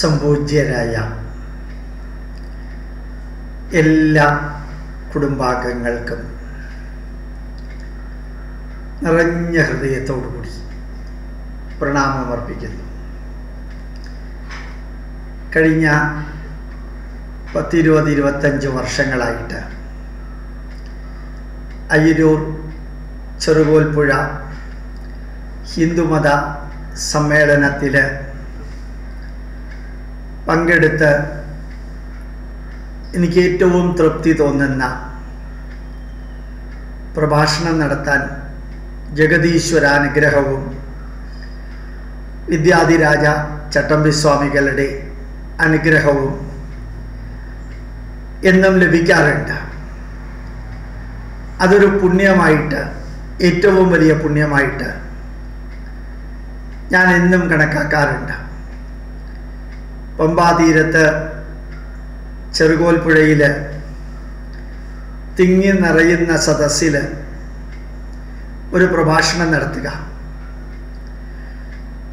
സംപൂജ്യരായ എല്ലാ കുടുംബാംഗങ്ങൾക്കും നിറഞ്ഞ ഹൃദയത്തോടുകൂടി പ്രണാമമർപ്പിക്കുന്നു. കഴിഞ്ഞ പത്തിരുപത് ഇരുപത്തഞ്ച് വർഷങ്ങളായിട്ട് അയിരൂർ ചെറുകോൽപ്പുഴ ഹിന്ദുമത സമ്മേളനത്തിൽ പങ്കെടുത്ത് എനിക്ക് ഏറ്റവും തൃപ്തി തോന്നുന്ന പ്രഭാഷണം നടത്താൻ ജഗതീശ്വരാനുഗ്രഹവും വിദ്യാധിരാജ ചട്ടമ്പിസ്വാമികളുടെ അനുഗ്രഹവും എന്നും ലഭിക്കാറുണ്ട്. അതൊരു പുണ്യമായിട്ട് ഏറ്റവും വലിയ പുണ്യമായിട്ട് ഞാൻ എന്നും കണക്കാക്കാറുണ്ട്. പമ്പാതീരത്ത് ചെറുകോൽപ്പുഴയിൽ തിങ്ങി നിറയുന്ന സദസ്സിൽ ഒരു പ്രഭാഷണം നടത്തുക.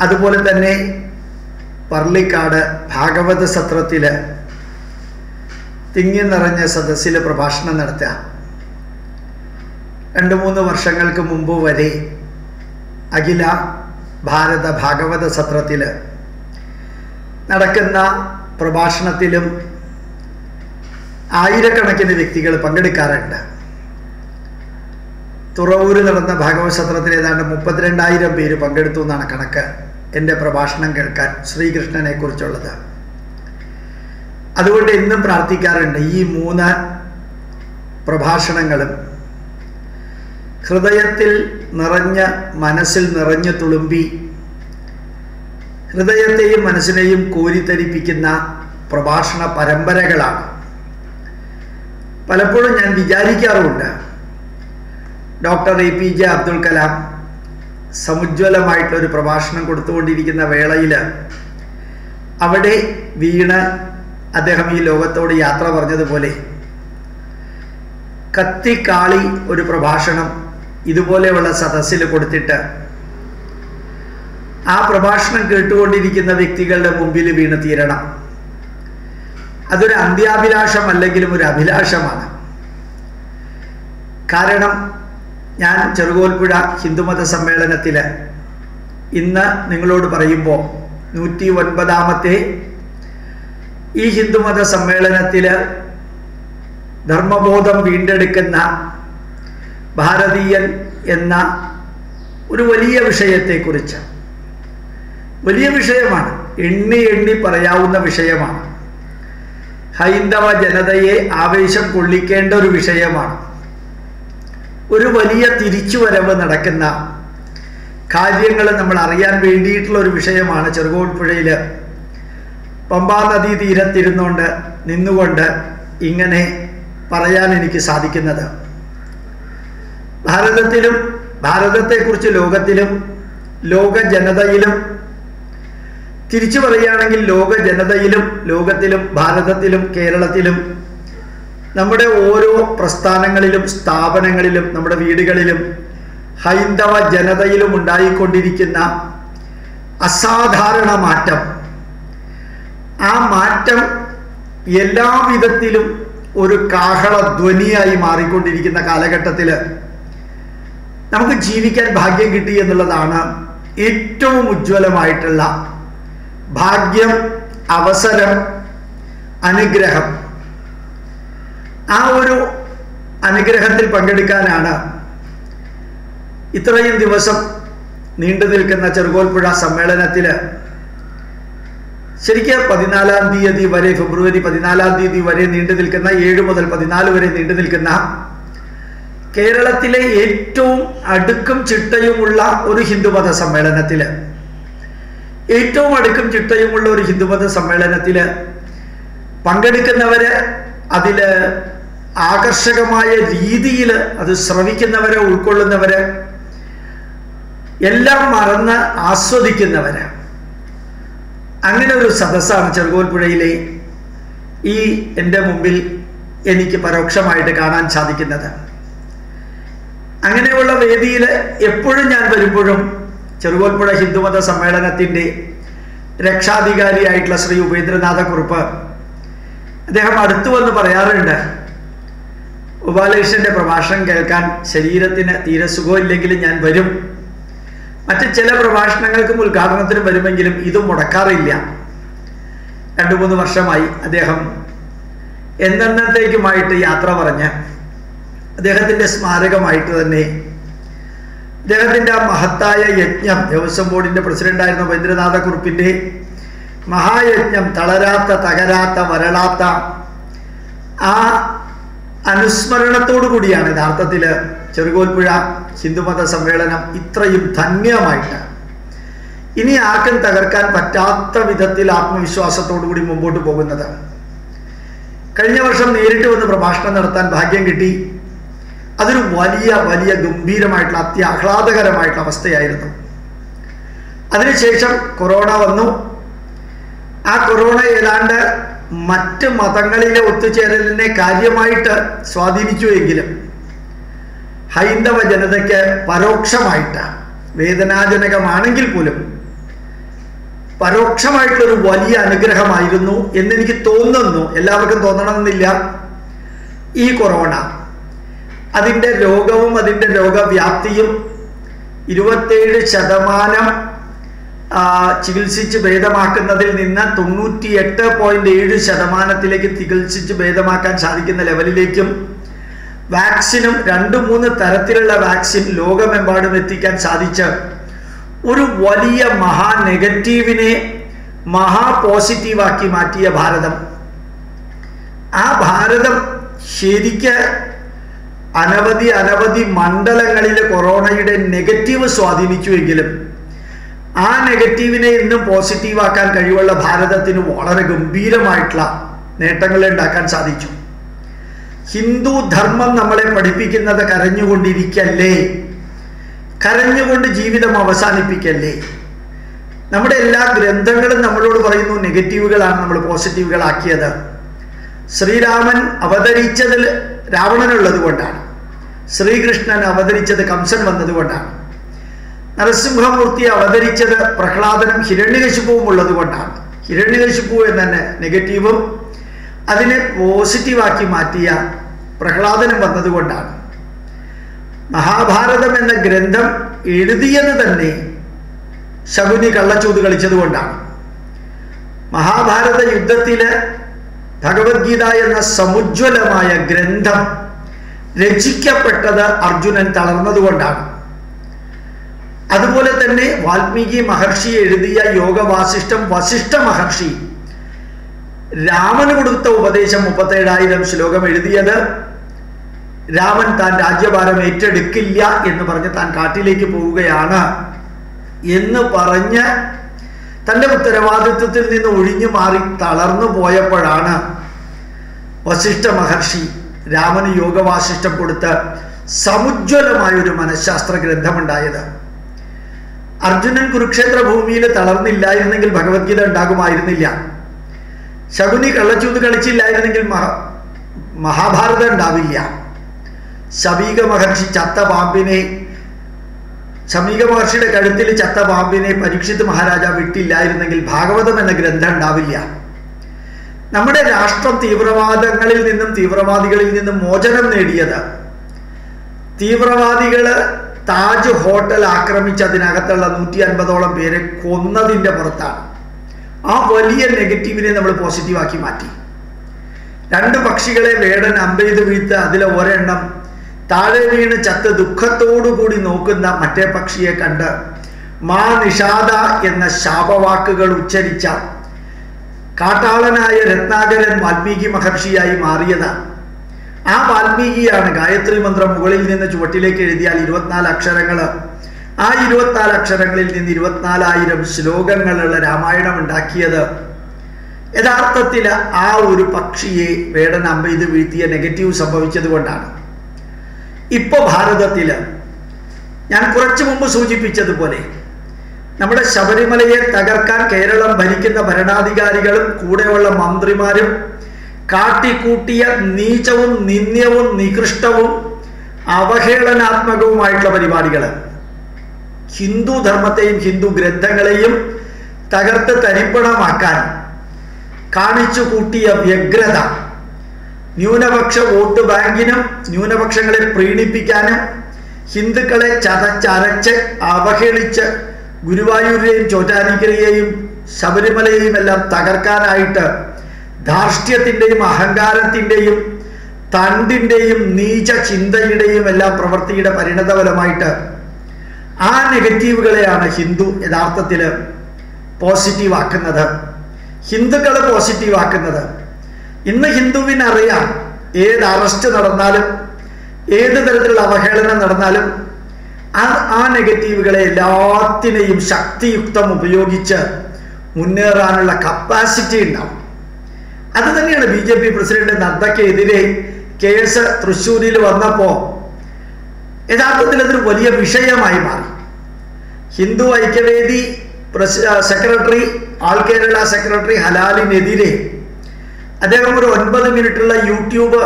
അതുപോലെ തന്നെ പർളിക്കാട് ഭാഗവത സത്രത്തിൽ തിങ്ങി നിറഞ്ഞ സദസ്സിൽ പ്രഭാഷണം നടത്തുക. രണ്ട് മൂന്ന് വർഷങ്ങൾക്ക് മുമ്പ് വരെ അഖില ഭാരത ഭാഗവത സത്രത്തിൽ നടക്കുന്ന പ്രഭാഷണത്തിലും ആയിരക്കണക്കിന് വ്യക്തികൾ പങ്കെടുക്കാറുണ്ട്. തുറവൂര് നടന്ന ഭാഗവത സത്രത്തിൽ ഏതാണ്ട് മുപ്പത്തിരണ്ടായിരം പേര് പങ്കെടുത്തു എന്നാണ് കണക്ക് എന്റെ പ്രഭാഷണം കേൾക്കാൻ ശ്രീകൃഷ്ണനെ കുറിച്ചുള്ളത്. അതുകൊണ്ട് എന്നും പ്രാർത്ഥിക്കാറുണ്ട് ഈ മൂന്ന് പ്രഭാഷണങ്ങളും ഹൃദയത്തിൽ നിറഞ്ഞ് മനസ്സിൽ നിറഞ്ഞു തുളുമ്പി ഹൃദയത്തെയും മനസ്സിനെയും കോരിത്തരിപ്പിക്കുന്ന പ്രഭാഷണ പരമ്പരകളാണ്. പലപ്പോഴും ഞാൻ വിചാരിക്കാറുമുണ്ട്. Doctor A P J Abdul Kalam സമുജ്വലമായിട്ടൊരു പ്രഭാഷണം കൊടുത്തുകൊണ്ടിരിക്കുന്ന വേളയിൽ അവിടെ വീണ് അദ്ദേഹം ഈ ലോകത്തോട് യാത്ര പറഞ്ഞതുപോലെ കത്തിക്കാളി ഒരു പ്രഭാഷണം ഇതുപോലെയുള്ള സദസ്സിൽ കൊടുത്തിട്ട് ആ പ്രഭാഷണം കേട്ടുകൊണ്ടിരിക്കുന്ന വ്യക്തികളുടെ മുമ്പിൽ വീണ് തീരണം. അതൊരു അന്ത്യാഭിലാഷം അല്ലെങ്കിലും ഒരു അഭിലാഷമാണ്. കാരണം ഞാൻ ചെറുകോൽപ്പുഴ ഹിന്ദുമത സമ്മേളനത്തിൽ ഇന്ന് നിങ്ങളോട് പറയുമ്പോൾ നൂറ്റി ഒൻപതാമത്തെ ഈ ഹിന്ദുമത സമ്മേളനത്തിൽ ധർമ്മബോധം വീണ്ടെടുക്കുന്ന ഭാരതീയൻ എന്ന ഒരു വലിയ വിഷയത്തെക്കുറിച്ച് വലിയ വിഷയമാണ്. എണ്ണി എണ്ണി പറയാവുന്ന വിഷയമാണ്. ഹൈന്ദവ ജനതയെ ആവേശം കൊള്ളിക്കേണ്ട ഒരു വിഷയമാണ്. ഒരു വലിയ തിരിച്ചുവരവ് നടക്കുന്ന കാര്യങ്ങൾ നമ്മൾ അറിയാൻ വേണ്ടിയിട്ടുള്ള ഒരു വിഷയമാണ് ചെറുകോൽപ്പുഴയിൽ പമ്പാ നദീ തീരത്തിരുന്നുകൊണ്ട് നിന്നുകൊണ്ട് ഇങ്ങനെ പറയാൻ എനിക്ക് സാധിക്കുന്നത്. ഭാരതത്തിലും ഭാരതത്തെക്കുറിച്ച് ലോകത്തിലും ലോക ജനതയിലും തിരിച്ചു പറയുകയാണെങ്കിൽ ലോക ജനതയിലും ലോകത്തിലും ഭാരതത്തിലും കേരളത്തിലും നമ്മുടെ ഓരോ പ്രസ്ഥാനങ്ങളിലും സ്ഥാപനങ്ങളിലും നമ്മുടെ വീടുകളിലും ഹൈന്ദവ ജനതയിലും ഉണ്ടായിക്കൊണ്ടിരിക്കുന്ന അസാധാരണ മാറ്റം. ആ മാറ്റം എല്ലാവിധത്തിലും ഒരു കാഹള ധ്വനിയായി മാറിക്കൊണ്ടിരിക്കുന്ന കാലഘട്ടത്തിൽ നമുക്ക് ജീവിക്കാൻ ഭാഗ്യം കിട്ടി എന്നുള്ളതാണ് ഏറ്റവും ഉജ്ജ്വലമായിട്ടുള്ള ഭാഗ്യം അവസരം അനുഗ്രഹം. ആ ഒരു അനുഗ്രഹത്തിൽ പങ്കെടുക്കാനാണ് ഇത്രയും ദിവസം നീണ്ടു നിൽക്കുന്ന ചെറുകോൽപ്പുഴ സമ്മേളനത്തിൽ ശരിക്കും പതിനാലാം തീയതി വരെ ഫെബ്രുവരി പതിനാലാം തീയതി വരെ നീണ്ടു നിൽക്കുന്ന ഏഴ് മുതൽ പതിനാല് വരെ നീണ്ടു നിൽക്കുന്ന കേരളത്തിലെ ഏറ്റവും അടുക്കും ചിട്ടയുമുള്ള ഒരു ഹിന്ദുമത സമ്മേളനത്തിൽ ഏറ്റവും അടുക്കും ചിട്ടയുമുള്ള ഒരു ഹിന്ദുമത സമ്മേളനത്തിൽ പങ്കെടുക്കുന്നവര് അതിൽ ആകർഷകമായ രീതിയിൽ അത് ശ്രവിക്കുന്നവരെ ഉൾക്കൊള്ളുന്നവര് എല്ലാം മറന്ന് ആസ്വദിക്കുന്നവര്. അങ്ങനെ ഒരു സദസ്സാണ് ചെറുകോൽപ്പുഴയിലെ ഈ എന്റെ മുമ്പിൽ എനിക്ക് പരോക്ഷമായിട്ട് കാണാൻ സാധിക്കുന്നത്. അങ്ങനെയുള്ള വേദിയിൽ എപ്പോഴും ഞാൻ വരുമ്പോഴും ചെറുകോൽപ്പുഴ ഹിന്ദുമത സമ്മേളനത്തിന്റെ രക്ഷാധികാരിയായിട്ടുള്ള ശ്രീ ഉപേന്ദ്രനാഥ കുറുപ്പ് അദ്ദേഹം അടുത്തു വന്ന് പറയാറുണ്ട് ഗോപാലകൃഷ്ണന്റെ പ്രഭാഷണം കേൾക്കാൻ ശരീരത്തിന് തീരെ സുഖമില്ലെങ്കിലും ഞാൻ വരും. മറ്റ് ചില പ്രഭാഷണങ്ങൾക്കും ഉദ്ഘാടനത്തിനും വരുമെങ്കിലും ഇതും മുടക്കാറില്ല. രണ്ടു മൂന്ന് വർഷമായി അദ്ദേഹം എന്നെന്നത്തേക്കുമായിട്ട് യാത്ര പറഞ്ഞ് അദ്ദേഹത്തിന്റെ സ്മാരകമായിട്ട് തന്നെ അദ്ദേഹത്തിന്റെ ആ മഹത്തായ യജ്ഞം ദേവസ്വം ബോർഡിന്റെ പ്രസിഡന്റായിരുന്ന ഉപേന്ദ്രനാഥ കുറുപ്പിന്റെ മഹായജ്ഞം തളരാത്ത തകരാത്ത വരളാത്ത ആ അനുസ്മരണത്തോടു കൂടിയാണ് യഥാർത്ഥത്തിൽ ചെറുകോൽപ്പുഴ ഹിന്ദുമത സമ്മേളനം ഇത്രയും ധന്യമായിട്ട്. ഇനി ആർക്കും തകർക്കാൻ പറ്റാത്ത വിധത്തിൽ ആത്മവിശ്വാസത്തോടു കൂടി മുമ്പോട്ട് പോകുന്നത്. കഴിഞ്ഞ വർഷം നേരിട്ട് വന്ന് പ്രഭാഷണം നടത്താൻ ഭാഗ്യം കിട്ടി. അതൊരു വലിയ വലിയ ഗംഭീരമായിട്ടുള്ള അത്യാഹ്ലാദകരമായിട്ടുള്ള അവസ്ഥയായിരുന്നു. അതിനുശേഷം കൊറോണ വന്നു. ആ കൊറോണ ഏതാണ്ട് മറ്റ് മതങ്ങളിലെ ഒത്തുചേരലിനെ കാര്യമായിട്ട് സ്വാധീനിച്ചു എങ്കിലും ഹൈന്ദവ ജനതയ്ക്ക് പരോക്ഷമായിട്ട് വേദനാജനകമാണെങ്കിൽ പോലും പരോക്ഷമായിട്ടുള്ളൊരു വലിയ അനുഗ്രഹമായിരുന്നു എന്നെനിക്ക് തോന്നുന്നു. എല്ലാവർക്കും തോന്നണമെന്നില്ല. ഈ കൊറോണ അതിന്റെ രോഗവും അതിന്റെ രോഗവ്യാപ്തിയും ഇരുപത്തേഴ് ശതമാനം ചികിത്സിച്ച് ഭേദമാക്കുന്നതിൽ നിന്ന് തൊണ്ണൂറ്റി എട്ട് പോയിന്റ് ഏഴ് ശതമാനത്തിലേക്ക് ചികിത്സിച്ച് ഭേദമാക്കാൻ സാധിക്കുന്ന ലെവലിലേക്കും വാക്സിനും രണ്ട് മൂന്ന് തരത്തിലുള്ള വാക്സിൻ ലോകമെമ്പാടും എത്തിക്കാൻ സാധിച്ച ഒരു വലിയ മഹാ നെഗറ്റീവിനെ മഹാ പോസിറ്റീവാക്കി മാറ്റിയ ഭാരതം. ആ ഭാരതം ശരിക്ക് അനവധി അനവധി മണ്ഡലങ്ങളിൽ കൊറോണയുടെ നെഗറ്റീവ് സ്വാധീനിച്ചുവെങ്കിലും ആ നെഗറ്റീവിനെ ഇന്നും പോസിറ്റീവാക്കാൻ കഴിവുള്ള ഭാരതത്തിന് വളരെ ഗംഭീരമായിട്ടുള്ള നേട്ടങ്ങൾ ഉണ്ടാക്കാൻ സാധിച്ചു. ഹിന്ദു ധർമ്മം നമ്മളെ പഠിപ്പിക്കുന്നത് കരഞ്ഞുകൊണ്ടിരിക്കല്ലേ? കരഞ്ഞുകൊണ്ട് ജീവിതം അവസാനിപ്പിക്കല്ലേ? നമ്മുടെ എല്ലാ ഗ്രന്ഥങ്ങളും നമ്മളോട് പറയുന്നു നെഗറ്റീവുകളാണ് നമ്മൾ പോസിറ്റീവുകളാക്കിയത് ശ്രീരാമൻ അവതരിച്ചതിൽ രാവണനുള്ളത് കൊണ്ടാണ്. ശ്രീകൃഷ്ണൻ അവതരിച്ചത് കംസൻ വന്നതുകൊണ്ടാണ്. നരസിംഹമൂർത്തി അവതരിച്ചത് പ്രഹ്ലാദനും ഹിരണ്യകശിപ്പുവും ഉള്ളത് കൊണ്ടാണ് ഹിരണ്യകശിപ്പു തന്നെ നെഗറ്റീവും അതിനെ പോസിറ്റീവാക്കി മാറ്റിയ പ്രഹ്ലാദനും വന്നതുകൊണ്ടാണ്. മഹാഭാരതം എന്ന ഗ്രന്ഥം എഴുതിയത് തന്നെ ശകുനി കള്ളച്ചൂത് കളിച്ചതുകൊണ്ടാണ്. മഹാഭാരത യുദ്ധത്തിലെ ഭഗവത്ഗീത എന്ന സമുജ്വലമായ ഗ്രന്ഥം രചിക്കപ്പെട്ടത് അർജുനൻ തളർന്നതുകൊണ്ടാണ് അതുപോലെ തന്നെ വാൽമീകി മഹർഷി എഴുതിയ യോഗവാസിഷ്ടം വസിഷ്ഠ മഹർഷി രാമന് കൊടുത്ത ഉപദേശം മുപ്പത്തേഴായിരം ശ്ലോകം എഴുതിയത് രാമൻ താൻ രാജ്യഭാരം ഏറ്റെടുക്കില്ല എന്ന് പറഞ്ഞ് താൻ കാട്ടിലേക്ക് പോവുകയാണ് എന്ന് പറഞ്ഞ് തന്റെ ഉത്തരവാദിത്വത്തിൽ നിന്ന് ഒഴിഞ്ഞു മാറി തളർന്നു പോയപ്പോഴാണ് വസിഷ്ഠ മഹർഷി രാമന് യോഗവാസിഷ്ടം കൊടുത്ത് സമുജ്വലമായ ഒരു മനഃശാസ്ത്ര ഗ്രന്ഥമുണ്ടായത് അർജുനൻ കുരുക്ഷേത്ര ഭൂമിയിൽ തളർന്നില്ലായിരുന്നെങ്കിൽ ഭഗവത്ഗീത ഉണ്ടാകുമായിരുന്നില്ല. ശകുനി കള്ളച്ചൂത് കളിച്ചില്ലായിരുന്നെങ്കിൽ മഹ മഹാഭാരതം ഉണ്ടാവില്ല. ശബീക മഹർഷി ചത്ത പാമ്പിനെ ശമീക മഹർഷിയുടെ കഴുത്തിൽ ചത്ത പാമ്പിനെ പരീക്ഷിത് മഹാരാജ വിട്ടില്ലായിരുന്നെങ്കിൽ ഭാഗവതം എന്ന ഗ്രന്ഥം ഉണ്ടാവില്ല. നമ്മുടെ രാഷ്ട്രം തീവ്രവാദങ്ങളിൽ നിന്നും തീവ്രവാദികളിൽ നിന്നും മോചനം നേടിയത്. തീവ്രവാദികൾ താജ് ഹോട്ടൽ ആക്രമിച്ച് അതിനകത്തുള്ള നൂറ്റി അൻപതോളം പേരെ കൊന്നതിന്റെ പുറത്താണ്. ആ വലിയ നെഗറ്റീവിനെ നമ്മൾ പോസിറ്റീവാക്കി മാറ്റി. രണ്ട് പക്ഷികളെ വേടൻ അമ്പെയ്ത് വീഴ്ത്ത് അതിലെ ഒരെണ്ണം താഴെ വീണ് ചത്ത് ദുഃഖത്തോടു കൂടി നോക്കുന്ന മറ്റേ പക്ഷിയെ കണ്ട് മാ നിഷാദ എന്ന ശാപവാക്കുകൾ ഉച്ചരിച്ച കാട്ടാളനായ രത്നാകരൻ വാൽമീകി മഹർഷിയായി മാറിയതാണ് ആ വാൽമീകിയാണ് ഗായത്രി മന്ത്രം മുകളിൽ നിന്ന് ചുവട്ടിലേക്ക് എഴുതിയാൽ ഇരുപത്തിനാല് അക്ഷരങ്ങൾ ആ ഇരുപത്തിനാല് അക്ഷരങ്ങളിൽ നിന്ന് ഇരുപത്തിനാലായിരം ശ്ലോകങ്ങളുള്ള രാമായണം ഉണ്ടാക്കിയത്. യഥാർത്ഥത്തിൽ ആ ഒരു പക്ഷിയെ വേടൻ അമ്പെയ്ത് വീഴ്ത്തിയ നെഗറ്റീവ് സംഭവിച്ചത് കൊണ്ടാണ്. ഇപ്പൊ ഭാരതത്തിൽ ഞാൻ കുറച്ചു മുമ്പ് സൂചിപ്പിച്ചതുപോലെ നമ്മുടെ ശബരിമലയെ തകർക്കാൻ കേരളം ഭരിക്കുന്ന ഭരണാധികാരികളും കൂടെയുള്ള മന്ത്രിമാരും കാട്ടിക്കൂട്ടിയ നീചവും നിന്ദ്യവും നികൃഷ്ടവും അവഹേളനാത്മകവുമായിട്ടുള്ള പരിപാടികൾ ഹിന്ദു ധർമ്മത്തെയും ഹിന്ദു ഗ്രന്ഥങ്ങളെയും തകർത്ത് തരിപ്പണമാക്കാൻ കാണിച്ചു കൂട്ടിയ വ്യഗ്രത ന്യൂനപക്ഷ വോട്ട് ബാങ്കിനും ന്യൂനപക്ഷങ്ങളെ പ്രീണിപ്പിക്കാനും ഹിന്ദുക്കളെ ചതച്ചരച്ച് അവഹേളിച്ച് ഗുരുവായൂരിനെയും ചോറ്റാനിക്കരയെയും ശബരിമലയെയും എല്ലാം തകർക്കാനായിട്ട് ധാർഷ്ട്യത്തിന്റെയും അഹങ്കാരത്തിന്റെയും തണ്ടിന്റെയും നീച ചിന്തയുടെയും എല്ലാം പ്രവൃത്തിയുടെ പരിണതഫലമായിട്ട് ആ നെഗറ്റീവുകളെയാണ് ഹിന്ദു യഥാർത്ഥത്തിൽ പോസിറ്റീവ് ആക്കുന്നത് ഹിന്ദുക്കൾ പോസിറ്റീവ് ആക്കുന്നത് ഇന്ന് ഹിന്ദുവിനറിയാം ഏത് അറസ്റ്റ് നടന്നാലും ഏത് തരത്തിലുള്ള അവഹേളനം നടന്നാലും ആ നെഗറ്റീവുകളെ എല്ലാത്തിനെയും ശക്തിയുക്തം ഉപയോഗിച്ച് മുന്നേറാനുള്ള കപ്പാസിറ്റി ഉണ്ടാവും. അത് തന്നെയാണ് ബി ജെ പി പ്രസിഡന്റ് നദ്ദക്കെതിരെ കേസ് തൃശ്ശൂരിൽ വന്നപ്പോൾ യഥാർത്ഥത്തിൽ അതൊരു വലിയ വിഷയമായി മാറി. Hindu Aikyavedi secretary all Kerala secretary ഹലാലിനെതിരെ അദ്ദേഹം ഒരു ഒൻപത് മിനിറ്റുള്ള യൂട്യൂബ്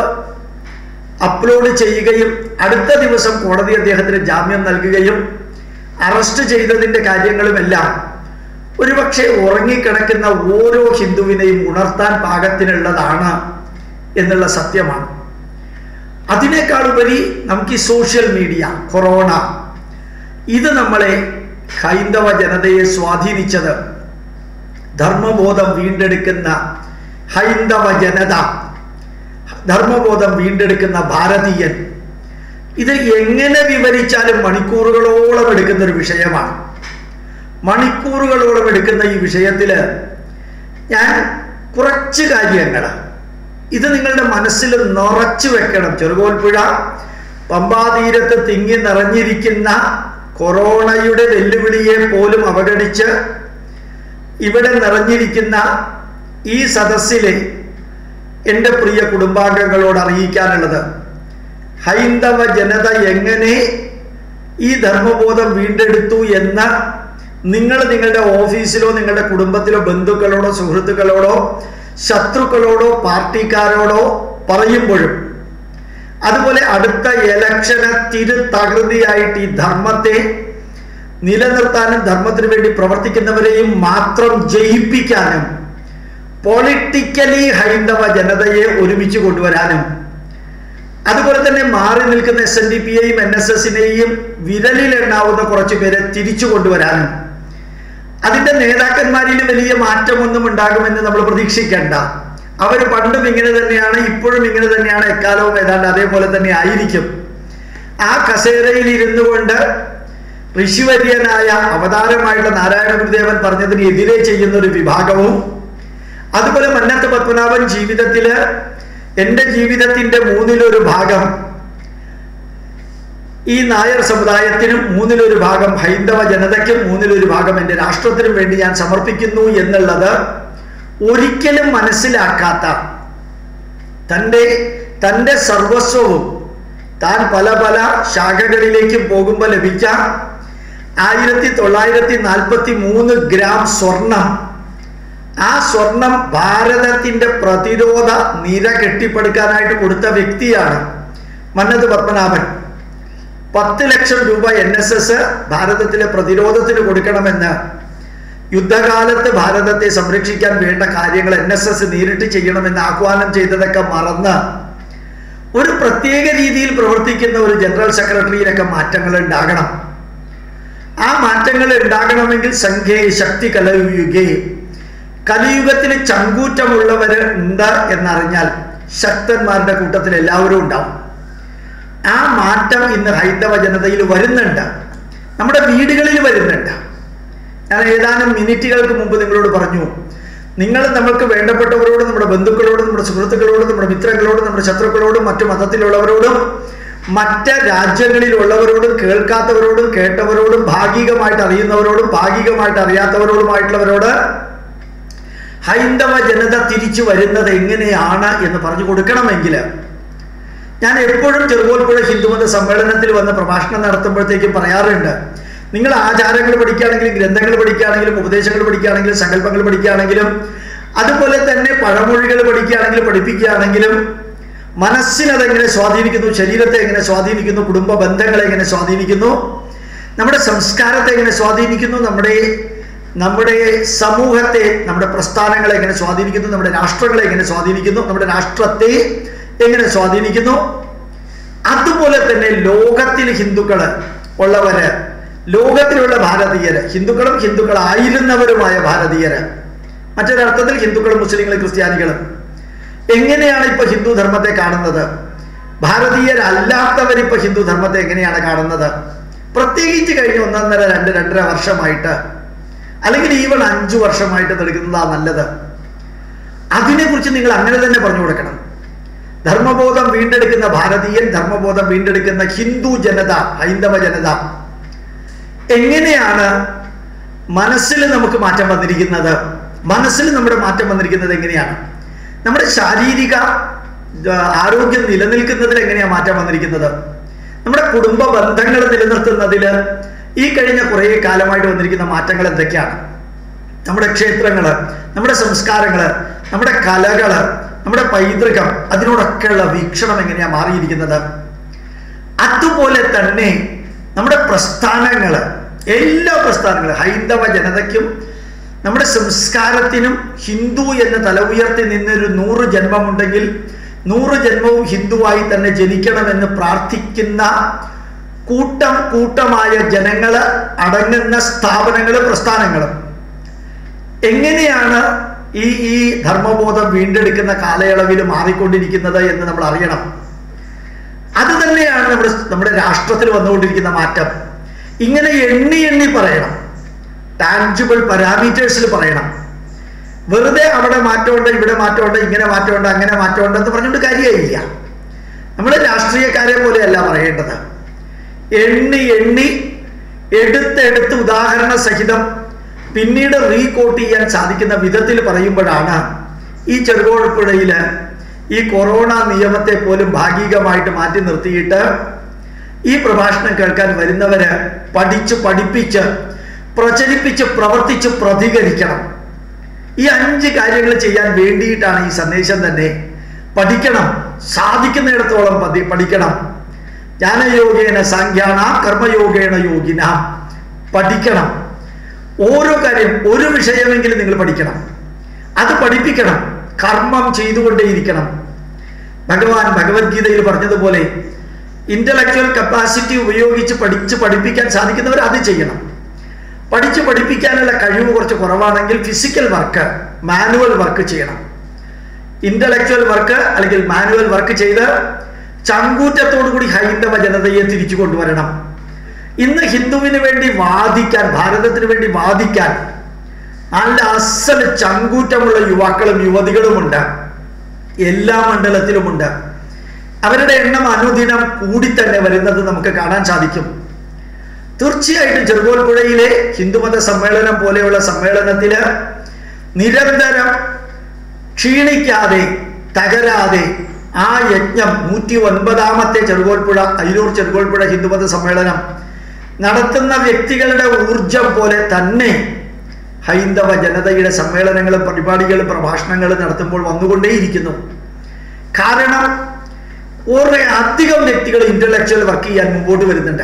അപ്ലോഡ് ചെയ്യുകയും അടുത്ത ദിവസം കോടതി അദ്ദേഹത്തിന് ജാമ്യം നൽകുകയും അറസ്റ്റ് ചെയ്തതിന്റെ കാര്യങ്ങളുമെല്ലാം ഒരുപക്ഷെ ഉറങ്ങിക്കിടക്കുന്ന ഓരോ ഹിന്ദുവിനെയും ഉണർത്താൻ പാകത്തിനുള്ളതാണ് എന്നുള്ള സത്യമാണ്. അതിനേക്കാൾ ഉപരി നമുക്ക് ഈ സോഷ്യൽ മീഡിയ കൊറോണ ഇത് നമ്മളെ ഹൈന്ദവ ജനതയെ സ്വാധീനിച്ചത്. ധർമ്മബോധം വീണ്ടെടുക്കുന്ന ഹൈന്ദവ ജനത ധർമ്മബോധം വീണ്ടെടുക്കുന്ന ഭാരതീയൻ. ഇത് എങ്ങനെ വിവരിച്ചാലും മണിക്കൂറുകളോളം എടുക്കുന്ന ഒരു വിഷയമാണ്. മണിക്കൂറുകളോളം എടുക്കുന്ന ഈ വിഷയത്തിൽ ഞാൻ കുറച്ച് കാര്യങ്ങൾ ഇത് നിങ്ങളുടെ മനസ്സിൽ നിറച്ചു വെക്കണം. ചെറുകോൽപ്പുഴ പമ്പാതീരത്ത് തിങ്ങി നിറഞ്ഞിരിക്കുന്ന കൊറോണയുടെ വെല്ലുവിളിയെ പോലും അവഗണിച്ച് ഇവിടെ നിറഞ്ഞിരിക്കുന്ന ഈ സദസ്സിലെ എന്റെ പ്രിയ കുടുംബാംഗങ്ങളോട് അറിയിക്കാനുള്ളത് ഹൈന്ദവ ജനത എങ്ങനെ ഈ ധർമ്മബോധം വീണ്ടെടുത്തു എന്ന നിങ്ങൾ നിങ്ങളുടെ ഓഫീസിലോ നിങ്ങളുടെ കുടുംബത്തിലോ ബന്ധുക്കളോടോ സുഹൃത്തുക്കളോടോ ശത്രുക്കളോടോ പാർട്ടിക്കാരോടോ പറയുമ്പോഴും അതുപോലെ അടുത്ത ഇലക്ഷന് തിരു തകൃതിയായിട്ട് ഈ ധർമ്മത്തെ നിലനിർത്താനും ധർമ്മത്തിന് വേണ്ടി പ്രവർത്തിക്കുന്നവരെയും മാത്രം ജയിപ്പിക്കാനും പൊളിറ്റിക്കലി ഹൈന്ദവ ജനതയെ ഒരുമിച്ച് കൊണ്ടുവരാനും അതുപോലെ തന്നെ മാറി നിൽക്കുന്ന എസ് എൻ ഡി പിയെയും എൻ എസ് എസിനെയും വിരലിൽ എണ്ണാവുന്ന കുറച്ച് പേരെ തിരിച്ചു കൊണ്ടുവരാനും അതിന്റെ നേതാക്കന്മാരിൽ വലിയ മാറ്റമൊന്നും ഉണ്ടാകുമെന്ന് നമ്മൾ പ്രതീക്ഷിക്കേണ്ട. അവർ പണ്ടും ഇങ്ങനെ തന്നെയാണ് ഇപ്പോഴും ഇങ്ങനെ തന്നെയാണ് എക്കാലവും ഏതാണ്ട് അതേപോലെ തന്നെ ആയിരിക്കും. ആ കസേരയിൽ ഇരുന്നു കൊണ്ട് ഋഷിവര്യനായ അവതാരമായിട്ടുള്ള നാരായണ ഗുരുദേവൻ പറഞ്ഞതിന് എതിരെ ചെയ്യുന്ന ഒരു വിഭാഗവും അതുപോലെ മന്നത്ത് പത്മനാഭൻ ജീവിതത്തിൽ എന്റെ ജീവിതത്തിന്റെ മൂന്നിലൊരു ഭാഗം ഈ നായർ സമുദായത്തിനും മൂന്നിലൊരു ഭാഗം ഹൈന്ദവ ജനതയ്ക്കും മൂന്നിലൊരു ഭാഗം എന്റെ രാഷ്ട്രത്തിനും വേണ്ടി ഞാൻ സമർപ്പിക്കുന്നു എന്നുള്ളത് ഒരിക്കലും മനസ്സിലാക്കാത്ത തന്റെ തന്റെ സർവസ്വവും താൻ പല പല ശാഖകളിലേക്കും പോകുമ്പോൾ ലഭിച്ച ആയിരത്തി തൊള്ളായിരത്തി നാൽപ്പത്തി മൂന്ന് ഗ്രാം സ്വർണം ആ സ്വർണം ഭാരതത്തിന്റെ പ്രതിരോധ നിര കെട്ടിപ്പടുക്കാനായിട്ട് കൊടുത്ത വ്യക്തിയാണ് മന്നത് പത്മനാഭൻ. പത്ത് ലക്ഷം രൂപ എൻ എസ് എസ് ഭാരതത്തിലെ പ്രതിരോധത്തിന് കൊടുക്കണമെന്ന് യുദ്ധകാലത്ത് ഭാരതത്തെ സംരക്ഷിക്കാൻ വേണ്ട കാര്യങ്ങൾ എൻ എസ് എസ് നേരിട്ട് ചെയ്യണമെന്ന് ആഹ്വാനം ചെയ്തതൊക്കെ മറന്ന് ഒരു പ്രത്യേക രീതിയിൽ പ്രവർത്തിക്കുന്ന ഒരു ജനറൽ സെക്രട്ടറിയിലൊക്കെ മാറ്റങ്ങൾ ഉണ്ടാകണം. ആ മാറ്റങ്ങൾ ഉണ്ടാകണമെങ്കിൽ സംഖ്യേ ശക്തി കലയുകേ കലിയുഗത്തിന് ചങ്കൂറ്റമുള്ളവർ ഉണ്ട് എന്നറിഞ്ഞാൽ ശക്തന്മാരുടെ കൂട്ടത്തിൽ എല്ലാവരും ഉണ്ടാവും. ആ മാറ്റം ഇന്ന് ഹൈന്ദവ ജനതയിൽ വരുന്നുണ്ട്. നമ്മുടെ വീടുകളിൽ വരുന്നുണ്ട്. ഞാൻ ഏതാനും മിനിറ്റുകൾക്ക് മുമ്പ് നിങ്ങളോട് പറഞ്ഞു നിങ്ങൾ നമ്മൾക്ക് വേണ്ടപ്പെട്ടവരോടും നമ്മുടെ ബന്ധുക്കളോടും നമ്മുടെ സുഹൃത്തുക്കളോടും നമ്മുടെ മിത്രങ്ങളോടും നമ്മുടെ ശത്രുക്കളോടും മറ്റു മതത്തിലുള്ളവരോടും മറ്റ് രാജ്യങ്ങളിലുള്ളവരോടും കേൾക്കാത്തവരോടും കേട്ടവരോടും ഭാഗികമായിട്ട് അറിയുന്നവരോടും ഭാഗികമായിട്ട് അറിയാത്തവരോടുമായിട്ടുള്ളവരോട് ഹൈന്ദവ ജനത തിരിച്ചു വരുന്നത് എങ്ങനെയാണ് എന്ന് പറഞ്ഞു കൊടുക്കണമെങ്കിൽ ഞാൻ എപ്പോഴും ചെറുകോൽപ്പുഴ ഹിന്ദുമത സമ്മേളനത്തിൽ വന്ന് പ്രഭാഷണം നടത്തുമ്പോഴത്തേക്കും പറയാറുണ്ട്. നിങ്ങൾ ആചാരങ്ങൾ പഠിക്കുകയാണെങ്കിലും ഗ്രന്ഥങ്ങൾ പഠിക്കുകയാണെങ്കിലും ഉപദേശങ്ങൾ പഠിക്കുകയാണെങ്കിലും സങ്കല്പങ്ങൾ പഠിക്കുകയാണെങ്കിലും അതുപോലെ തന്നെ പഴമൊഴികൾ പഠിക്കുകയാണെങ്കിലും പഠിപ്പിക്കുകയാണെങ്കിലും മനസ്സിനതെങ്ങനെ സ്വാധീനിക്കുന്നു ശരീരത്തെ എങ്ങനെ സ്വാധീനിക്കുന്നു കുടുംബ ബന്ധങ്ങളെ എങ്ങനെ സ്വാധീനിക്കുന്നു നമ്മുടെ സംസ്കാരത്തെ എങ്ങനെ സ്വാധീനിക്കുന്നു നമ്മുടെ നമ്മുടെ സമൂഹത്തെ നമ്മുടെ പ്രസ്ഥാനങ്ങളെ എങ്ങനെ സ്വാധീനിക്കുന്നു നമ്മുടെ രാഷ്ട്രങ്ങളെ എങ്ങനെ സ്വാധീനിക്കുന്നു നമ്മുടെ രാഷ്ട്രത്തെ എങ്ങനെ സ്വാധീനിക്കുന്നു? അതുപോലെ തന്നെ ലോകത്തിൽ ഹിന്ദുക്കൾ ഉള്ളവര് ലോകത്തിലുള്ള ഭാരതീയര് ഹിന്ദുക്കളും ഹിന്ദുക്കളായിരുന്നവരുമായ ഭാരതീയര് മറ്റൊരർത്ഥത്തിൽ ഹിന്ദുക്കളും മുസ്ലിങ്ങളും ക്രിസ്ത്യാനികളും എങ്ങനെയാണ് ഇപ്പൊ ഹിന്ദു ധർമ്മത്തെ കാണുന്നത്? ഭാരതീയരല്ലാത്തവർ ഇപ്പൊ ഹിന്ദു ധർമ്മത്തെ എങ്ങനെയാണ് കാണുന്നത്? പ്രത്യേകിച്ച് കഴിഞ്ഞ ഒന്നൊന്നര രണ്ട് രണ്ടര വർഷമായിട്ട് അല്ലെങ്കിൽ ഈവൺ അഞ്ചു വർഷമായിട്ട് എടുക്കുന്നതാ നല്ലത്. അതിനെക്കുറിച്ച് നിങ്ങൾ അങ്ങനെ തന്നെ പറഞ്ഞു കൊടുക്കണം. ധർമ്മബോധം വീണ്ടെടുക്കുന്ന ഭാരതീയൻ ധർമ്മബോധം വീണ്ടെടുക്കുന്ന ഹിന്ദു ജനത ഹൈന്ദവ ജനത എങ്ങനെയാണ് മനസ്സിൽ നമുക്ക് മാറ്റം വന്നിരിക്കുന്നത്? മനസ്സിൽ നമ്മുടെ മാറ്റം വന്നിരിക്കുന്നത് എങ്ങനെയാണ്? നമ്മുടെ ശാരീരിക ആരോഗ്യം നിലനിൽക്കുന്നതിൽ എങ്ങനെയാണ് മാറ്റം വന്നിരിക്കുന്നത്? നമ്മുടെ കുടുംബ ബന്ധങ്ങൾ നിലനിർത്തുന്നതിൽ ഈ കഴിഞ്ഞ കുറേ കാലമായിട്ട് വന്നിരിക്കുന്ന മാറ്റങ്ങൾ എന്തൊക്കെയാണ്? നമ്മുടെ ക്ഷേത്രങ്ങൾ നമ്മുടെ സംസ്കാരങ്ങൾ നമ്മുടെ കലകൾ നമ്മുടെ പൈതൃകം അതിനോടൊക്കെയുള്ള വീക്ഷണം എങ്ങനെയാ മാറിയിരിക്കുന്നത്? അതുപോലെ തന്നെ നമ്മുടെ പ്രസ്ഥാനങ്ങൾ എല്ലാ പ്രസ്ഥാനങ്ങളും ഹൈന്ദവ ജനതയ്ക്കും നമ്മുടെ സംസ്കാരത്തിനും ഹിന്ദു എന്ന തല ഉയർത്തി നിന്നൊരു നൂറ് ജന്മമുണ്ടെങ്കിൽ നൂറ് ജന്മവും ഹിന്ദുവായി തന്നെ ജനിക്കണമെന്ന് പ്രാർത്ഥിക്കുന്ന കൂട്ടം കൂട്ടമായ ജനങ്ങൾ അടങ്ങുന്ന സ്ഥാപനങ്ങളും പ്രസ്ഥാനങ്ങളും. എങ്ങനെയാണ് ഈ ഈ ധർമ്മബോധം വീണ്ടെടുക്കുന്ന കാലയളവിൽ മാറിക്കൊണ്ടിരിക്കുന്നത് എന്ന് നമ്മൾ അറിയണം. അത് തന്നെയാണ് നമ്മുടെ നമ്മുടെ രാഷ്ട്രത്തിൽ വന്നുകൊണ്ടിരിക്കുന്ന മാറ്റം. ഇങ്ങനെ എണ്ണി എണ്ണി പറയണം. ടാൻജിബിൾ പാരാമീറ്റേഴ്സിൽ പറയണം. വെറുതെ അവിടെ മാറ്റമുണ്ട് ഇവിടെ മാറ്റമുണ്ട് ഇങ്ങനെ മാറ്റമുണ്ട് അങ്ങനെ മാറ്റമുണ്ട് എന്ന് പറഞ്ഞുകൊണ്ട് കാര്യമില്ല നമ്മൾ രാഷ്ട്രീയക്കാരെ പോലെയല്ല പറയേണ്ടത്. എണ്ണി എണ്ണി എടുത്തെടുത്ത് ഉദാഹരണ സഹിതം പിന്നീട് റീകോട്ട് ചെയ്യാൻ സാധിക്കുന്ന വിധത്തിൽ പറയുമ്പോഴാണ് ഈ ചെറുകോഴപ്പുഴയിൽ ഈ കൊറോണ നിയമത്തെ പോലും ഭാഗികമായിട്ട് മാറ്റി നിർത്തിയിട്ട് ഈ പ്രഭാഷണം കേൾക്കാൻ വരുന്നവര് പഠിച്ച് പഠിപ്പിച്ച് പ്രചരിപ്പിച്ച് പ്രവർത്തിച്ച് പ്രതികരിക്കണം. ഈ അഞ്ച് കാര്യങ്ങൾ ചെയ്യാൻ വേണ്ടിയിട്ടാണ് ഈ സന്ദേശം തന്നെ പഠിക്കണം. സാധിക്കുന്നിടത്തോളം പഠിക്കണം. ജ്ഞാനയോഗേന സാഖ്യാന കർമ്മയോഗേണ യോഗിന. പഠിക്കണം. ഓരോ കാര്യം ഒരു വിഷയമെങ്കിലും നിങ്ങൾ പഠിക്കണം. അത് പഠിപ്പിക്കണം. കർമ്മം ചെയ്തുകൊണ്ടേയിരിക്കണം. ഭഗവാൻ ഭഗവത്ഗീതയിൽ പറഞ്ഞതുപോലെ ഇന്റലക്ച്വൽ കപ്പാസിറ്റി ഉപയോഗിച്ച് പഠിച്ച് പഠിപ്പിക്കാൻ സാധിക്കുന്നവർ അത് ചെയ്യണം. പഠിച്ച് പഠിപ്പിക്കാനുള്ള കഴിവ് കുറച്ച് കുറവാണെങ്കിൽ ഫിസിക്കൽ വർക്ക് മാനുവൽ വർക്ക് ചെയ്യണം. ഇന്റലക്ച്വൽ വർക്ക് അല്ലെങ്കിൽ മാനുവൽ വർക്ക് ചെയ്ത് ചങ്കൂറ്റത്തോടു കൂടി ഹൈന്ദവ ജനതയെ തിരിച്ചു കൊണ്ടുവരണം. ഇന്ന് ഹിന്ദുവിന് വേണ്ടി വാദിക്കാൻ ഭാരതത്തിന് വേണ്ടി വാദിക്കാൻ നല്ല അസൽ ചങ്കൂറ്റമുള്ള യുവാക്കളും യുവതികളുമുണ്ട്. എല്ലാ മണ്ഡലത്തിലുമുണ്ട്. അവരുടെ എണ്ണം അനുദിനം കൂടി തന്നെ വരുന്നത് നമുക്ക് കാണാൻ സാധിക്കും. തീർച്ചയായിട്ടും ചെറുകോൽപ്പുഴയിലെ ഹിന്ദുമത സമ്മേളനം പോലെയുള്ള സമ്മേളനത്തിൽ നിരന്തരം ക്ഷീണിക്കാതെ തകരാതെ ആ യജ്ഞം നൂറ്റി ഒൻപതാമത്തെ ചെറുകോൽപ്പുഴ അയിരൂർ ചെറുകോൽപ്പുഴ ഹിന്ദുമത സമ്മേളനം. നടത്തുന്ന വ്യക്തികളുടെ ഊർജം പോലെ തന്നെ ഹൈന്ദവ ജനതയുടെ സമ്മേളനങ്ങളും പരിപാടികളും പ്രഭാഷണങ്ങളും നടത്തുമ്പോൾ വന്നുകൊണ്ടേയിരിക്കുന്നു. കാരണം കുറെ അധികം വ്യക്തികൾ ഇന്റലക്ച്വൽ വർക്ക് ചെയ്യാൻ മുമ്പോട്ട് വരുന്നുണ്ട്.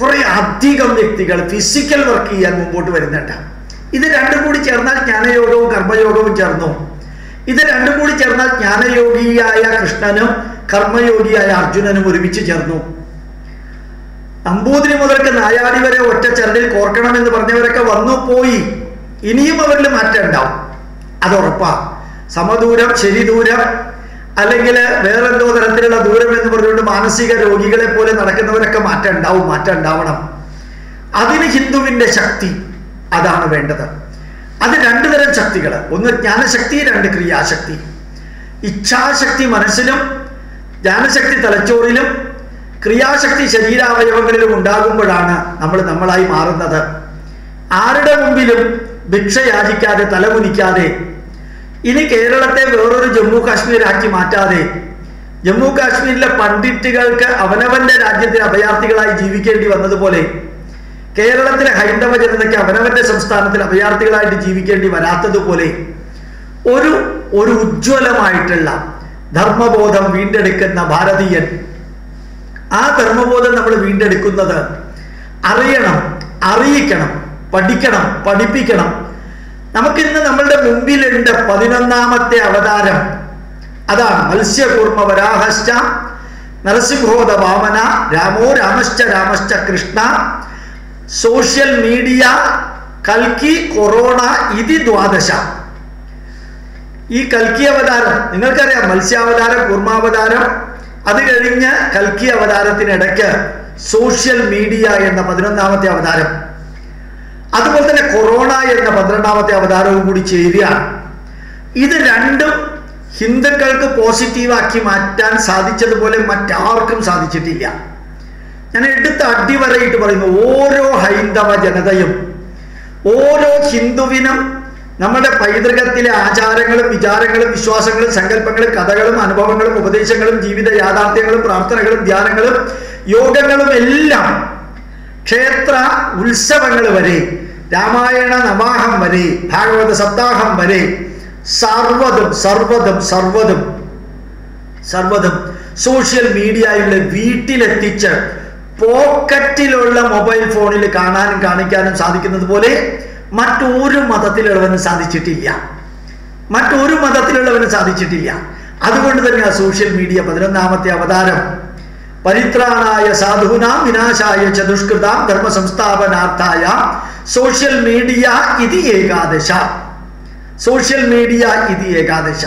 കുറെ അധികം വ്യക്തികൾ ഫിസിക്കൽ വർക്ക് ചെയ്യാൻ മുമ്പോട്ട് വരുന്നുണ്ട്. ഇത് രണ്ടും കൂടി ചേർന്നാൽ ജ്ഞാനയോഗവും കർമ്മയോഗവും ചേർന്നു. ഇത് രണ്ടും കൂടി ചേർന്നാൽ ജ്ഞാനയോഗിയായ കൃഷ്ണനും കർമ്മയോഗിയായ അർജുനനും ഒരുമിച്ച് ചേർന്നു. അമ്പൂതിരി മുതൽക്ക് നായാടി വരെ ഒറ്റ ചരടിൽ കോർക്കണമെന്ന് പറഞ്ഞവരൊക്കെ വന്നു പോയി. ഇനിയും അവരിൽ മാറ്റം ഉണ്ടാവും. അത് ഉറപ്പാ. സമദൂരം ശരിദൂരം അല്ലെങ്കിൽ വേറെന്തോ തരത്തിലുള്ള ദൂരം എന്ന് പറഞ്ഞുകൊണ്ട് മാനസിക രോഗികളെ പോലെ നടക്കുന്നവരൊക്കെ മാറ്റം ഉണ്ടാവും മാറ്റം ഉണ്ടാവണം. അതിന് ഹിന്ദുവിന്റെ ശക്തി അതാണ് വേണ്ടത്. അത് രണ്ടു തരം ശക്തികൾ ഒന്ന് ജ്ഞാനശക്തി രണ്ട് ക്രിയാശക്തി. ഇച്ഛാശക്തി മനസ്സിലും ജ്ഞാനശക്തി തലച്ചോറിലും ക്രിയാശക്തി ശരീരാവയവങ്ങളിലും ഉണ്ടാകുമ്പോഴാണ് നമ്മൾ നമ്മളായി മാറുന്നത്. ആരുടെ മുമ്പിലും ഭിക്ഷ യാചിക്കാതെ ഇനി കേരളത്തെ വേറൊരു ജമ്മു കാശ്മീർ കാശ്മീരാക്കി മാറ്റാതെ ജമ്മു കാശ്മീരിലെ പണ്ഡിറ്റുകൾക്ക് അവനവന്റെ രാജ്യത്തെ അഭയാർത്ഥികളായി ജീവിക്കേണ്ടി വന്നതുപോലെ കേരളത്തിലെ ഹൈന്ദവ ജനതയ്ക്ക് അവനവന്റെ സംസ്ഥാനത്തിൽ അഭയാർത്ഥികളായിട്ട് ജീവിക്കേണ്ടി വരാത്തതുപോലെ ഒരു ഒരു ഉജ്ജ്വലമായിട്ടുള്ള ധർമ്മബോധം വീണ്ടെടുക്കുന്ന ഭാരതീയൻ ആ ധർമ്മബോധം നമ്മൾ വീണ്ടെടുക്കുന്നത് അറിയണം അറിയിക്കണം പഠിക്കണം പഠിപ്പിക്കണം. നമുക്കിന്ന് നമ്മളുടെ മുമ്പിലുണ്ട് പതിനൊന്നാമത്തെ അവതാരം. അതാണ് മത്സ്യകൂർമ്മ വരാഹശ്ച നരസിംഹോദ വാമന രാമോ രാമശ്ച രാമശ്ച കൃഷ്ണ സോഷ്യൽ മീഡിയ കൽക്കി കൊറോണ ഇതി ദ്വാദശ. ഈ കൽക്കി അവതാരം നിങ്ങൾക്കറിയാം മത്സ്യാവതാരം കുർമാവതാരം അത് കഴിഞ്ഞ് കൽക്കി അവതാരത്തിനിടയ്ക്ക് സോഷ്യൽ മീഡിയ എന്ന പതിനൊന്നാമത്തെ അവതാരം. അതുപോലെ തന്നെ കൊറോണ എന്ന പന്ത്രണ്ടാമത്തെ അവതാരവും കൂടി ചേരുകയാണ്. ഇത് രണ്ടും ഹിന്ദുക്കൾക്ക് പോസിറ്റീവാക്കി മാറ്റാൻ സാധിച്ചതുപോലെ മറ്റാർക്കും സാധിച്ചിട്ടില്ല. ഞാൻ എടുത്ത് അടിവരയിട്ട് പറയുന്നു ഓരോ ഹൈന്ദവ ജനതയും ഓരോ ഹിന്ദുവിനും നമ്മുടെ പൈതൃകത്തിലെ ആചാരങ്ങളും വിചാരങ്ങളും വിശ്വാസങ്ങളും സങ്കല്പങ്ങളും കഥകളും അനുഭവങ്ങളും ഉപദേശങ്ങളും ജീവിത യാഥാർത്ഥ്യങ്ങളും പ്രാർത്ഥനകളും ധ്യാനങ്ങളും യോഗങ്ങളും എല്ലാം ക്ഷേത്ര ഉത്സവങ്ങൾ വരെ രാമായണ നവാഹം വരെ ഭാഗവത സപ്താഹം വരെ സർവതും സർവതും സർവതും സർവതും സോഷ്യൽ മീഡിയയിലെ വീട്ടിലെത്തിച്ച് പോക്കറ്റിലുള്ള മൊബൈൽ ഫോണിൽ കാണാനും കാണിക്കാനും സാധിക്കുന്നത് പോലെ മറ്റൊരു മതത്തിലുള്ളവന് സാധിച്ചിട്ടില്ല. മറ്റൊരു മതത്തിലുള്ളവന് സാധിച്ചിട്ടില്ല. അതുകൊണ്ട് തന്നെ ആ സോഷ്യൽ മീഡിയ പതിനൊന്നാമത്തെ അവതാരം. പരിത്രാണായ സാധൂനാം വിനാശായ ചതുഷ്കൃതാം ധർമ്മ സംസ്ഥാപനാർത്ഥായ സോഷ്യൽ മീഡിയ ഇതി ഏകാദശ. സോഷ്യൽ മീഡിയ ഇതി ഏകാദശ.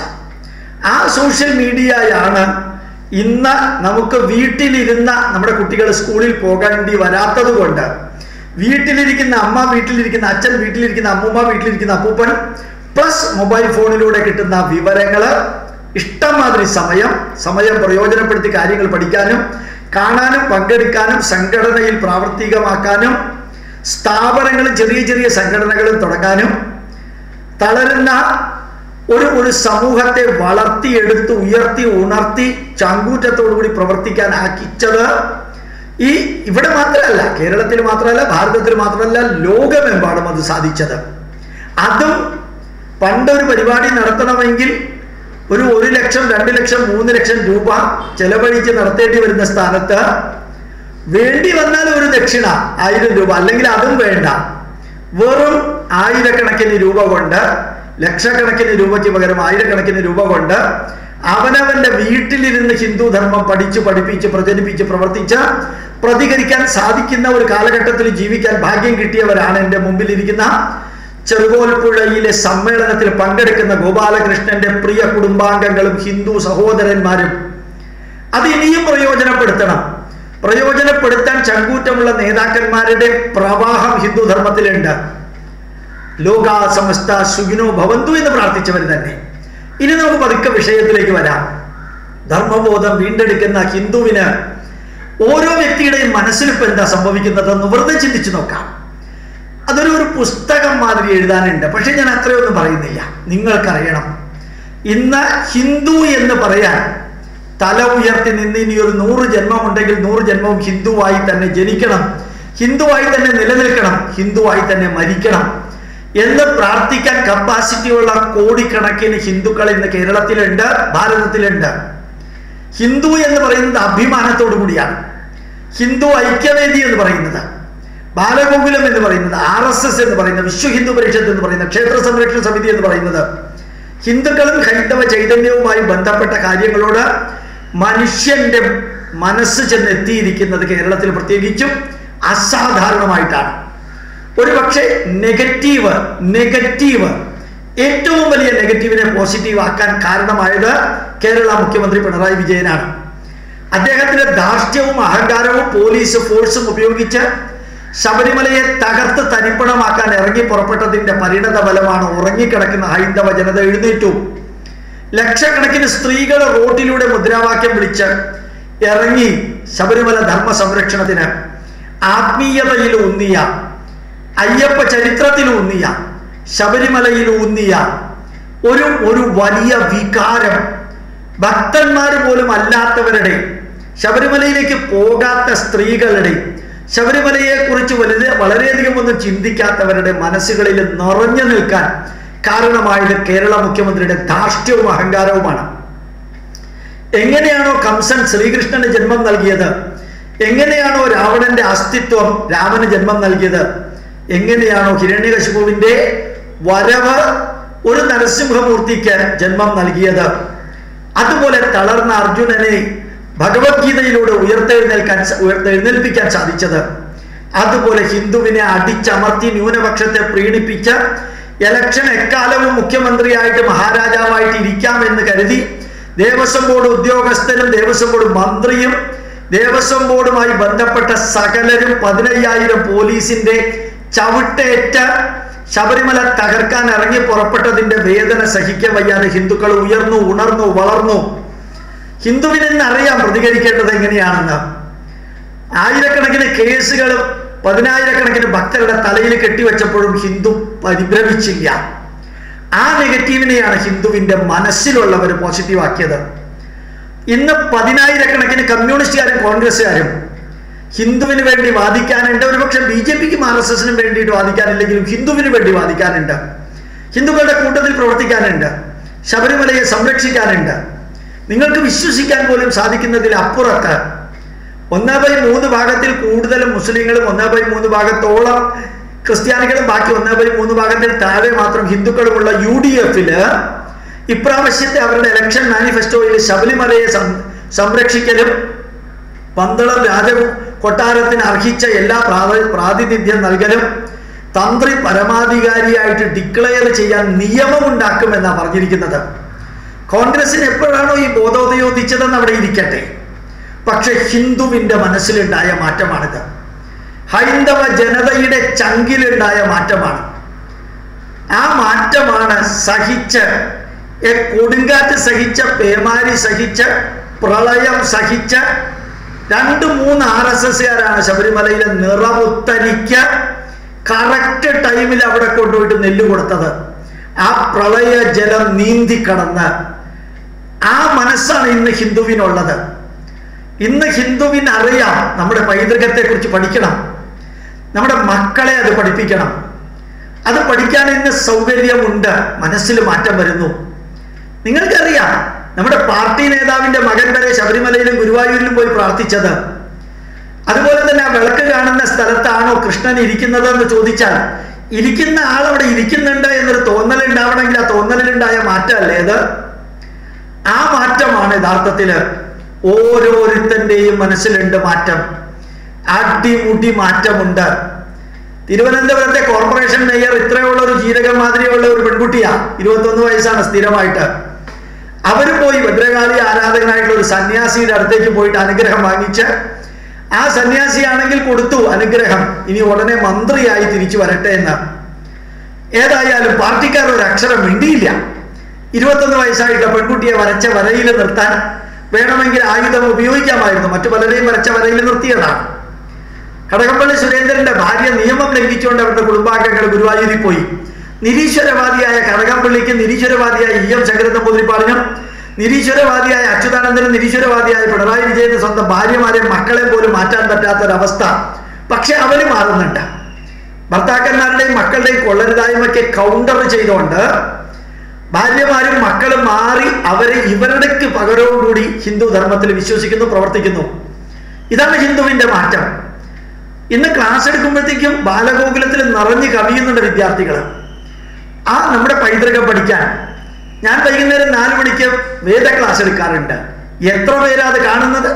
ആ സോഷ്യൽ മീഡിയയാണ് ഇന്ന് നമുക്ക് വീട്ടിലിരുന്ന നമ്മുടെ കുട്ടികൾ സ്കൂളിൽ പോകേണ്ടി വരാത്തത് കൊണ്ട് വീട്ടിലിരിക്കുന്ന അമ്മ വീട്ടിലിരിക്കുന്ന അച്ഛൻ വീട്ടിലിരിക്കുന്ന അമ്മൂമ്മ വീട്ടിലിരിക്കുന്ന അപ്പൂപ്പൻ പ്ലസ് മൊബൈൽ ഫോണിലൂടെ കിട്ടുന്ന വിവരങ്ങൾ ഇഷ്ടംമാതിരി സമയം സമയം പ്രയോജനപ്പെടുത്തി കാര്യങ്ങൾ പഠിക്കാനും കാണാനും പങ്കെടുക്കാനും സംഘടനയിൽ പ്രാവർത്തികമാക്കാനും സ്ഥാപനങ്ങളും ചെറിയ ചെറിയ സംഘടനകളും തുടങ്ങാനും തളരുന്ന ഒരു ഒരു സമൂഹത്തെ വളർത്തിയെടുത്ത് ഉയർത്തി ഉണർത്തി ചങ്കൂറ്റത്തോടുകൂടി പ്രവർത്തിക്കാൻ ആക്കിച്ചത് ഈ ഇവിടെ മാത്രമല്ല കേരളത്തിൽ മാത്രമല്ല ഭാരതത്തിൽ മാത്രമല്ല ലോകമെമ്പാടും അത് സാധിച്ചത്. അതും പണ്ടൊരു പരിപാടി നടത്തണമെങ്കിൽ ഒരു ഒരു ലക്ഷം രണ്ട് ലക്ഷം മൂന്ന് ലക്ഷം രൂപ ചെലവഴിച്ച് നടത്തേണ്ടി വരുന്ന സ്ഥാനത്ത് വേണ്ടി വന്നാൽ ഒരു ദക്ഷിണ ആയിരം രൂപ അല്ലെങ്കിൽ അതും വേണ്ട. വെറും ആയിരക്കണക്കിന് രൂപ കൊണ്ട് ലക്ഷക്കണക്കിന് രൂപയ്ക്ക് പകരം ആയിരക്കണക്കിന് രൂപ കൊണ്ട് അവനവന്റെ വീട്ടിലിരുന്ന് ഹിന്ദു ധർമ്മം പഠിച്ച് പഠിപ്പിച്ച് പ്രചരിപ്പിച്ച് പ്രവർത്തിച്ച പ്രതികരിക്കാൻ സാധിക്കുന്ന ഒരു കാലഘട്ടത്തിൽ ജീവിക്കാൻ ഭാഗ്യം കിട്ടിയവരാണ് എന്റെ മുമ്പിലിരിക്കുന്ന ചെറുകോൽപ്പുഴയിലെ സമ്മേളനത്തിൽ പങ്കെടുക്കുന്ന ഗോപാലകൃഷ്ണന്റെ പ്രിയ കുടുംബാംഗങ്ങളും ഹിന്ദു സഹോദരന്മാരും. അത് ഇനിയും പ്രയോജനപ്പെടുത്തണം. പ്രയോജനപ്പെടുത്താൻ ചങ്കൂറ്റമുള്ള നേതാക്കന്മാരുടെ പ്രവാഹം ഹിന്ദു ധർമ്മത്തിലുണ്ട് ലോകാ സമസ്ത സുഖിനോ ഭവന്തു എന്ന് പ്രാർത്ഥിച്ചവർ തന്നെ. ഇനി നമുക്ക് പതുക്കെ വിഷയത്തിലേക്ക് വരാം. ധർമ്മബോധം വീണ്ടെടുക്കുന്ന ഹിന്ദുവിന് ഓരോ വ്യക്തിയുടെയും മനസ്സിൽ എന്താ സംഭവിക്കുന്നത് എന്ന് വെറുതെ ചിന്തിച്ചു നോക്കാം. അതൊരു ഒരു പുസ്തകം മാതിരി എഴുതാനുണ്ട്. പക്ഷെ ഞാൻ അത്രയൊന്നും പറയുന്നില്ല. നിങ്ങൾക്കറിയണം. ഇന്ന് ഹിന്ദു എന്ന് പറയാൻ തല ഉയർത്തി നിന്ന് ഇനി ഒരു നൂറ് ജന്മം ഉണ്ടെങ്കിൽ നൂറ് ജന്മവും ഹിന്ദുവായി തന്നെ ജനിക്കണം. ഹിന്ദുവായി തന്നെ നിലനിൽക്കണം. ഹിന്ദുവായി തന്നെ മരിക്കണം. എന്ന് പ്രാർത്ഥിക്കാൻ കപ്പാസിറ്റി ഉള്ള കോടിക്കണക്കിന് ഹിന്ദുക്കൾ ഇന്ന് കേരളത്തിലുണ്ട് ഭാരതത്തിലുണ്ട്. ഹിന്ദു എന്ന് പറയുന്നത് അഭിമാനത്തോടു കൂടിയാണ്. ഹിന്ദു ഐക്യവേദി എന്ന് പറയുന്നത് ബാലഗോകുലം എന്ന് പറയുന്നത് ആർ എസ് എസ് എന്ന് പറയുന്നത് വിശ്വ ഹിന്ദു പരിഷത്ത് എന്ന് പറയുന്നത് ക്ഷേത്ര സംരക്ഷണ സമിതി എന്ന് പറയുന്നത്. ഹിന്ദുക്കളും ഹൈന്ദവ ചൈതന്യവുമായി ബന്ധപ്പെട്ട കാര്യങ്ങളോട് മനുഷ്യന്റെ മനസ്സ് ചെന്ന് എത്തിയിരിക്കുന്നത് കേരളത്തിൽ പ്രത്യേകിച്ചും അസാധാരണമായിട്ടാണ്. ഒരു പക്ഷേ നെഗറ്റീവ് നെഗറ്റീവ്. ഏറ്റവും വലിയ നെഗറ്റീവിനെ പോസിറ്റീവ് ആക്കാൻ കാരണമായത് കേരള മുഖ്യമന്ത്രി പിണറായി വിജയനാണ്. അദ്ദേഹത്തിന്റെ ധാർഷ്ട്യവും അഹങ്കാരവും പോലീസ് ഫോഴ്സും ഉപയോഗിച്ച് ശബരിമലയെ തകർത്ത് തരിപ്പണമാക്കാൻ ഇറങ്ങി പുറപ്പെട്ടതിന്റെ പരിണത ഫലമാണ് ഉറങ്ങിക്കിടക്കുന്ന ഹൈന്ദവ ജനത എഴുന്നേറ്റു. ലക്ഷക്കണക്കിന് സ്ത്രീകൾ റോഡിലൂടെ മുദ്രാവാക്യം വിളിച്ച് ഇറങ്ങി ശബരിമല ധർമ്മ സംരക്ഷണത്തിന് ആത്മീയതയിൽ ഊന്നിയ അയ്യപ്പ ശബരിമലയിൽ ഊന്നിയ ഒരു ഒരു വലിയ വികാരം ഭക്തന്മാർ പോലും അല്ലാത്തവരുടെ ശബരിമലയിലേക്ക് പോകാത്ത സ്ത്രീകളുടെ ശബരിമലയെ കുറിച്ച് വലുത് വളരെയധികം ഒന്നും ചിന്തിക്കാത്തവരുടെ മനസ്സുകളിൽ നിറഞ്ഞു നിൽക്കാൻ കാരണമായത് കേരള മുഖ്യമന്ത്രിയുടെ ധാർഷ്ട്യവും അഹങ്കാരവുമാണ്. എങ്ങനെയാണോ കംസൻ ശ്രീകൃഷ്ണന് ജന്മം നൽകിയത്? എങ്ങനെയാണോ രാവണന്റെ അസ്തിത്വം രാമന് ജന്മം നൽകിയത്? എങ്ങനെയാണോ ഹിരണ്യകശിപുവിന്റെ വരവ് ഒരു നരസിംഹമൂർത്തിക്ക് ജന്മം നൽകിയത്. അതുപോലെ തളർന്ന അർജുനനെ ഭഗവത്ഗീതയിലൂടെ ഉയർത്തെഴുന്നേൽക്കാൻ ഉയർത്തെഴുന്നേൽപ്പിക്കാൻ സാധിച്ചത്. അതുപോലെ ഹിന്ദുവിനെ അടിച്ചമർത്തി ന്യൂനപക്ഷത്തെ പ്രീണിപ്പിച്ച് എലക്ഷൻ എക്കാലവും മുഖ്യമന്ത്രിയായിട്ട് മഹാരാജാവായിട്ട് ഇരിക്കാമെന്ന് കരുതി ദേവസ്വം ബോർഡ് ഉദ്യോഗസ്ഥരും ദേവസ്വം ബോർഡ് മന്ത്രിയും ദേവസ്വം ബോർഡുമായി ബന്ധപ്പെട്ട സകലരും പതിനയ്യായിരം പോലീസിന്റെ ചവിട്ടേറ്റ ശബരിമല തകർക്കാൻ ഇറങ്ങി പുറപ്പെട്ടതിന്റെ വേദന സഹിക്കാൻ വയ്യാതെ ഹിന്ദുക്കൾ ഉയർന്നു ഉണർന്നു വളർന്നു. ഹിന്ദുവിനെന്നറിയാം പ്രതികരിക്കേണ്ടത് എങ്ങനെയാണെന്ന്. ആയിരക്കണക്കിന് കേസുകളും പതിനായിരക്കണക്കിന് ഭക്തരുടെ തലയിൽ കെട്ടിവെച്ചപ്പോഴും ഹിന്ദു പരിഭ്രമിച്ചില്ല. ആ നെഗറ്റീവിനെയാണ് ഹിന്ദുവിന്റെ മനസ്സിലുള്ളവർ പോസിറ്റീവ് ആക്കിയത് ഇന്ന് പതിനായിരക്കണക്കിന് കമ്മ്യൂണിസ്റ്റുകാരും കോൺഗ്രസ്സുകാരും ഹിന്ദുവിന് വേണ്ടി വാദിക്കാനുണ്ട്. ഒരുപക്ഷെ ബി ജെ പിക്കും ആർ എസ് എസിനും വേണ്ടിയിട്ട് വാദിക്കാനില്ലെങ്കിലും ഹിന്ദുവിന് വേണ്ടി വാദിക്കാനുണ്ട്. ഹിന്ദുക്കളുടെ കൂട്ടത്തിൽ പ്രവർത്തിക്കാനുണ്ട്. ശബരിമലയെ സംരക്ഷിക്കാനുണ്ട്. നിങ്ങൾക്ക് വിശ്വസിക്കാൻ പോലും സാധിക്കുന്നതിൽ അപ്പുറത്ത് ഒന്നേ ബൈ മൂന്ന് ഭാഗത്തിൽ കൂടുതലും മുസ്ലിങ്ങളും ഒന്നേ ബൈ മൂന്ന് ഭാഗത്തോളം ക്രിസ്ത്യാനികളും ബാക്കി ഒന്നേ ബൈ മൂന്ന് ഭാഗത്തിൽ താഴെ മാത്രം ഹിന്ദുക്കളുമുള്ള യു ഡി എഫിൽ ഇപ്രാവശ്യത്തെ അവരുടെ ഇലക്ഷൻ മാനിഫെസ്റ്റോയിൽ ശബരിമലയെ സംരക്ഷിക്കലും പന്തളം രാജ കൊട്ടാരത്തിന് അർഹിച്ച എല്ലാ പ്രാതിനിധ്യം നൽകലും തന്ത്രി പരമാധികാരിയായിട്ട് ഡിക്ലെയർ ചെയ്യാൻ നിയമം നിയമമുണ്ടാക്കുമെന്നാണ് പറഞ്ഞിരിക്കുന്നത്. കോൺഗ്രസിന് എപ്പോഴാണോ ഈ ബോധോദയോദിച്ചതെന്ന് അവിടെ ഇരിക്കട്ടെ. പക്ഷെ ഹിന്ദുവിന്റെ മനസ്സിലുണ്ടായ മാറ്റമാണിത്. ഹൈന്ദവ ജനതയുടെ ചങ്കിലുണ്ടായ മാറ്റമാണ്. ആ മാറ്റമാണ് സഹിച്ച് കൊടുങ്കാറ്റ് സഹിച്ച പേമാരി സഹിച്ച് പ്രളയം സഹിച്ച് രണ്ട് മൂന്ന് ആർ എസ് എസ്കാരാണ് ശബരിമലയിലെ നിറമുത്തരിക്ക കറക്റ്റ് ടൈമിൽ അവിടെ കൊണ്ടുപോയിട്ട് നെല്ല് കൊടുത്തത്. ആ പ്രളയ ജലം നീന്തി കടന്ന്. ആ മനസ്സാണ് ഇന്ന് ഹിന്ദുവിനുള്ളത്. ഇന്ന് ഹിന്ദുവിന് അറിയാം നമ്മുടെ പൈതൃകത്തെ കുറിച്ച് പഠിക്കണം. നമ്മുടെ മക്കളെ അത് പഠിപ്പിക്കണം. അത് പഠിക്കാൻ ഇന്ന് സൗകര്യമുണ്ട്. മനസ്സിൽ മാറ്റം വരുന്നു. നിങ്ങൾക്കറിയാം നമ്മുടെ പാർട്ടി നേതാവിന്റെ മകൻ വരെ ശബരിമലയിലും ഗുരുവായൂരിലും പോയി പ്രാർത്ഥിച്ചത്. അതുപോലെ തന്നെ ആ വിളക്ക് കാണുന്ന സ്ഥലത്താണോ കൃഷ്ണൻ ഇരിക്കുന്നത് എന്ന് ചോദിച്ചാൽ ഇരിക്കുന്ന ആൾ അവിടെ ഇരിക്കുന്നുണ്ട് എന്നൊരു തോന്നൽ ഉണ്ടാവണമെങ്കിൽ ആ തോന്നലിലുണ്ടായ മാറ്റമല്ലേ അത് ആ മാറ്റമാണ് യഥാർത്ഥത്തിൽ ഓരോരുത്തന്റെയും മനസ്സിലുണ്ട് മാറ്റം. അടിമുടി മാറ്റമുണ്ട്. തിരുവനന്തപുരത്തെ കോർപ്പറേഷൻ മേയർ ഇത്രയുള്ള ഒരു ജീരകം മാതിരിയുള്ള ഒരു പെൺകുട്ടിയാ ഇരുപത്തൊന്ന് വയസ്സാണ് സ്ഥിരമായിട്ട്. അവർ പോയി ഭദ്രകാളി ആരാധകനായിട്ടുള്ള ഒരു സന്യാസിയുടെ അടുത്തേക്ക് പോയിട്ട് അനുഗ്രഹം വാങ്ങിച്ച് ആ സന്യാസിയാണെങ്കിൽ കൊടുത്തു അനുഗ്രഹം. ഇനി ഉടനെ മന്ത്രിയായി തിരിച്ചു വരട്ടെ എന്ന്. ഏതായാലും പാർട്ടിക്കാർ ഒരു അക്ഷരം മിണ്ടിയില്ല. ഇരുപത്തൊന്ന് വയസ്സായിട്ട് പെൺകുട്ടിയെ വരച്ച വരയിൽ നിർത്താൻ വേണമെങ്കിൽ ആയുധം ഉപയോഗിക്കാമായിരുന്നു. മറ്റു പലരെയും വരച്ച വരയിൽ നിർത്തിയതാണ്. കടകംപള്ളി സുരേന്ദ്രന്റെ ഭാര്യ നിയമം ലംഘിച്ചുകൊണ്ട് അവരുടെ കുടുംബാംഗങ്ങൾ ഗുരുവായൂരിൽ പോയി. നിരീശ്വരവാദിയായ കടകംപള്ളിക്ക് നിരീശ്വരവാദിയായ ഇ എം ശങ്കരത്തമ്പൂതിരിപ്പാടിനും നിരീശ്വരവാദിയായ അച്യുതാനന്ദനും നിരീശ്വരവാദിയായ പിണറായി വിജയന്റെ സ്വന്തം ഭാര്യമാരെ മക്കളെ പോലും മാറ്റാൻ പറ്റാത്തൊരവസ്ഥ. പക്ഷെ അവർ മാറുന്നുണ്ട് ഭർത്താക്കന്മാരുടെയും മക്കളുടെയും കൊള്ളരുതായ്മയ്ക്ക് കൗണ്ടർ ചെയ്തുകൊണ്ട് ഭാര്യമാരും മക്കളും മാറി അവരെ ഇവരുടെക്ക് പകരവുകൂടി ഹിന്ദു ധർമ്മത്തിൽ വിശ്വസിക്കുന്നു പ്രവർത്തിക്കുന്നു. ഇതാണ് ഹിന്ദുവിന്റെ മാറ്റം. ഇന്ന് ക്ലാസ് എടുക്കുമ്പോഴത്തേക്കും ബാലഗോകുലത്തിൽ നിറഞ്ഞു കവിയുന്നുണ്ട് വിദ്യാർത്ഥികൾ ആ നമ്മുടെ പൈതൃകം പഠിക്കാൻ. ഞാൻ വൈകുന്നേരം നാല് മണിക്ക് വേദ ക്ലാസ് എടുക്കാറുണ്ട്. എത്ര പേരാ അത് കാണുന്നത്?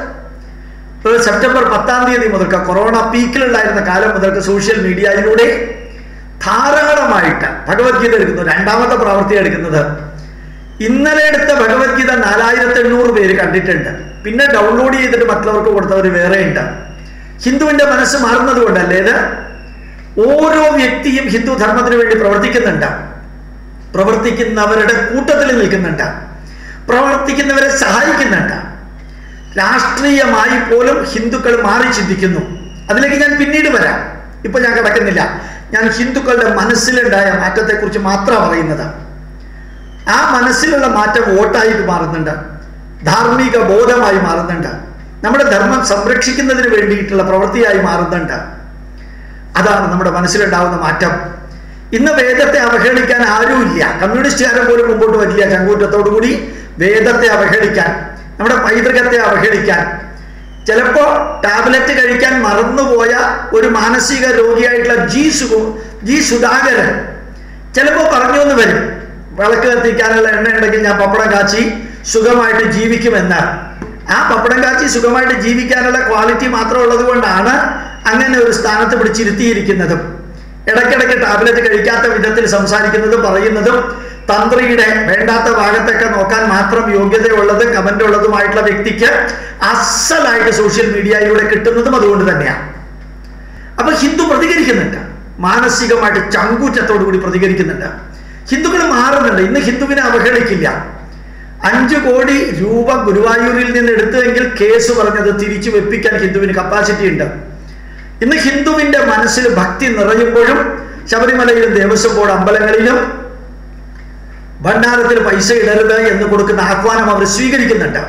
സെപ്റ്റംബർ പത്താം തീയതി മുതൽക്ക് കൊറോണ പീക്കിലുണ്ടായിരുന്ന കാലം മുതൽക്ക് സോഷ്യൽ മീഡിയയിലൂടെ ധാരാളമായിട്ട് ഭഗവത്ഗീത എടുക്കുന്നു. രണ്ടാമത്തെ പ്രവൃത്തി എടുക്കുന്നത്. ഇന്നലെ എടുത്ത ഭഗവത്ഗീത നാലായിരത്തി എണ്ണൂറ് പേര് കണ്ടിട്ടുണ്ട്. പിന്നെ ഡൗൺലോഡ് ചെയ്തിട്ട് മറ്റുള്ളവർക്ക് കൊടുത്തവർ ഉണ്ട് ഹിന്ദുവിന്റെ മനസ്സ് മാറുന്നത് കൊണ്ടല്ലേ ഓരോ വ്യക്തിയും ഹിന്ദു ധർമ്മത്തിന് വേണ്ടി പ്രവർത്തിക്കുന്നുണ്ട്. പ്രവർത്തിക്കുന്നവരുടെ കൂട്ടത്തിൽ നിൽക്കുന്നുണ്ട്. പ്രവർത്തിക്കുന്നവരെ സഹായിക്കുന്നുണ്ട്. രാഷ്ട്രീയമായി പോലും ഹിന്ദുക്കൾ മാറി ചിന്തിക്കുന്നു. അതിലേക്ക് ഞാൻ പിന്നീട് വരാം. ഇപ്പൊ ഞാൻ കിടക്കുന്നില്ല. ഞാൻ ഹിന്ദുക്കളുടെ മനസ്സിലുണ്ടായ മാറ്റത്തെക്കുറിച്ച് മാത്രം പറയുന്നത്. ആ മനസ്സിലുള്ള മാറ്റം വോട്ടായിട്ട് മാറുന്നുണ്ട്. ധാർമ്മിക ബോധമായി മാറുന്നുണ്ട്. നമ്മുടെ ധർമ്മം സംരക്ഷിക്കുന്നതിന് വേണ്ടിയിട്ടുള്ള പ്രവൃത്തിയായി മാറുന്നുണ്ട്. അതാണ് നമ്മുടെ മനസ്സിലുണ്ടാവുന്ന മാറ്റം. ഇന്ന് വേദത്തെ അവഹേളിക്കാൻ ആരുമില്ല. കമ്മ്യൂണിസ്റ്റുകാരൻ പോലും മുമ്പോട്ട് വരില്ല ചങ്കൂറ്റത്തോടുകൂടി വേദത്തെ അവഹേളിക്കാൻ നമ്മുടെ പൈതൃകത്തെ അവഹേളിക്കാൻ. ചിലപ്പോൾ ടാബ്ലറ്റ് കഴിക്കാൻ മറന്നുപോയ ഒരു മാനസിക രോഗിയായിട്ടുള്ള ജി സു ജി സുധാകരൻ ചിലപ്പോൾ പറഞ്ഞു എന്ന് വരും. വിളക്ക് കത്തിക്കാനുള്ള എണ്ണ ഉണ്ടെങ്കിൽ ഞാൻ പപ്പടം കാച്ചി സുഖമായിട്ട് ജീവിക്കുമെന്ന് ആ പപ്പടം കാച്ചി സുഖമായിട്ട് ജീവിക്കാനുള്ള ക്വാളിറ്റി മാത്രം ഉള്ളത് കൊണ്ടാണ് അങ്ങനെ ഒരു സ്ഥാനത്ത് പിടിച്ചിരുത്തിയിരിക്കുന്നതും. ഇടയ്ക്കിടയ്ക്ക് ടാബ്ലറ്റ് കഴിക്കാത്ത വിധത്തിൽ സംസാരിക്കുന്നതും പറയുന്നതും തന്ത്രിയുടെ വേണ്ടാത്ത ഭാഗത്തൊക്കെ നോക്കാൻ മാത്രം യോഗ്യതയുള്ളത് കമന്റ് ഉള്ളതുമായിട്ടുള്ള വ്യക്തിക്ക് അസലായിട്ട് സോഷ്യൽ മീഡിയയിലൂടെ കിട്ടുന്നതും അതുകൊണ്ട് തന്നെയാണ് അപ്പൊ ഹിന്ദു പ്രതികരിക്കുന്നുണ്ട്. മാനസികമായിട്ട് ചങ്കൂറ്റത്തോടു കൂടി പ്രതികരിക്കുന്നുണ്ട്. ഹിന്ദുക്കൾ മാറുന്നുണ്ട്. ഇന്ന് ഹിന്ദുവിനെ അവഹേളിക്കില്ല. അഞ്ചു കോടി രൂപ ഗുരുവായൂരിൽ നിന്ന് എടുത്തുവെങ്കിൽ കേസ് പറഞ്ഞത് തിരിച്ചു വെപ്പിക്കാൻ ഹിന്ദുവിന് കപ്പാസിറ്റി ഉണ്ട്. ഇന്ന് ഹിന്ദുവിന്റെ മനസ്സിൽ ഭക്തി നിറയുമ്പോഴും ശബരിമലയിലും ദേവസ്വം ബോർഡ് അമ്പലങ്ങളിലും ഭണ്ഡാരത്തിൽ പൈസ ഇടരുത് എന്ന് കൊടുക്കുന്ന ആഹ്വാനം അവർ സ്വീകരിക്കുന്നുണ്ട്.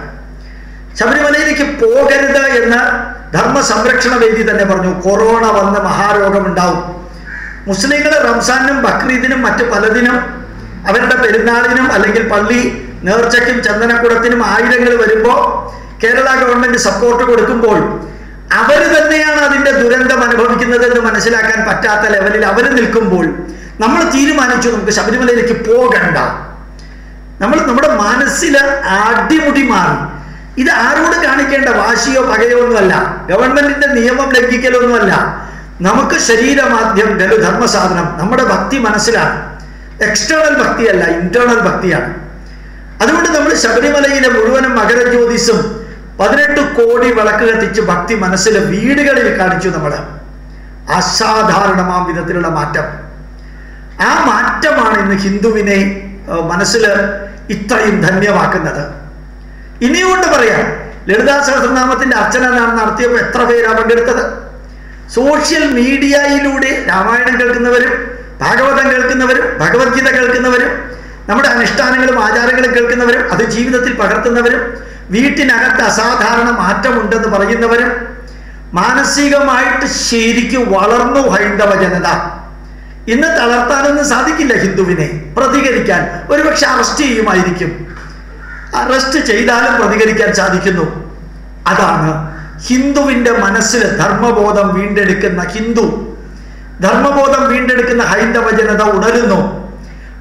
ശബരിമലയിലേക്ക് പോകരുത് എന്ന് ധർമ്മ സംരക്ഷണ വേദി തന്നെ പറഞ്ഞു. കൊറോണ വന്ന് മഹാരോഗം ഉണ്ടാവും. മുസ്ലിങ്ങൾ റംസാനും ബക്രീദിനും മറ്റു പലതിനും അവരുടെ പെരുന്നാളിനും അല്ലെങ്കിൽ പള്ളി നേർച്ചയ്ക്കും ചന്ദനക്കുടത്തിനും ആയിരങ്ങൾ വരുമ്പോൾ കേരള ഗവൺമെന്റ് സപ്പോർട്ട് കൊടുക്കുമ്പോൾ അവർ തന്നെയാണ് അതിന്റെ ദുരന്തം അനുഭവിക്കുന്നത് എന്ന് മനസ്സിലാക്കാൻ പറ്റാത്ത ലെവലിൽ അവർ നിൽക്കുമ്പോൾ നമ്മൾ തീരുമാനിച്ചു നമുക്ക് ശബരിമലയിലേക്ക് പോകണ്ട. നമ്മൾ നമ്മുടെ മനസ്സിൽ അടിമുടി മാറി. ഇത് ആരോട് കാണിക്കേണ്ട? വാശിയോ പകയോ ഒന്നുമല്ല. ഗവൺമെന്റിന്റെ നിയമം ലംഘിക്കലൊന്നുമല്ല. നമുക്ക് ശരീരമാദ്യം ഗലു ധർമ്മസാധനം നമ്മുടെ ഭക്തി മനസ്സിലാണ്. എക്സ്റ്റേണൽ ഭക്തിയല്ല ഇന്റേണൽ ഭക്തിയാണ്. അതുകൊണ്ട് നമ്മൾ ശബരിമലയിലെ മുഴുവനും മകരജ്യോതിസും പതിനെട്ട് കോടി വിളക്ക് കത്തിച്ച് ഭക്തി മനസ്സിലെ വീടുകളിൽ കാണിച്ചു നമ്മൾ അസാധാരണമാം വിധത്തിലുള്ള മാറ്റം. ആ മാറ്റമാണ് ഇന്ന് ഹിന്ദുവിനെ മനസ്സിൽ ഇത്രയും ധന്യമാക്കുന്നത്. ഇനിയുകൊണ്ട് പറയാം ലളിതാ സഹസ്രനാമത്തിന്റെ അർച്ചന നാം നടത്തിയപ്പോൾ എത്ര പേരാണ് പങ്കെടുത്തത്? സോഷ്യൽ മീഡിയയിലൂടെ രാമായണം കേൾക്കുന്നവരും ഭാഗവതം കേൾക്കുന്നവരും ഭഗവത്ഗീത കേൾക്കുന്നവരും നമ്മുടെ അനുഷ്ഠാനങ്ങളും ആചാരങ്ങളും കേൾക്കുന്നവരും അത് ജീവിതത്തിൽ പകർത്തുന്നവരും വീട്ടിനകത്ത് അസാധാരണ മാറ്റമുണ്ടെന്ന് പറയുന്നവരും മാനസികമായിട്ട് ശരിക്കും വളർന്നു ഹൈന്ദവ ജനത. ഇന്ന് തളർത്താനൊന്നും സാധിക്കില്ല ഹിന്ദുവിനെ. പ്രതികരിക്കാൻ. ഒരുപക്ഷെ അറസ്റ്റ് ചെയ്യുമായിരിക്കും. അറസ്റ്റ് ചെയ്താലും പ്രതികരിക്കാൻ സാധിക്കുന്നു. അതാണ് ഹിന്ദുവിന്റെ മനസ്സിൽ ധർമ്മബോധം വീണ്ടെടുക്കുന്ന ഹിന്ദു. ധർമ്മബോധം വീണ്ടെടുക്കുന്ന ഹൈന്ദവ ജനത ഉണരുന്നു.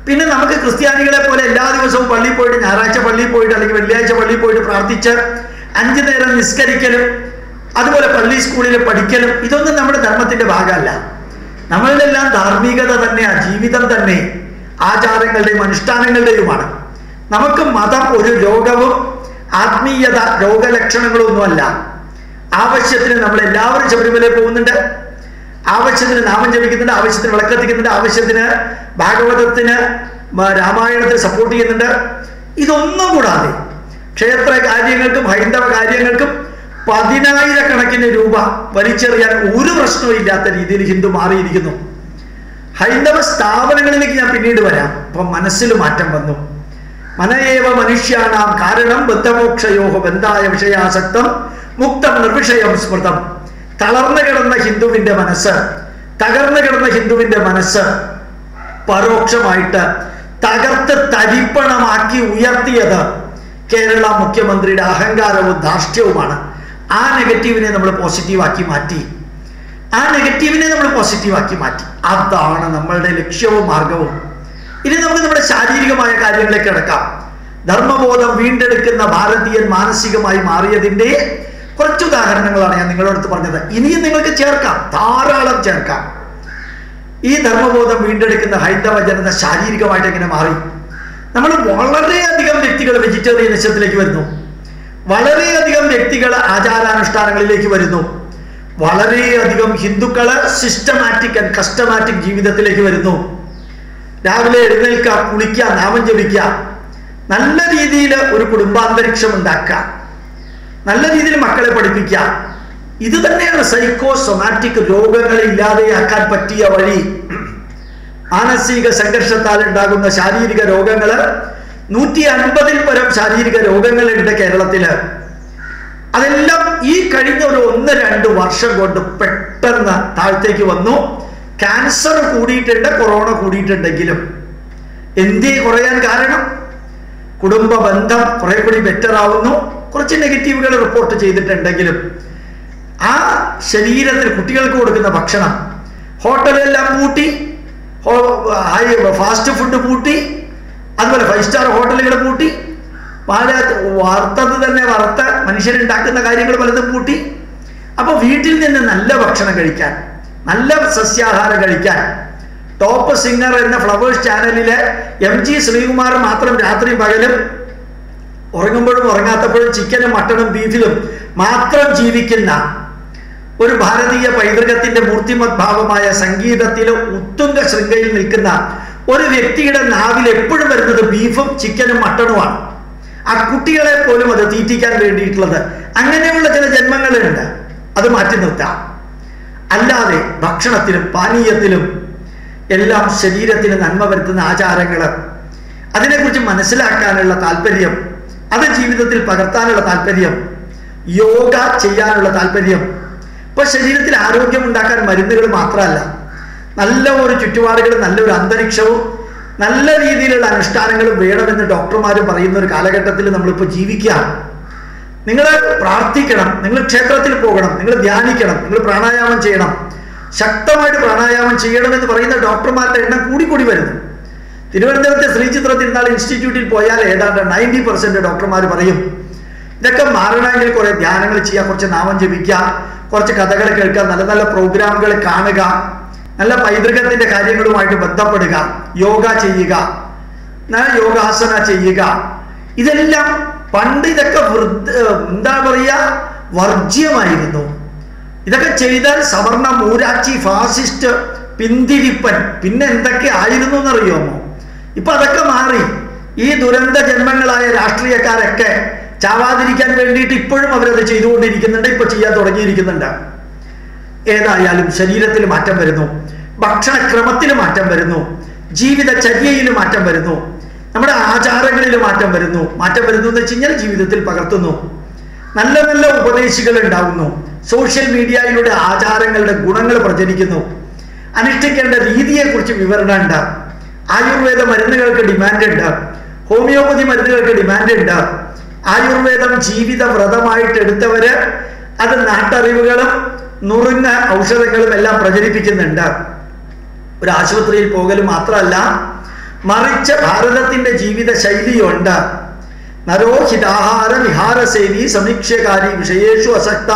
പിന്നെ നമുക്ക് ക്രിസ്ത്യാനികളെ പോലെ എല്ലാ ദിവസവും പള്ളിയിൽ പോയിട്ട് ഞായറാഴ്ച പള്ളിയിൽ പോയിട്ട് അല്ലെങ്കിൽ വെള്ളിയാഴ്ച പള്ളിയിൽ പോയിട്ട് പ്രാർത്ഥിച്ച് അഞ്ചു നേരം നിസ്കരിക്കലും അതുപോലെ പള്ളി സ്കൂളിൽ പഠിക്കലും ഇതൊന്നും നമ്മുടെ ധർമ്മത്തിന്റെ ഭാഗമല്ല. നമ്മളിലെല്ലാം ധാർമ്മികത തന്നെയാണ് ജീവിതം തന്നെ ആചാരങ്ങളുടെയും അനുഷ്ഠാനങ്ങളുടെയുമാണ്. നമുക്ക് മതം ഒരു രോഗവും ആത്മീയത രോഗലക്ഷണങ്ങളൊന്നുമല്ല. ആവശ്യത്തിന് നമ്മൾ എല്ലാവരും ശബരിമലയിൽ പോകുന്നുണ്ട്. ആവശ്യത്തിന് നാമം ജപിക്കുന്നുണ്ട് ആവശ്യത്തിന് വിളക്കത്തിക്കുന്നുണ്ട് ആവശ്യത്തിന് ഭാഗവതത്തിന് രാമായണത്തിന് സപ്പോർട്ട് ചെയ്യുന്നുണ്ട്. ഇതൊന്നും കൂടാതെ ക്ഷേത്ര കാര്യങ്ങൾക്കും ഹൈന്ദവ കാര്യങ്ങൾക്കും പതിനായിരക്കണക്കിന് രൂപ വലിച്ചെറിയാൻ ഒരു പ്രശ്നവും ഇല്ലാത്ത രീതിയിൽ ഹിന്ദു മാറിയിരിക്കുന്നു. ഹൈന്ദവ സ്ഥാപനങ്ങളിലേക്ക് ഞാൻ പിന്നീട് വരാം. അപ്പൊ മനസ്സിൽ മാറ്റം വന്നു. മനയേവ മനുഷ്യാണാം കാരണം ബദ്ധമോക്ഷയോഹ ബന്ധായ വിഷയാസക്തം മുക്തം നിർവിഷയം സ്മൃതം. തളർന്നു കിടന്ന ഹിന്ദുവിന്റെ മനസ്സ് തകർന്നു കിടന്ന ഹിന്ദുവിന്റെ മനസ്സ് പരോക്ഷമായിട്ട് തകർത്ത് തരിപ്പണമാക്കി ഉയർത്തിയത് കേരള മുഖ്യമന്ത്രിയുടെ അഹങ്കാരവും ധാർഷ്ട്യവുമാണ്. ആ നെഗറ്റീവിനെ നമ്മൾ പോസിറ്റീവാക്കി മാറ്റി. ആ നെഗറ്റീവിനെ നമ്മൾ പോസിറ്റീവാക്കി മാറ്റി. അതാണ് നമ്മളുടെ ലക്ഷ്യവും മാർഗവും. ഇനി നമുക്ക് നമ്മുടെ ശാരീരികമായ കാര്യങ്ങളിലേക്ക് കിടക്കാം. ധർമ്മബോധം വീണ്ടെടുക്കുന്ന ഭാരതീയൻ മാനസികമായി മാറിയതിന്റെ കുറച്ച് ഉദാഹരണങ്ങളാണ് ഞാൻ നിങ്ങളോട് പറഞ്ഞത്. ഇനിയും നിങ്ങൾക്ക് ചേർക്കാം. ധാരാളം ചേർക്കാം. ഈ ധർമ്മബോധം വീണ്ടെടുക്കുന്ന ഹൈന്ദവ ജനത ശാരീരികമായിട്ട് എങ്ങനെ മാറി? നമ്മൾ വളരെയധികം വ്യക്തികൾ വെജിറ്റേറിയനിസത്തിലേക്ക് വരുന്നു. വളരെയധികം വ്യക്തികൾ ആചാരാനുഷ്ഠാനങ്ങളിലേക്ക് വരുന്നു. വളരെയധികം ഹിന്ദുക്കൾ സിസ്റ്റമാറ്റിക് ആൻഡ് കസ്റ്റമാറ്റിക് ജീവിതത്തിലേക്ക് വരുന്നു. രാവിലെ എഴുന്നേൽക്കുക കുളിക്കുക നാമം ജപിക്കുക നല്ല രീതിയിൽ ഒരു കുടുംബാന്തരീക്ഷം ഉണ്ടാക്കുക നല്ല രീതിയിൽ മക്കളെ പഠിപ്പിക്കുക ഇത് തന്നെയാണ് സൈക്കോ സൊമാറ്റിക് രോഗങ്ങളെ ഇല്ലാതെയാക്കാൻ പറ്റിയ വഴി. മാനസിക സംഘർഷത്താൽ ഉണ്ടാകുന്ന ശാരീരിക രോഗങ്ങൾ നൂറ്റി അൻപതിൽ പരം ശാരീരിക രോഗങ്ങളുണ്ട് കേരളത്തിൽ. അതെല്ലാം ഈ കഴിഞ്ഞ ഒരു ഒന്ന് രണ്ട് വർഷം കൊണ്ട് പെട്ടെന്ന് താഴത്തേക്ക് വന്നു. ക്യാൻസർ കൂടിയിട്ടുണ്ട് കൊറോണ കൂടിയിട്ടുണ്ടെങ്കിലും. എന്തേ കുറയാൻ കാരണം? കുടുംബ ബന്ധം കുറെ കൂടി ബെറ്റർ ആവുന്നു. കുറച്ച് നെഗറ്റീവുകൾ റിപ്പോർട്ട് ചെയ്തിട്ടുണ്ടെങ്കിലും. ആ ശരീരത്തിൽ കുട്ടികൾക്ക് കൊടുക്കുന്ന ഭക്ഷണം ഹോട്ടലെല്ലാം പൂട്ടി ഫാസ്റ്റ് ഫുഡ് പൂട്ടി അതുപോലെ ഫൈവ് സ്റ്റാർ ഹോട്ടലുകൾ പൂട്ടി പല വറുത്തത് തന്നെ വറുത്ത മനുഷ്യരുണ്ടാക്കുന്ന കാര്യങ്ങൾ പലതും പൂട്ടി. അപ്പോൾ വീട്ടിൽ നിന്ന് നല്ല ഭക്ഷണം കഴിക്കാൻ നല്ല സസ്യാഹാരം കഴിക്കാൻ ടോപ്പ് സിംഗർ എന്ന ഫ്ലവേഴ്സ് ചാനലിലെ എം ജി ശ്രീകുമാർ മാത്രം രാത്രിയും പകലും ഉറങ്ങുമ്പോഴും ഉറങ്ങാത്തപ്പോഴും ചിക്കനും മട്ടണും ബീഫിലും മാത്രം ജീവിക്കുന്ന ഒരു ഭാരതീയ പൈതൃകത്തിന്റെ മൂർത്തിമത് ഭാവമായ സംഗീതത്തിലെ ഉത്തുംഗ ശൃംഖയിൽ നിൽക്കുന്ന ഒരു വ്യക്തിയുടെ നാവിൽ എപ്പോഴും വരുന്നത് ബീഫും ചിക്കനും മട്ടണുമാണ്. ആ കുട്ടികളെ പോലും അത് തീറ്റിക്കാൻ വേണ്ടിയിട്ടുള്ളത്. അങ്ങനെയുള്ള ചില ജന്മങ്ങളുണ്ട്. അത് മാറ്റി നിർത്താം. അല്ലാതെ ഭക്ഷണത്തിലും പാനീയത്തിലും എല്ലാം ശരീരത്തിന് നന്മ വരുത്തുന്ന ആചാരങ്ങൾ അതിനെക്കുറിച്ച് മനസ്സിലാക്കാനുള്ള താല്പര്യം അത് ജീവിതത്തിൽ പകർത്താനുള്ള താല്പര്യം യോഗ ചെയ്യാനുള്ള താല്പര്യം ഇപ്പൊ ശരീരത്തിൽ ആരോഗ്യം ഉണ്ടാക്കാൻ മരുന്നുകൾ മാത്രമല്ല നല്ല ഒരു ചുറ്റുപാടുകളും നല്ലൊരു അന്തരീക്ഷവും നല്ല രീതിയിലുള്ള അനുഷ്ഠാനങ്ങളും വേണമെന്ന് ഡോക്ടർമാർ പറയുന്ന ഒരു കാലഘട്ടത്തിൽ നമ്മളിപ്പോൾ ജീവിക്കുകയാണ്. നിങ്ങൾ പ്രാർത്ഥിക്കണം നിങ്ങൾ ക്ഷേത്രത്തിൽ പോകണം നിങ്ങൾ ധ്യാനിക്കണം നിങ്ങൾ പ്രാണായാമം ചെയ്യണം. ശക്തമായിട്ട് പ്രാണായാമം ചെയ്യണമെന്ന് പറയുന്ന ഡോക്ടർമാരുടെ എണ്ണം കൂടി കൂടി വരുന്നു. തിരുവനന്തപുരത്തെ ശ്രീചിത്ര തിരുനാൾ ഇൻസ്റ്റിറ്റ്യൂട്ടിൽ പോയാൽ ഏതാണ്ട് നയന്റി പെർസെന്റ് ഡോക്ടർമാർ പറയും ഇതൊക്കെ മാറണമെങ്കിൽ കുറേ ധ്യാനങ്ങൾ ചെയ്യുക കുറച്ച് നാമം ജപിക്കുക കുറച്ച് കഥകൾ കേൾക്കുക നല്ല നല്ല പ്രോഗ്രാമുകൾ കാണുക നല്ല പൈതൃകത്തിന്റെ കാര്യങ്ങളുമായിട്ട് ബന്ധപ്പെടുക യോഗ ചെയ്യുക യോഗാസന ചെയ്യുക. ഇതെല്ലാം പണ്ട് ഇതൊക്കെ വൃദ്ധ എന്താ പറയുക വർജ്യമായിരുന്നു. ഇതൊക്കെ ചെയ്താൽ സവർണ മൂരാച്ചി ഫാസിസ്റ്റ് പിന്തിരിപ്പൻ. പിന്നെ എന്തൊക്കെ ആയിരുന്നു എന്നറിയാമോ? ഇപ്പൊ അതൊക്കെ മാറി. ഈ ദുരന്ത ജന്മങ്ങളായ രാഷ്ട്രീയക്കാരൊക്കെ ചാവാതിരിക്കാൻ വേണ്ടിയിട്ട് ഇപ്പോഴും അവരത് ചെയ്തുകൊണ്ടിരിക്കുന്നുണ്ട് ഇപ്പൊ ചെയ്യാൻ തുടങ്ങിയിരിക്കുന്നുണ്ട്. ഏതായാലും ശരീരത്തിൽ മാറ്റം വരുന്നു ഭക്ഷണക്രമത്തിൽ മാറ്റം വരുന്നു ജീവിതചര്യയിൽ മാറ്റം വരുന്നു നമ്മുടെ ആചാരങ്ങളിൽ മാറ്റം വരുന്നു. മാറ്റം വരുന്നു എന്ന് വെച്ച് കഴിഞ്ഞാൽ ജീവിതത്തിൽ പകർത്തുന്നു. നല്ല നല്ല ഉപദേശികൾ ഉണ്ടാവുന്നു സോഷ്യൽ മീഡിയയിലൂടെ ആചാരങ്ങളുടെ ഗുണങ്ങൾ പ്രചരിക്കുന്നു. അനുഷ്ഠിക്കേണ്ട രീതിയെക്കുറിച്ച് വിവരണം ഉണ്ട്. ആയുർവേദ മരുന്നുകൾക്ക് ഡിമാൻഡ് ഉണ്ട്. ഹോമിയോപ്പതി മരുന്നുകൾക്ക് ഡിമാൻഡ് ഉണ്ട്. ആയുർവേദം ജീവിത വ്രതമായിട്ട് എടുത്തവര് അത് നാട്ടറിവുകളും നുറുങ്ങ ഔഷധങ്ങളും എല്ലാം പ്രചരിപ്പിക്കുന്നുണ്ട്. ഒരു ആശുപത്രിയിൽ പോകൽ മാത്രമല്ല മറിച്ച് ഭാരതത്തിന്റെ ജീവിത ശൈലിയുണ്ട് നരോഹിതാഹാര വിഹാരസേവി സമീക്ഷകാരി വിഷയേഷു അസക്ത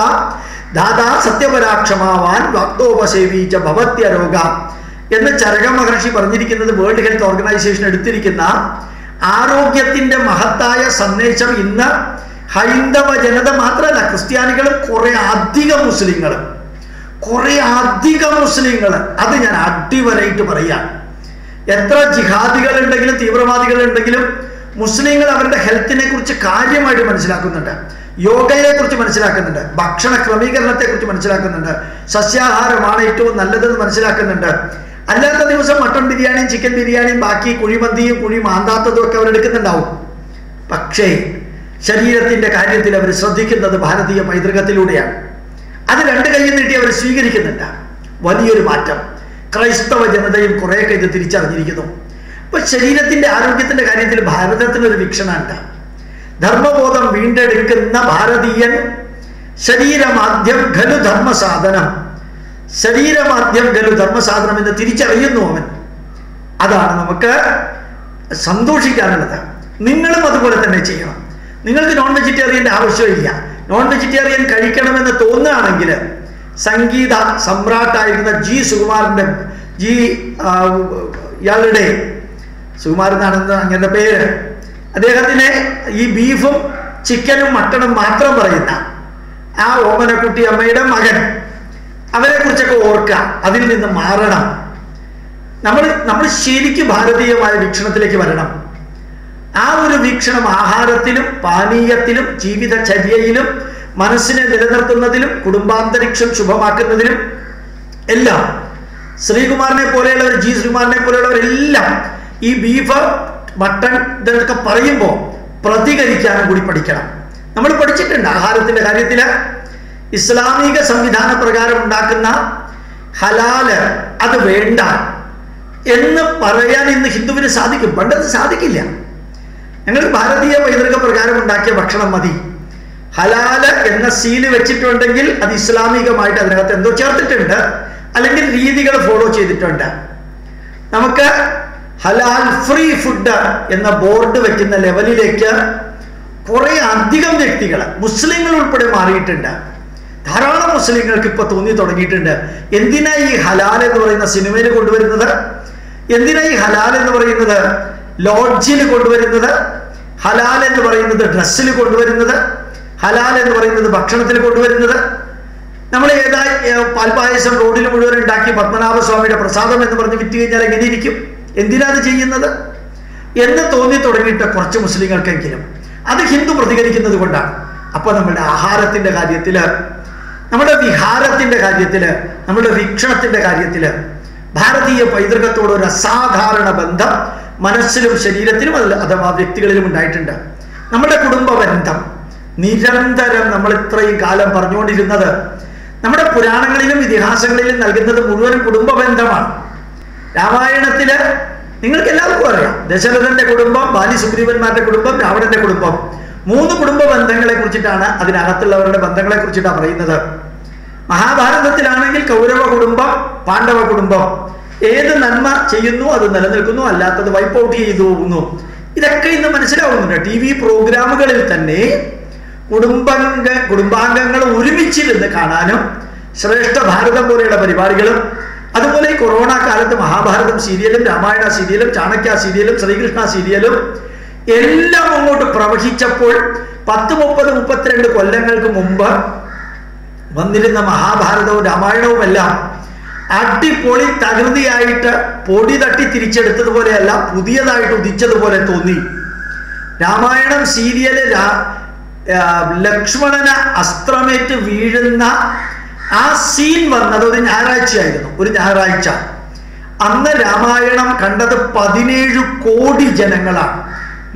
ദാതാ സത്യപരാക്ഷമാവാൻ ഭവത്യ ഭവത്യരോഗ എന്ന് ചരക മഹർഷി പറഞ്ഞിരിക്കുന്നത് വേൾഡ് ഹെൽത്ത് ഓർഗനൈസേഷൻ എടുത്തിരിക്കുന്ന ആരോഗ്യത്തിന്റെ മഹത്തായ സന്ദേശം ഇന്ന് ഹൈന്ദവ ജനത മാത്രമല്ല ക്രിസ്ത്യാനികൾ കുറെ അധിക മുസ്ലിങ്ങൾ കുറെ അധിക മുസ്ലിങ്ങൾ. അത് ഞാൻ അടിവരായിട്ട് പറയാം. എത്ര ജിഹാദികൾ ഉണ്ടെങ്കിലും തീവ്രവാദികൾ ഉണ്ടെങ്കിലും മുസ്ലിങ്ങൾ അവരുടെ ഹെൽത്തിനെ കുറിച്ച് കാര്യമായിട്ട് മനസ്സിലാക്കുന്നുണ്ട്. യോഗയെ കുറിച്ച് മനസ്സിലാക്കുന്നുണ്ട്. ഭക്ഷണ ക്രമീകരണത്തെ കുറിച്ച് മനസ്സിലാക്കുന്നുണ്ട്. സസ്യാഹാരമാണ് ഏറ്റവും നല്ലതെന്ന് മനസ്സിലാക്കുന്നുണ്ട്. അല്ലാത്ത ദിവസം മട്ടൺ ബിരിയാണിയും ചിക്കൻ ബിരിയാണിയും ബാക്കി കുഴിമന്തിയും കുഴി മാന്താത്തതും ഒക്കെ അവരെടുക്കുന്നുണ്ടാവും പക്ഷേ ശരീരത്തിന്റെ കാര്യത്തിൽ അവർ ശ്രദ്ധിക്കുന്നത് ഭാരതീയ പൈതൃകത്തിലൂടെയാണ്. അത് രണ്ട് കൈ നീട്ടി അവർ സ്വീകരിക്കുന്നുണ്ട് വലിയൊരു മാറ്റം. ക്രൈസ്തവ ജനതയും കുറേയൊക്കെ ഇത് തിരിച്ചറിഞ്ഞിരിക്കുന്നു. അപ്പൊ ശരീരത്തിന്റെ ആരോഗ്യത്തിന്റെ കാര്യത്തിൽ ഭാരതത്തിനൊരു വീക്ഷണമുണ്ട്. ധർമ്മബോധം വീണ്ടെടുക്കുന്ന ഭാരതീയൻ ശരീരമാദ്യം ധർമ്മ ധർമ്മസാധനം. ശരീരമാദ്യം ഖലു ധർമ്മസാധനം എന്ന് തിരിച്ചറിയുന്നു അവൻ. അതാണ് നമുക്ക് സന്തോഷിക്കാനുള്ളത്. നിങ്ങളും അതുപോലെ തന്നെ ചെയ്യണം. നിങ്ങൾക്ക് നോൺ വെജിറ്റേറിയന്റെ ആവശ്യമില്ല. നോൺ വെജിറ്റേറിയൻ കഴിക്കണമെന്ന് തോന്നുകയാണെങ്കിൽ സംഗീത സമ്രാട്ടായിരുന്ന ജി സുകുമാരന്റെ ജി ഇയാളുടെ സുകുമാരൻ എന്നാണെന്ന് അങ്ങനത്തെ പേര്? അദ്ദേഹത്തിന് ഈ ബീഫും ചിക്കനും മട്ടണും മാത്രം പറയുന്ന ആ ഓമനക്കുട്ടി അമ്മയുടെ മകൻ. അവരെ കുറിച്ചൊക്കെ ഓർക്കുക. അതിൽ നിന്ന് മാറണം. നമ്മൾ നമ്മൾ ശരിക്കും ഭാരതീയമായ വീക്ഷണത്തിലേക്ക് വരണം. ആ ഒരു വീക്ഷണം ആഹാരത്തിലും പാനീയത്തിലും ജീവിതചര്യയിലും മനസ്സിനെ നിലനിർത്തുന്നതിലും കുടുംബാന്തരീക്ഷം ശുഭമാക്കുന്നതിലും എല്ലാം ശ്രീകുമാറിനെ പോലെയുള്ളവർ ജി ശ്രീകുമാറിനെ പോലെയുള്ളവരെല്ലാം ഈ ബീഫ് മട്ടൺ ഇതൊക്കെ പറയുമ്പോൾ പ്രതികരിക്കാനും കൂടി പഠിക്കണം. നമ്മൾ പഠിച്ചിട്ടുണ്ട് ആഹാരത്തിന്റെ കാര്യത്തിൽ. ഇസ്ലാമിക സംവിധാന പ്രകാരം ഉണ്ടാക്കുന്ന ഹലാൽ അത് വേണ്ട എന്ന് പറയാൻ ഇന്ന് ഹിന്ദുവിന് സാധിക്കും. പണ്ടത് സാധിക്കില്ല. ഞങ്ങൾ ഭാരതീയ പൈതൃക പ്രകാരം ഉണ്ടാക്കിയ ഭക്ഷണം മതി. ഹലാൽ എന്ന സീൽ വെച്ചിട്ടുണ്ടെങ്കിൽ അത് ഇസ്ലാമികമായിട്ട് അതിനകത്ത് എന്തോ ചേർത്തിട്ടുണ്ട്. അല്ലെങ്കിൽ രീതികൾ ഫോളോ ചെയ്തിട്ടുണ്ട്. നമുക്ക് ഹലാൽ ഫ്രീ ഫുഡ് എന്ന ബോർഡ് വെക്കുന്ന ലെവലിലേക്ക് കുറെ അധികം വ്യക്തികൾ മുസ്ലിങ്ങൾ ഉൾപ്പെടെ മാറിയിട്ടുണ്ട്. ധാരാളം മുസ്ലിങ്ങൾക്ക് ഇപ്പൊ തോന്നി തുടങ്ങിയിട്ടുണ്ട്. എന്തിനാ ഈ ഹലാൽ എന്ന് പറയുന്ന സിനിമയിൽ കൊണ്ടുവരുന്നത്? എന്തിനാ ഈ ഹലാൽ എന്ന് പറയുന്നത്? ലോഡ്ജിൽ കൊണ്ടുവരുന്നത്? ഹലാൽ എന്ന് പറയുന്നത് ഡ്രസ്സിൽ കൊണ്ടുവരുന്നത്? ഹലാൽ എന്ന് പറയുന്നത് ഭക്ഷണത്തിൽ കൊണ്ടുവരുന്നത്? നമ്മൾ ഏതാ പാൽപായസം റോഡിൽ മുഴുവൻ ഉണ്ടാക്കി പത്മനാഭസ്വാമിയുടെ പ്രസാദം എന്ന് പറഞ്ഞ് വിറ്റ് കഴിഞ്ഞാൽ എങ്ങനെ ഇരിക്കും? എന്തിനാ അത് ചെയ്യുന്നത്? എന്ന് തോന്നി തുടങ്ങിയിട്ട് കുറച്ച് മുസ്ലിങ്ങൾക്കെങ്കിലും. അത് ഹിന്ദു പ്രതികരിക്കുന്നത് കൊണ്ടാണ്. അപ്പൊ നമ്മുടെ ആഹാരത്തിന്റെ കാര്യത്തിൽ നമ്മുടെ വിഹാരത്തിന്റെ കാര്യത്തിൽ നമ്മുടെ വീക്ഷണത്തിന്റെ കാര്യത്തിൽ ഭാരതീയ പൈതൃകത്തോട് ഒരു അസാധാരണ ബന്ധം മനസ്സിലും ശരീരത്തിലും അല്ല അഥവാ വ്യക്തികളിലും ഉണ്ടായിട്ടുണ്ട്. നമ്മുടെ കുടുംബ ബന്ധം നിരന്തരം നമ്മൾ ഇത്രയും കാലം പറഞ്ഞുകൊണ്ടിരുന്നത് നമ്മുടെ പുരാണങ്ങളിലും ഇതിഹാസങ്ങളിലും നൽകുന്നത് മുഴുവനും കുടുംബ ബന്ധമാണ്. രാമായണത്തിൽ നിങ്ങൾക്ക് എല്ലാവർക്കും അറിയാം ദശരഥന്റെ കുടുംബം ബാലി സുഗ്രീവന്മാരുടെ കുടുംബം രാവണന്റെ കുടുംബം. മൂന്ന് കുടുംബ ബന്ധങ്ങളെ കുറിച്ചിട്ടാണ് അതിനകത്തുള്ളവരുടെ ബന്ധങ്ങളെ കുറിച്ചിട്ടാണ് പറയുന്നത്. മഹാഭാരതത്തിലാണെങ്കിൽ കൗരവ കുടുംബം പാണ്ഡവ കുടുംബം. ഏത് നന്മ ചെയ്യുന്നു അത് നിലനിൽക്കുന്നു അല്ലാത്തത് വൈപ്പ് ഔട്ട് ചെയ്തു പോകുന്നു. ഇതൊക്കെ ഇന്ന് മനസ്സിലാവുന്നുണ്ട്. ടി വി പ്രോഗ്രാമുകളിൽ തന്നെ കുടുംബാംഗ കുടുംബാംഗങ്ങൾ ഒരുമിച്ചിരുന്ന് കാണാനും ശ്രേഷ്ഠ ഭാരതം പോലെയുള്ള പരിപാടികളും അതുപോലെ കൊറോണ കാലത്ത് മഹാഭാരതം സീരിയലും രാമായണ സീരിയലും ചാണക്യ സീരിയലും ശ്രീകൃഷ്ണ സീരിയലും എല്ലാം അങ്ങോട്ട് പ്രവഹിച്ചപ്പോൾ പത്ത് മുപ്പത് മുപ്പത്തിരണ്ട് കൊല്ലങ്ങൾക്ക് മുമ്പ് വന്നിരുന്ന മഹാഭാരതവും രാമായണവും എല്ലാം അടിപൊളി തകൃതിയായിട്ട് പൊടി തട്ടി തിരിച്ചെടുത്തതുപോലെയല്ല പുതിയതായിട്ട് ഉദിച്ചതുപോലെ തോന്നി. രാമായണം സീരിയൽ ലക്ഷ്മണന് അസ്ത്രമേറ്റ് വീഴുന്ന ആ സീൻ വന്നത് ഒരു ഞായറാഴ്ചയായിരുന്നു ഒരു ഞായറാഴ്ച. അന്ന് രാമായണം കണ്ടത് പതിനേഴ് കോടി ജനങ്ങളാണ്.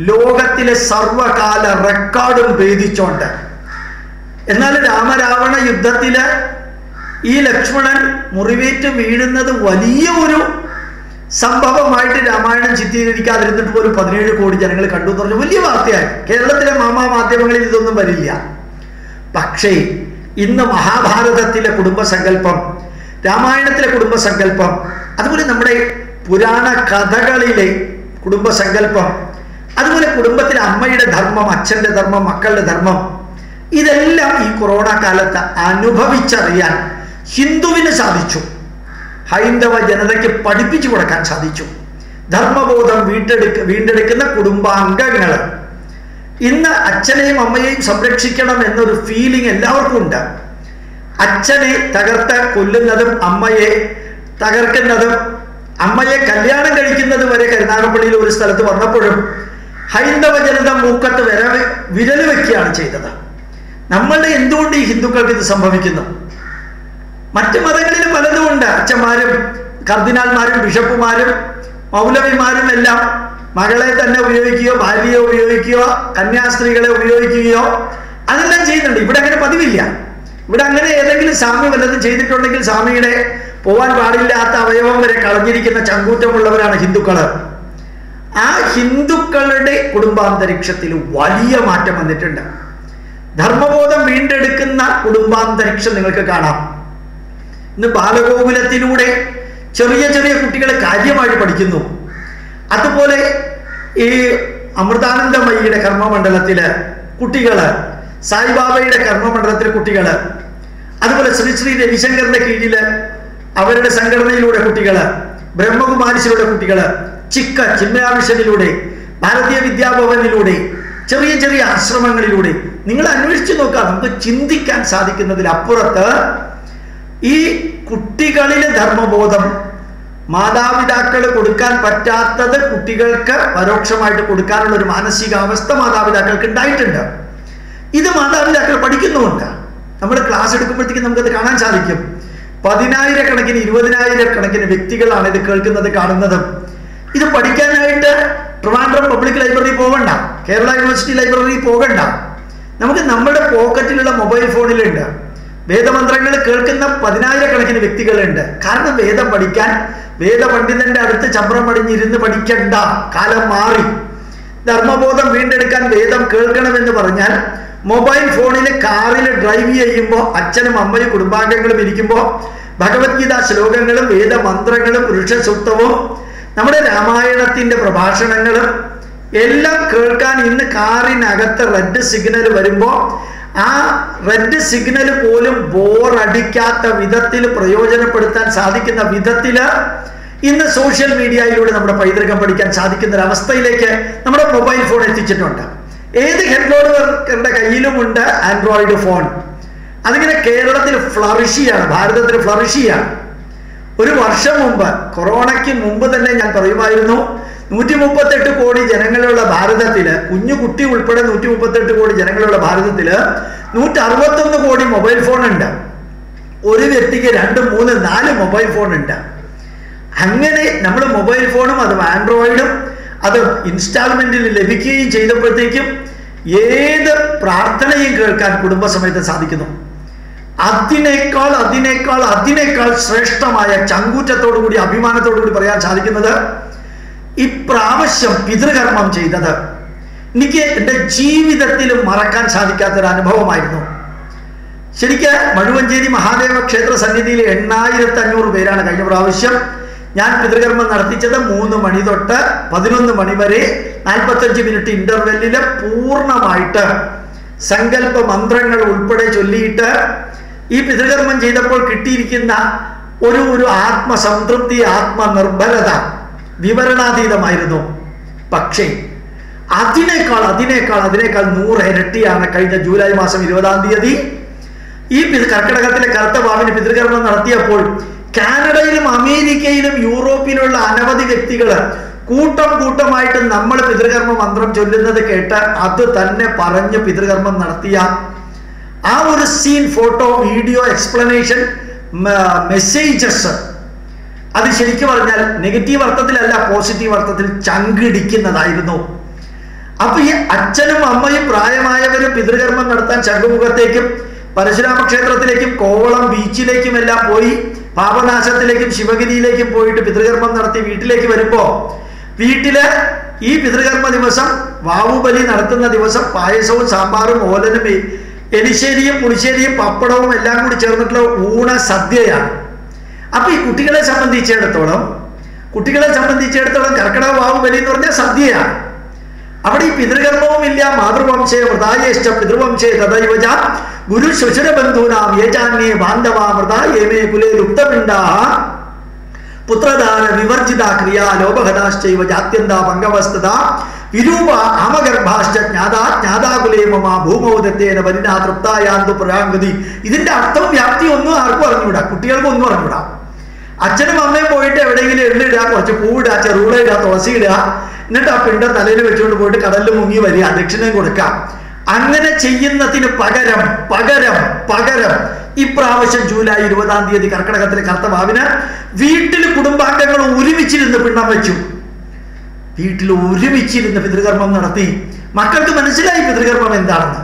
ലോകത്തിലെ സർവകാല റെക്കോർഡും ഭേദിച്ചോണ്ട്. എന്നാൽ രാമരാവണ യുദ്ധത്തിൽ ഈ ലക്ഷ്മണൻ മുറിവേറ്റ് വീഴുന്നത് വലിയ ഒരു സംഭവമായിട്ട് രാമായണം ചിത്രീകരിക്കാതിരുന്നിട്ട് പോലും പതിനേഴ് കോടി ജനങ്ങൾ കണ്ടു എന്ന് പറഞ്ഞു വലിയ വാർത്തയായി. കേരളത്തിലെ മാമാ മാധ്യമങ്ങളിൽ ഇതൊന്നും വരില്ല. പക്ഷേ ഇന്ന് മഹാഭാരതത്തിലെ കുടുംബസങ്കല്പം രാമായണത്തിലെ കുടുംബസങ്കല്പം അതുപോലെ നമ്മുടെ പുരാണ കഥകളിലെ കുടുംബസങ്കല്പം അതുപോലെ കുടുംബത്തിലെ അമ്മയുടെ ധർമ്മം അച്ഛന്റെ ധർമ്മം മക്കളുടെ ധർമ്മം ഇതെല്ലാം ഈ കൊറോണ കാലത്ത് അനുഭവിച്ചറിയാൻ ഹിന്ദുവിന് സാധിച്ചു. ഹൈന്ദവ ജനതയ്ക്ക് പഠിപ്പിച്ചു കൊടുക്കാൻ സാധിച്ചു. ധർമ്മബോധം വീണ്ടെടുക്ക വീണ്ടെടുക്കുന്ന കുടുംബാംഗങ്ങൾ ഇന്ന് അച്ഛനെയും അമ്മയെയും സംരക്ഷിക്കണം എന്നൊരു ഫീലിംഗ് എല്ലാവർക്കും ഉണ്ട്. അച്ഛനെ തകർത്ത് കൊല്ലുന്നതും അമ്മയെ തകർക്കുന്നതും അമ്മയെ കല്യാണം കഴിക്കുന്നത് വരെ കരുനാഗപ്പള്ളിയിൽ ഒരു സ്ഥലത്ത് വന്നപ്പോഴും ഹൈന്ദവ ജനത മൂക്കത്ത് വരവ് വിരൽ വെക്കുകയാണ് ചെയ്തത്. നമ്മളുടെ എന്തുകൊണ്ട് ഈ ഹിന്ദുക്കൾക്ക് ഇത് സംഭവിക്കുന്നു? മറ്റു മതങ്ങളിൽ പലതും ഉണ്ട്. അച്ഛന്മാരും കർദിനാൾമാരും ബിഷപ്പുമാരും മൗലവിമാരും എല്ലാം മകളെ തന്നെ ഉപയോഗിക്കുകയോ ഭാര്യയെ ഉപയോഗിക്കുകയോ കന്യാസ്ത്രീകളെ ഉപയോഗിക്കുകയോ അതെല്ലാം ചെയ്യുന്നുണ്ട്. ഇവിടെ അങ്ങനെ പതിവില്ല. ഇവിടെ അങ്ങനെ ഏതെങ്കിലും സ്വാമി വല്ലതും ചെയ്തിട്ടുണ്ടെങ്കിൽ സ്വാമിയുടെ പോവാൻ പാടില്ലാത്ത അവയവം വരെ കളഞ്ഞിരിക്കുന്ന ചങ്കൂറ്റമുള്ളവരാണ് ഹിന്ദുക്കൾ ആ ഹിന്ദുക്കളുടെ കുടുംബാന്തരീക്ഷത്തിൽ വലിയ മാറ്റം വന്നിട്ടുണ്ട്. ധർമ്മബോധം വീണ്ടെടുക്കുന്ന കുടുംബാന്തരീക്ഷം നിങ്ങൾക്ക് കാണാം. ഇന്ന് ബാലഗോകുലത്തിലൂടെ ചെറിയ ചെറിയ കുട്ടികളെ കാര്യമായിട്ട് പഠിക്കുന്നു. അതുപോലെ ഈ അമൃതാനന്ദമയിയുടെ കർമ്മമണ്ഡലത്തിൽ കുട്ടികൾ സായിബാബയുടെ കർമ്മമണ്ഡലത്തിലെ കുട്ടികൾ അതുപോലെ ശ്രീ ശ്രീ രവിശങ്കറിന്റെ കീഴിൽ അവരുടെ സംഘടനയിലൂടെ കുട്ടികൾ ബ്രഹ്മകുമാരിശിലൂടെ കുട്ടികൾ ചിക്ക ചിന്മയാമിഷനിലൂടെ ഭാരതീയ വിദ്യാഭവനിലൂടെ ചെറിയ ചെറിയ ആശ്രമങ്ങളിലൂടെ നിങ്ങൾ അന്വേഷിച്ചു നോക്കുക. നമുക്ക് ചിന്തിക്കാൻ സാധിക്കുന്നതിലപ്പുറത്ത് ഈ കുട്ടികളിലെ ധർമ്മബോധം മാതാപിതാക്കൾ കൊടുക്കാൻ പറ്റാത്തത് കുട്ടികൾക്ക് പരോക്ഷമായിട്ട് കൊടുക്കാനുള്ള ഒരു മാനസികാവസ്ഥ മാതാപിതാക്കൾക്ക് ഉണ്ടായിട്ടുണ്ട്. ഇത് മാതാപിതാക്കൾ പഠിക്കുന്നുമുണ്ട്. നമ്മൾ ക്ലാസ് എടുക്കുമ്പോഴത്തേക്കും നമുക്കത് കാണാൻ സാധിക്കും. പതിനായിരക്കണക്കിന് ഇരുപതിനായിരക്കണക്കിന് വ്യക്തികളാണ് ഇത് കേൾക്കുന്നത് കാണുന്നത്. ഇത് പഠിക്കാനായിട്ട് ട്രിവാൻഡ്രം പബ്ലിക് ലൈബ്രറി പോകണ്ട കേരള യൂണിവേഴ്സിറ്റി ലൈബ്രറി പോകണ്ട. നമുക്ക് നമ്മുടെ പോക്കറ്റിലുള്ള മൊബൈൽ ഫോണിലുണ്ട് വേദമന്ത്രങ്ങൾ കേൾക്കുന്ന പതിനായിരക്കണക്കിന് വ്യക്തികളുണ്ട്. കാരണം വേദം പഠിക്കാൻ വേദപണ്ഡിതന്റെ അടുത്ത് ചമ്രം പടിഞ്ഞിരുന്ന് പഠിക്കണ്ട. കാലം മാറി. ധർമ്മബോധം വീണ്ടെടുക്കാൻ വേദം കേൾക്കണമെന്ന് പറഞ്ഞാൽ മൊബൈൽ ഫോണിൽ കാറിൽ ഡ്രൈവ് ചെയ്യുമ്പോൾ അച്ഛനും അമ്മയും കുടുംബാംഗങ്ങളും ഇരിക്കുമ്പോൾ ഭഗവത്ഗീത ശ്ലോകങ്ങളും വേദമന്ത്രങ്ങളും പുരുഷ സൂക്തവും നമ്മുടെ രാമായണത്തിന്റെ പ്രഭാഷണങ്ങളും എല്ലാം കേൾക്കാൻ ഇന്ന് കാറിനകത്ത് റെഡ് സിഗ്നൽ വരുമ്പോൾ ആ റെഡ് സിഗ്നൽ പോലും ബോറടിക്കാത്ത വിധത്തിൽ പ്രയോജനപ്പെടുത്താൻ സാധിക്കുന്ന വിധത്തിൽ ഇന്ന് സോഷ്യൽ മീഡിയയിലൂടെ നമ്മുടെ പൈതൃകം പഠിക്കാൻ സാധിക്കുന്ന ഒരു അവസ്ഥയിലേക്ക് നമ്മുടെ മൊബൈൽ ഫോൺ എത്തിച്ചിട്ടുണ്ട്. ഏത് ഹെഡ്ലോഡ് വർക്കറുടെ കയ്യിലുമുണ്ട്? ആൻഡ്രോയിഡ് ഫോൺ അതിങ്ങനെ കേരളത്തിൽ ഫ്ലറിഷിയാണ് ഭാരതത്തിൽ ഫ്ലറിഷിയാണ് ഒരു വർഷം മുമ്പ് കൊറോണയ്ക്ക് മുമ്പ് തന്നെ ഞാൻ പറയുമായിരുന്നു നൂറ്റി മുപ്പത്തെട്ട് കോടി ജനങ്ങളുള്ള ഭാരതത്തിൽ കുഞ്ഞു കുട്ടി ഉൾപ്പെടെ നൂറ്റി മുപ്പത്തെട്ട് കോടി ജനങ്ങളുള്ള ഭാരതത്തിൽ നൂറ്റി അറുപത്തൊന്ന് കോടി മൊബൈൽ ഫോൺ ഉണ്ട് ഒരു വ്യക്തിക്ക് രണ്ട് മൂന്ന് നാല് മൊബൈൽ ഫോൺ ഉണ്ട് അങ്ങനെ നമ്മൾ മൊബൈൽ ഫോണും അത് ആൻഡ്രോയിഡും അത് ഇൻസ്റ്റാൾമെന്റിൽ ലഭിക്കുകയും ചെയ്തപ്പോഴത്തേക്കും ഏത് പ്രാർത്ഥനയും കേൾക്കാൻ കുടുംബസമയത്ത് സാധിക്കുന്നു. അതിനേക്കാൾ അതിനേക്കാൾ അതിനേക്കാൾ ശ്രേഷ്ഠമായ ചങ്കൂറ്റത്തോടു കൂടി അഭിമാനത്തോടു കൂടി പറയാൻ സാധിക്കുന്നത് ഇപ്രാവശ്യം പിതൃകർമ്മം ചെയ്തത് എനിക്ക് എന്റെ ജീവിതത്തിൽ മറക്കാൻ സാധിക്കാത്തൊരു അനുഭവമായിരുന്നു ശരിക്ക് മഴുവഞ്ചേരി മഹാദേവ ക്ഷേത്ര സന്നിധിയിൽ എണ്ണായിരത്തി അഞ്ഞൂറ് പേരാണ് കഴിഞ്ഞ പ്രാവശ്യം ഞാൻ പിതൃകർമ്മം നടത്തിച്ചത് മൂന്ന് മണി തൊട്ട് പതിനൊന്ന് മണി വരെ നാൽപ്പത്തഞ്ച് മിനിറ്റ് ഇന്റർവെല്ലിൽ പൂർണമായിട്ട് സങ്കല്പ മന്ത്രങ്ങൾ ഉൾപ്പെടെ ചൊല്ലിയിട്ട് ഈ പിതൃകർമ്മം ചെയ്തപ്പോൾ കിട്ടിയിരിക്കുന്ന ഒരു ഒരു ആത്മസംതൃപ്തി ആത്മനിർഭരത വിവരണാതീതമായിരുന്നു. പക്ഷേ അതിനേക്കാൾ അതിനേക്കാൾ അതിനേക്കാൾ നൂറ് ഇരട്ടിയാണ് കഴിഞ്ഞ ജൂലൈ മാസം ഇരുപതാം തീയതി ഈ കർക്കിടകത്തിലെ കറുത്ത പാവിന് പിതൃകർമ്മം നടത്തിയപ്പോൾ കാനഡയിലും അമേരിക്കയിലും യൂറോപ്പിലുള്ള അനവധി വ്യക്തികൾ കൂട്ടം കൂട്ടമായിട്ട് നമ്മൾ പിതൃകർമ്മ മന്ത്രം ചൊല്ലുന്നത് കേട്ട് അത് തന്നെ പറഞ്ഞ് പിതൃകർമ്മം നടത്തിയ ആ ഒരു scene photo video explanation messages അത് ശരിക്കും പറഞ്ഞാൽ നെഗറ്റീവ് അർത്ഥത്തിലല്ല പോസിറ്റീവ് അർത്ഥത്തിൽ ചങ്കിടിക്കുന്നതായിരുന്നു. അപ്പൊ ഈ അച്ഛനും അമ്മയും പ്രായമായവരും പിതൃകർമ്മം നടത്താൻ ശംഖുമുഖത്തേക്കും പരശുരാമ ക്ഷേത്രത്തിലേക്കും കോവളം ബീച്ചിലേക്കും എല്ലാം പോയി പാപനാശത്തിലേക്കും ശിവഗിരിയിലേക്കും പോയിട്ട് പിതൃകർമ്മം നടത്തി വീട്ടിലേക്ക് വരുമ്പോ വീട്ടിൽ ഈ പിതൃകർമ്മ ദിവസം വാവുബലി നടത്തുന്ന ദിവസം പായസവും സാമ്പാറും ഓലനും എലിശ്ശേരിയും പുളിശ്ശേരിയും പപ്പടവും എല്ലാം കൂടി ചേർന്നിട്ടുള്ള ഊണ സദ്യയാണ്. അപ്പൊ ഈ കുട്ടികളെ സംബന്ധിച്ചിടത്തോളം കുട്ടികളെ സംബന്ധിച്ചിടത്തോളം കർക്കിടക വാവുബലി എന്ന് പറഞ്ഞാൽ സദ്യയാണ്. അവിടെ ഈ പിതൃകർമ്മവും ഇല്ല മാതൃവംശേ മൃതായേഷ്ട പിതൃവംശേ തഥയുവജ ഗുരു ശുചിരബന്ധൂനാം യേജാന്യേ ബാന്ധവാ മൃത ഏമേ കുലേ ലുപ്തപിണ്ഡാ പുത്രദാന വിവർജിത ക്രിയ ലോപഹതാശ്ചൈവ ജാത്യന്ത പങ്കവസ്തുത. വിരൂപ ആമഗർഭാശ്ച ജ്ഞാതാ ജ്ഞാതാകുലേമ ഭൂമൗദത്തേന വരിനാ തൃപ്തായാന്തു പുരാഗതി ഇതിന്റെ അർത്ഥം വ്യാപ്തി ഒന്നും ആർക്കും അറിഞ്ഞൂടാ കുട്ടികൾക്ക് ഒന്നും അറിഞ്ഞൂടാ അച്ഛനും അമ്മയും പോയിട്ട് എവിടെയെങ്കിലും എള്ളിടുക കുറച്ച് പൂവിടുക ചെറുകിട ഇടുക തുളസി ഇടുക. എന്നിട്ട് ആ പിണ്ടം തലയിൽ വെച്ചുകൊണ്ട് പോയിട്ട് കടലിൽ മുങ്ങി വരിക ദക്ഷിണയും കൊടുക്കാം അങ്ങനെ ചെയ്യുന്നതിന് പകരം പകരം പകരം ഇപ്രാവശ്യം ജൂലൈ ഇരുപതാം തീയതി കർക്കിടകത്തിലെ കർത്തഭാവിന് വീട്ടിൽ കുടുംബാംഗങ്ങൾ ഒരുമിച്ചിരുന്ന് പിണ്ണം വെച്ചു. വീട്ടിൽ ഒരുമിച്ചിരുന്ന് പിതൃകർമ്മം നടത്തി. മക്കൾക്ക് മനസ്സിലായി പിതൃകർമ്മം എന്താണെന്ന്.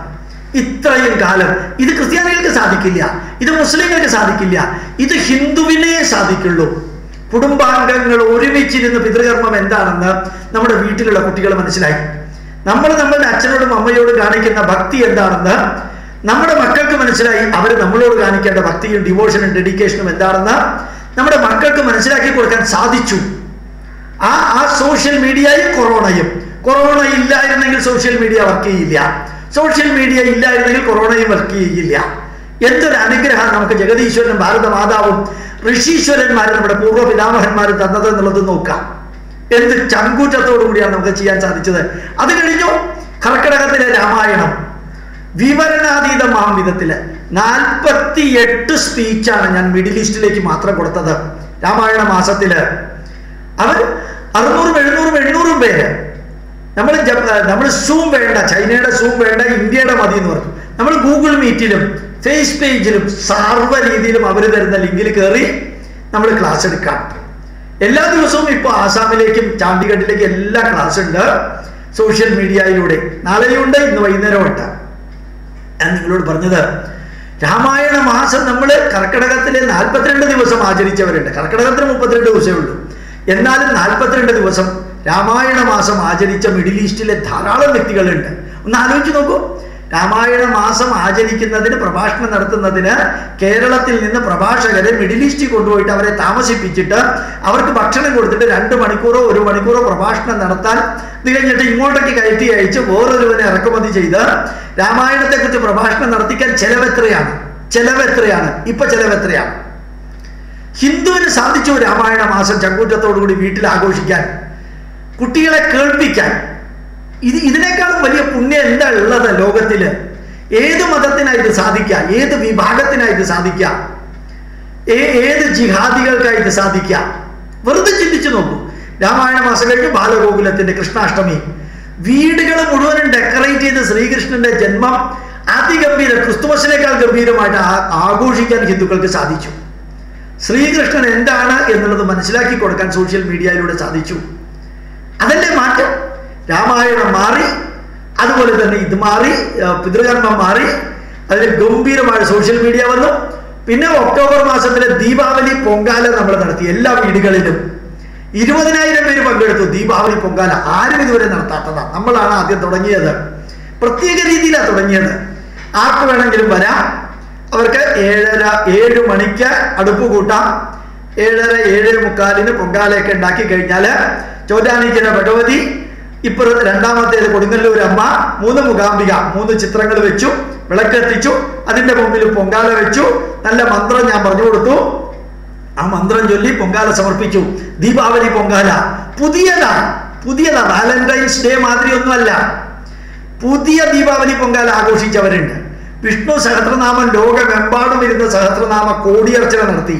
ഇത്രയും കാലം ഇത് ക്രിസ്ത്യാനികൾക്ക് സാധിക്കില്ല ഇത് മുസ്ലിങ്ങൾക്ക് സാധിക്കില്ല ഇത് ഹിന്ദുവിനെ സാധിക്കുള്ളൂ. കുടുംബാംഗങ്ങൾ ഒരുമിച്ചിരുന്ന് പിതൃകർമ്മം എന്താണെന്ന് നമ്മുടെ വീട്ടിലുള്ള കുട്ടികൾ മനസ്സിലായി. നമ്മൾ നമ്മളുടെ അച്ഛനോടും അമ്മയോടും കാണിക്കുന്ന ഭക്തി എന്താണെന്ന് നമ്മുടെ മക്കൾക്ക് മനസ്സിലായി അവർ നമ്മളോട് കാണിക്കേണ്ട ഭക്തിയും ഡിവോഷനും ഡെഡിക്കേഷനും എന്താണെന്ന് നമ്മുടെ മക്കൾക്ക് മനസ്സിലാക്കി കൊടുക്കാൻ സാധിച്ചു. ആ ആ സോഷ്യൽ മീഡിയയും കൊറോണയും കൊറോണ ഇല്ലായിരുന്നെങ്കിൽ സോഷ്യൽ മീഡിയ വർക്ക് ചെയ്യില്ല. സോഷ്യൽ മീഡിയ ഇല്ലായിരുന്നെങ്കിൽ കൊറോണയും വർക്ക് ചെയ്യില്ല. എന്തൊരു അനുഗ്രഹം നമുക്ക് ജഗതീശ്വരനും ഭാരതമാതാവും ഋഷീശ്വരന്മാരും നമ്മുടെ പൂർവ പിതാമഹന്മാരും തന്നത് എന്നുള്ളത് നോക്കാം. എന്ത് ചങ്കൂറ്റത്തോടു കൂടിയാണ് നമുക്ക് ചെയ്യാൻ സാധിച്ചത്. അത് കഴിഞ്ഞു കർക്കിടകത്തിലെ രാമായണം. വിവരണാതീതമാം വിധത്തിൽ. നാൽപ്പത്തി എട്ട് സ്പീച്ചാണ് ഞാൻ മിഡിൽ ഈസ്റ്റിലേക്ക് മാത്രം കൊടുത്തത് രാമായണ മാസത്തിൽ. അവർ അറുന്നൂറും എഴുന്നൂറും എണ്ണൂറും പേര്. നമ്മൾ നമ്മൾ സൂം വേണ്ട ചൈനയുടെ സൂം വേണ്ട ഇന്ത്യയുടെ മതി എന്ന് പറഞ്ഞു. നമ്മൾ ഗൂഗിൾ മീറ്റിലും ഫേസ് പേജിലും സർവ രീതിയിലും അവർ തരുന്ന ലിങ്കിൽ കയറി നമ്മൾ ക്ലാസ് എടുക്കാം. എല്ലാ ദിവസവും ഇപ്പോൾ ആസാമിലേക്കും ചാണ്ടിഗഡിലേക്കും എല്ലാ ക്ലാസ് ഉണ്ട് സോഷ്യൽ മീഡിയയിലൂടെ. നാളെയുണ്ട് ഇന്ന് വൈകുന്നേരം ഉണ്ട്. ഞാൻ നിങ്ങളോട് പറഞ്ഞത് രാമായണ മാസം നമ്മൾ കർക്കിടകത്തിലെ നാൽപ്പത്തിരണ്ട് ദിവസം ആചരിച്ചവരുണ്ട്. കർക്കിടകത്തിന് മുപ്പത്തിരണ്ട് ദിവസമേ ഉള്ളൂ. എന്നാലും നാൽപ്പത്തിരണ്ട് ദിവസം രാമായണ മാസം ആചരിച്ച മിഡിൽ ഈസ്റ്റിലെ ധാരാളം വ്യക്തികളുണ്ട്. ഒന്ന് ആലോചിച്ച് നോക്കൂ. രാമായണ മാസം ആചരിക്കുന്നതിന് പ്രഭാഷണം നടത്തുന്നതിന് കേരളത്തിൽ നിന്ന് പ്രഭാഷകരെ മിഡിൽ ഈസ്റ്റിൽ കൊണ്ടുപോയിട്ട് അവരെ താമസിപ്പിച്ചിട്ട് അവർക്ക് ഭക്ഷണം കൊടുത്തിട്ട് രണ്ട് മണിക്കൂറോ ഒരു മണിക്കൂറോ പ്രഭാഷണം നടത്താൻ ഇത് കഴിഞ്ഞിട്ട് ഇങ്ങോട്ടേക്ക് കയറ്റി അയച്ച് വേറൊരുവനെ ഇറക്കുമതി ചെയ്ത് രാമായണത്തെക്കുറിച്ച് പ്രഭാഷണം നടത്തിക്കാൻ ചെലവ് എത്രയാണ് ചെലവ് എത്രയാണ് ഇപ്പൊ ചെലവ് എത്രയാണ് ഹിന്ദുവിന് സാധിച്ചു രാമായണ മാസം ചങ്കൂറ്റത്തോടുകൂടി വീട്ടിൽ ആഘോഷിക്കാൻ കുട്ടികളെ കേൾപ്പിക്കാൻ. ഇത് ഇതിനേക്കാളും വലിയ പുണ്യം എന്താ ഉള്ളത് ലോകത്തിൽ ഏത് മതത്തിനായിട്ട് സാധിക്കുക? ഏത് വിഭാഗത്തിനായിട്ട് സാധിക്കുക? ഏത് ജിഹാദികൾക്കായിട്ട് സാധിക്കുക? വെറുതെ ചിന്തിച്ചു നോക്കൂ. രാമായണ മാസം കഴിഞ്ഞ് ബാലഗോകുലത്തിന്റെ കൃഷ്ണാഷ്ടമി. വീടുകൾ മുഴുവനും ഡെക്കറേറ്റ് ചെയ്ത് ശ്രീകൃഷ്ണന്റെ ജന്മം അതിഗംഭീര ക്രിസ്തുമസിനേക്കാൾ ഗംഭീരമായിട്ട് ആഘോഷിക്കാൻ ഹിന്ദുക്കൾക്ക് സാധിച്ചു. ശ്രീകൃഷ്ണൻ എന്താണ് എന്നുള്ളത് മനസ്സിലാക്കി കൊടുക്കാൻ സോഷ്യൽ മീഡിയയിലൂടെ സാധിച്ചു. അതല്ലേ മാറ്റം? രാമായണം മാറി അതുപോലെ തന്നെ ഇത് മാറി പിതൃകർമ്മം മാറി അതിൽ ഗംഭീരമായ സോഷ്യൽ മീഡിയ വന്നു. പിന്നെ ഒക്ടോബർ മാസത്തിലെ ദീപാവലി പൊങ്കാല നമ്മൾ നടത്തി എല്ലാ വീടുകളിലും. ഇരുപതിനായിരം പേര് പങ്കെടുത്തു ദീപാവലി പൊങ്കാല. ആരും ഇതുവരെ നടത്താത്തതാണ്. നമ്മളാണ് ആദ്യം തുടങ്ങിയത്. പ്രത്യേക രീതിയിലാണ് തുടങ്ങിയത്. ആർക്ക് വേണമെങ്കിലും വരാം. അവർക്ക് ഏഴര ഏഴ് മണിക്ക് അടുപ്പ് കൂട്ടാം. ഏഴര ഏഴ് മുക്കാലിന് പൊങ്കാലയൊക്കെ ഉണ്ടാക്കി കഴിഞ്ഞാൽ ചോറ്റാനിക്കര ഭഗവതി ഇപ്പുറത്ത് രണ്ടാമത്തേത് കൊടുങ്ങല്ലൂർ അമ്മ മൂന്ന് മുഖാംബിക മൂന്ന് ചിത്രങ്ങൾ വെച്ചു വിളക്കെത്തിച്ചു അതിന്റെ മുമ്പിൽ പൊങ്കാല വെച്ചു നല്ല മന്ത്രം ഞാൻ പറഞ്ഞു കൊടുത്തു. ആ മന്ത്രം ചൊല്ലി പൊങ്കാല സമർപ്പിച്ചു. ദീപാവലി പൊങ്കാല. പുതിയതാണ് പുതിയതാ വാലന്റൈൻസ് ഡേ മാതിരി ഒന്നുമല്ല. പുതിയ ദീപാവലി പൊങ്കാല ആഘോഷിച്ചവരുണ്ട്. വിഷ്ണു സഹസ്രനാമം ലോകമെമ്പാടും ഇരുന്ന സഹസ്രനാമ കോടിയർച്ചന നടത്തി.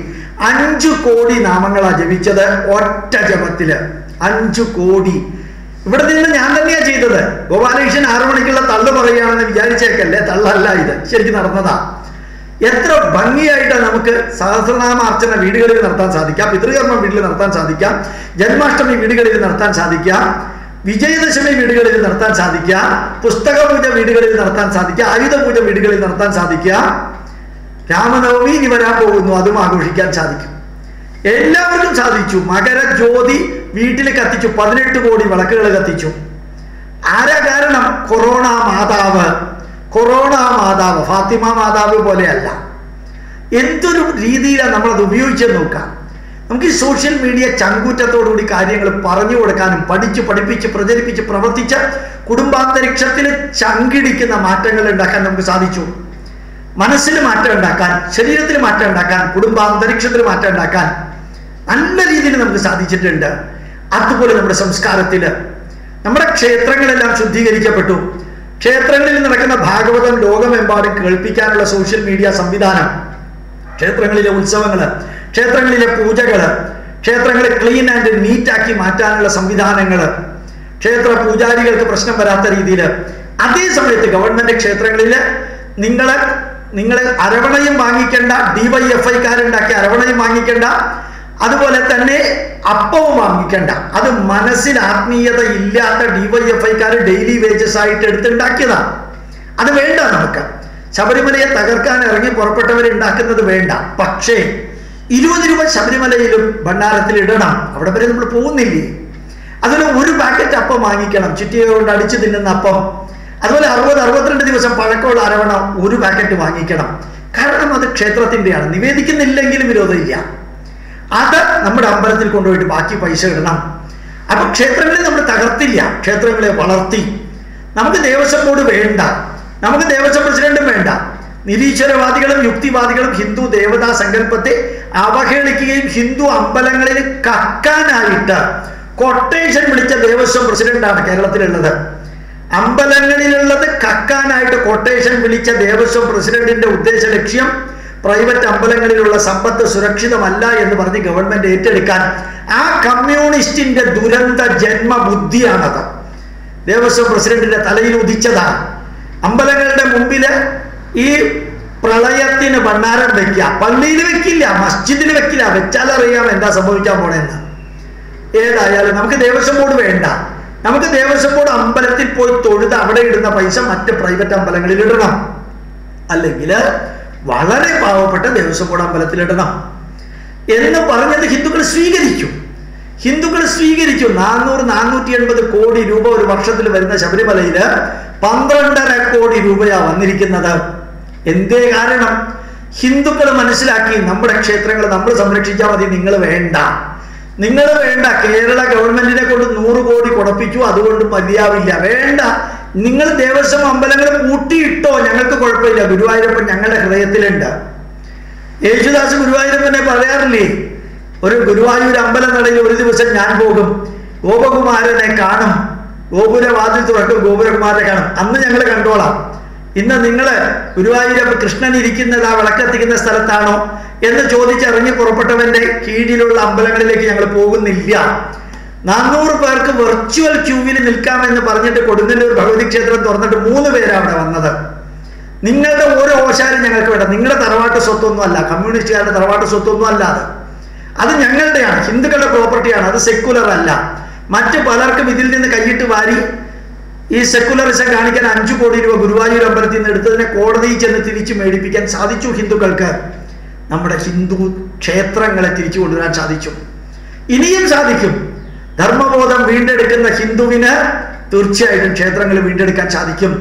അഞ്ചു കോടി നാമങ്ങളാ ജപിച്ചത് ഒറ്റ ജപത്തിൽ. അഞ്ചു കോടി. ഇവിടെ നിന്ന് ഞാൻ തന്നെയാ ചെയ്തത്. ഗോപാലകൃഷ്ണൻ ആറു മണിക്കുള്ള തള്ളു പറയുകയാണെന്ന് വിചാരിച്ചേക്കല്ലേ? തള്ളല്ല ഇത്. ശരിക്കും നടന്നതാ. എത്ര ഭംഗിയായിട്ട് നമുക്ക് സഹസ്രനാമ അർച്ചന വീടുകളിൽ നടത്താൻ സാധിക്കാം. പിതൃകർമ്മം വീട്ടിൽ നടത്താൻ സാധിക്കാം. ജന്മാഷ്ടമി വീടുകളിൽ നടത്താൻ സാധിക്കാം. വിജയദശമി വീടുകളിൽ നടത്താൻ സാധിക്കുക പുസ്തക പൂജ വീടുകളിൽ നടത്താൻ സാധിക്കുക ആയുധ പൂജ വീടുകളിൽ നടത്താൻ സാധിക്കുക രാമനവമി ഇനി വരാൻ പോകുന്നു. അതും ആഘോഷിക്കാൻ സാധിക്കും. എല്ലാവർക്കും സാധിച്ചു. മകരജ്യോതി വീട്ടിൽ കത്തിച്ചു. പതിനെട്ട് കോടി വിളക്കുകൾ കത്തിച്ചു. ആരാ കാരണം? കൊറോണ മാതാവ്. കൊറോണ മാതാവ്. ഫാത്തിമ മാതാവ് പോലെയല്ല. എന്തൊരു രീതിയിലാണ് നമ്മളത് ഉപയോഗിച്ചെന്ന് നോക്കാം. നമുക്ക് ഈ സോഷ്യൽ മീഡിയ ചങ്കൂറ്റത്തോടുകൂടി കാര്യങ്ങൾ പറഞ്ഞു കൊടുക്കാനും പഠിച്ച് പഠിപ്പിച്ച് പ്രചരിപ്പിച്ച് പ്രവർത്തിച്ച് കുടുംബാന്തരീക്ഷത്തിൽ ചങ്കിടിക്കുന്ന മാറ്റങ്ങൾ ഉണ്ടാക്കാൻ നമുക്ക് സാധിച്ചു. മനസ്സിൽ മാറ്റം ഉണ്ടാക്കാൻ ശരീരത്തിൽ മാറ്റം ഉണ്ടാക്കാൻ കുടുംബാന്തരീക്ഷത്തിൽ മാറ്റം ഉണ്ടാക്കാൻ നല്ല രീതിയിൽ നമുക്ക് സാധിച്ചിട്ടുണ്ട്. അതുപോലെ നമ്മുടെ സംസ്കാരത്തിൽ നമ്മുടെ ക്ഷേത്രങ്ങളെല്ലാം ശുദ്ധീകരിക്കപ്പെട്ടു. ക്ഷേത്രങ്ങളിൽ നടക്കുന്ന ഭാഗവതം ലോകമെമ്പാടും കേൾപ്പിക്കാനുള്ള സോഷ്യൽ മീഡിയ സംവിധാനം. ക്ഷേത്രങ്ങളിലെ ഉത്സവങ്ങൾ ക്ഷേത്രങ്ങളിലെ പൂജകൾ ക്ഷേത്രങ്ങളെ ക്ലീൻ ആൻഡ് നീറ്റ് ആക്കി മാറ്റാനുള്ള സംവിധാനങ്ങൾ ക്ഷേത്ര പൂജാരികൾക്ക് പ്രശ്നം വരാത്ത രീതിയിൽ അതേ സമയത്ത് ഗവൺമെന്റ് ക്ഷേത്രങ്ങളിൽ നിങ്ങളെ നിങ്ങൾ അരവണയും വാങ്ങിക്കേണ്ട ഡിവൈഎഫ്ഐക്കാരുണ്ടാക്കി അരവണയും വാങ്ങിക്കേണ്ട അതുപോലെ തന്നെ അപ്പവും വാങ്ങിക്കണ്ട. അത് മനസ്സിൽ ആത്മീയത ഇല്ലാത്ത ഡിവൈഎഫ്ഐക്കാർ ഡെയിലി വേജസ് ആയിട്ട് എടുത്തുണ്ടാക്കിയതാണ് അത് വേണ്ട നമുക്ക്. ശബരിമലയെ തകർക്കാൻ ഇറങ്ങി പുറപ്പെട്ടവർ ഉണ്ടാക്കുന്നത് വേണ്ട. പക്ഷേ ഇരുപത് രൂപ ശബരിമലയിലും ഭണ്ഡാരത്തിൽ ഇടണം. അവിടെ വരെ നമ്മൾ പോകുന്നില്ലേ? അതിന് ഒരു പാക്കറ്റ് അപ്പം വാങ്ങിക്കണം. ചുറ്റിയെ കൊണ്ട് അടിച്ചു തിന്നുന്ന അപ്പം. അതുപോലെ അറുപത് അറുപത്തിരണ്ട് ദിവസം പഴക്കമുള്ള അരവണ ഒരു പാക്കറ്റ് വാങ്ങിക്കണം. കാരണം അത് ക്ഷേത്രത്തിന്റെയാണ്. നിവേദിക്കുന്നില്ലെങ്കിലും വിരോധമില്ല. അത് നമ്മുടെ അമ്പലത്തിൽ കൊണ്ടുപോയിട്ട് ബാക്കി പൈസ ഇടണം. അപ്പൊ ക്ഷേത്രങ്ങളെ നമ്മൾ തകർത്തില്ല. ക്ഷേത്രങ്ങളെ വളർത്തി. നമുക്ക് ദേവസ്വം ബോർഡ് വേണ്ട. നമുക്ക് ദേവസ്വം പ്രസിഡന്റും വേണ്ട. നിരീശ്വരവാദികളും യുക്തിവാദികളും ഹിന്ദു ദേവതാ സങ്കല്പത്തെ അവഹേളിക്കുകയും ഹിന്ദു അമ്പലങ്ങളിൽ കക്കാനായിട്ട് കൊട്ടേഷൻ വിളിച്ച ദേവസ്വം പ്രസിഡന്റാണ് കേരളത്തിലുള്ളത്. അമ്പലങ്ങളിലുള്ളത് കക്കാനായിട്ട് കൊട്ടേഷൻ വിളിച്ച ദേവസ്വം പ്രസിഡന്റിന്റെ ഉദ്ദേശ ലക്ഷ്യം പ്രൈവറ്റ് അമ്പലങ്ങളിലുള്ള സമ്പത്ത് സുരക്ഷിതമല്ല എന്ന് പറഞ്ഞ് ഗവൺമെന്റ് ഏറ്റെടുക്കാൻ ആ കമ്മ്യൂണിസ്റ്റിന്റെ ദുരന്ത ജന്മബുദ്ധിയാണത് ദേവസ്വം പ്രസിഡന്റിന്റെ തലയിൽ ഉദിച്ചതാണ്. അമ്പലങ്ങളുടെ മുമ്പിൽ ഈ പ്രളയത്തിന് ഭണ്ഡാരം വെക്കുക. പള്ളിയിൽ വെക്കില്ല മസ്ജിദിൽ വെക്കില്ല. വെച്ചാലറിയാം എന്താ സംഭവിക്കാൻ പോണെന്ന്. ഏതായാലും നമുക്ക് ദേവസ്വം ബോർഡ് വേണ്ട. നമുക്ക് ദേവസ്വം ബോർഡ് അമ്പലത്തിൽ പോയി തൊഴുത് അവിടെ ഇടുന്ന പൈസ മറ്റ് പ്രൈവറ്റ് അമ്പലങ്ങളിൽ ഇടണം. അല്ലെങ്കിൽ വളരെ പാവപ്പെട്ട ദേവസ്വം ബോർഡ് അമ്പലത്തിലിടണം എന്ന് പറഞ്ഞത് ഹിന്ദുക്കൾ സ്വീകരിക്കും. ഹിന്ദുക്കൾ സ്വീകരിച്ചു നാനൂറ് നാനൂറ്റി എൺപത് കോടി രൂപ ഒരു വർഷത്തിൽ വരുന്ന ശബരിമലയിൽ പന്ത്രണ്ടര കോടി രൂപയാ വന്നിരിക്കുന്നത്. എന്തേ കാരണം? ഹിന്ദുക്കൾ മനസ്സിലാക്കി നമ്മുടെ ക്ഷേത്രങ്ങൾ നമ്മൾ സംരക്ഷിച്ചാൽ മതി നിങ്ങൾ വേണ്ട. നിങ്ങൾ വേണ്ട. കേരള ഗവൺമെന്റിനെ കൊണ്ട് നൂറ് കോടി കുടപ്പിച്ചു അതുകൊണ്ട് മതിയാവില്ല വേണ്ട. നിങ്ങൾ ദേവസ്വം അമ്പലങ്ങൾ പൂട്ടിയിട്ടോ ഞങ്ങൾക്ക് കുഴപ്പമില്ല. ഗുരുവായൂരപ്പൻ ഞങ്ങളുടെ ഹൃദയത്തിലുണ്ട്. യേശുദാസ് ഗുരുവായൂരപ്പനെ പറയാറില്ലേ? ഒരു ഗുരുവായൂർ അമ്പലം നടയിൽ ഒരു ദിവസം ഞാൻ പോകും. ഗോപകുമാരനെ കാണും. ഗോപുരവാതിൽ തുറക്കും ഗോപുരകുമാരനെ കാണും. അന്ന് ഞങ്ങൾ കണ്ടോളാം. ഇന്ന് നിങ്ങൾ ഗുരുവായൂരപ്പ കൃഷ്ണൻ ഇരിക്കുന്നത് ആ വിളക്കെത്തിക്കുന്ന സ്ഥലത്താണോ എന്ന് ചോദിച്ചിറങ്ങി പുറപ്പെട്ടവന്റെ കീഴിലുള്ള അമ്പലങ്ങളിലേക്ക് ഞങ്ങൾ പോകുന്നില്ല. നാനൂറ് പേർക്ക് വെർച്വൽ ക്യൂവിൽ നിൽക്കാമെന്ന് പറഞ്ഞിട്ട് കൊടുങ്ങല്ലൂർ ഭഗവതി ക്ഷേത്രം തുറന്നിട്ട് മൂന്ന് പേരാണ് അവിടെ വന്നത്. നിങ്ങളുടെ ഓരോ ഓശാരും ഞങ്ങൾക്ക് വേണ്ട. നിങ്ങളുടെ തറവാട്ട് സ്വത്തൊന്നും അല്ല. കമ്മ്യൂണിസ്റ്റുകാരുടെ തറവാട്ട് സ്വത്തൊന്നും അല്ല അത്. അത് ഞങ്ങളുടെയാണ്. ഹിന്ദുക്കളുടെ പ്രോപ്പർട്ടിയാണ് അത് സെക്കുലർ അല്ല. മറ്റു പലർക്കും ഇതിൽ നിന്ന് കൈയിട്ട് വാരി ഈ സെക്കുലറിസം കാണിക്കാൻ അഞ്ചു കോടി രൂപ ഗുരുവായൂർ അമ്പലത്തിൽ നിന്ന് എടുത്തതിനെ കോടതിയിൽ ചെന്ന് തിരിച്ചു മേടിപ്പിക്കാൻ സാധിച്ചു ഹിന്ദുക്കൾക്ക്. നമ്മുടെ ഹിന്ദു ക്ഷേത്രങ്ങളെ തിരിച്ചു കൊണ്ടുവരാൻ സാധിച്ചു. ഇനിയും സാധിക്കും. ധർമ്മബോധം വീണ്ടെടുക്കുന്ന ഹിന്ദുവിന് തീർച്ചയായിട്ടും ക്ഷേത്രങ്ങൾ വീണ്ടെടുക്കാൻ സാധിക്കും.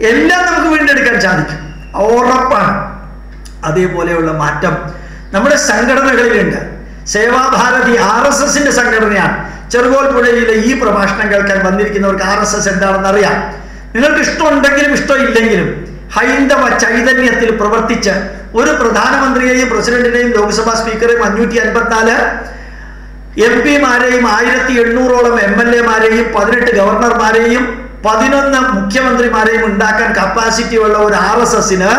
എല്ലാം നമുക്ക് വീണ്ടെടുക്കാൻ സാധിക്കും. ഉറപ്പാണ്. അതേപോലെയുള്ള മാറ്റം നമ്മുടെ സംഘടനകളിലുണ്ട്. സേവാഭാരതി ആർ എസ് എസിന്റെ സംഘടനയാണ്. ചെറുകോൽ പുഴയിലെ ഈ പ്രഭാഷണം കേൾക്കാൻ വന്നിരിക്കുന്നവർക്ക് ആർ എസ് എസ് എന്താണെന്ന് അറിയാം. നിങ്ങൾക്ക് ഇഷ്ടമുണ്ടെങ്കിലും ഇഷ്ടമില്ലെങ്കിലും ഹൈന്ദവ ചൈതന്യത്തിൽ പ്രവർത്തിച്ച് ഒരു പ്രധാനമന്ത്രിയെയും പ്രസിഡന്റിനെയും ലോക്സഭാ സ്പീക്കറെയും അഞ്ഞൂറ്റി അൻപത്തിനാല് എം പിമാരെയും ആയിരത്തി എണ്ണൂറോളം എം എൽ എമാരെയും പതിനെട്ട് ഗവർണർമാരെയും പതിനൊന്ന് മുഖ്യമന്ത്രിമാരെയും ഉണ്ടാക്കാൻ കപ്പാസിറ്റി ഉള്ള ഒരു ആർ എസ് എസിന്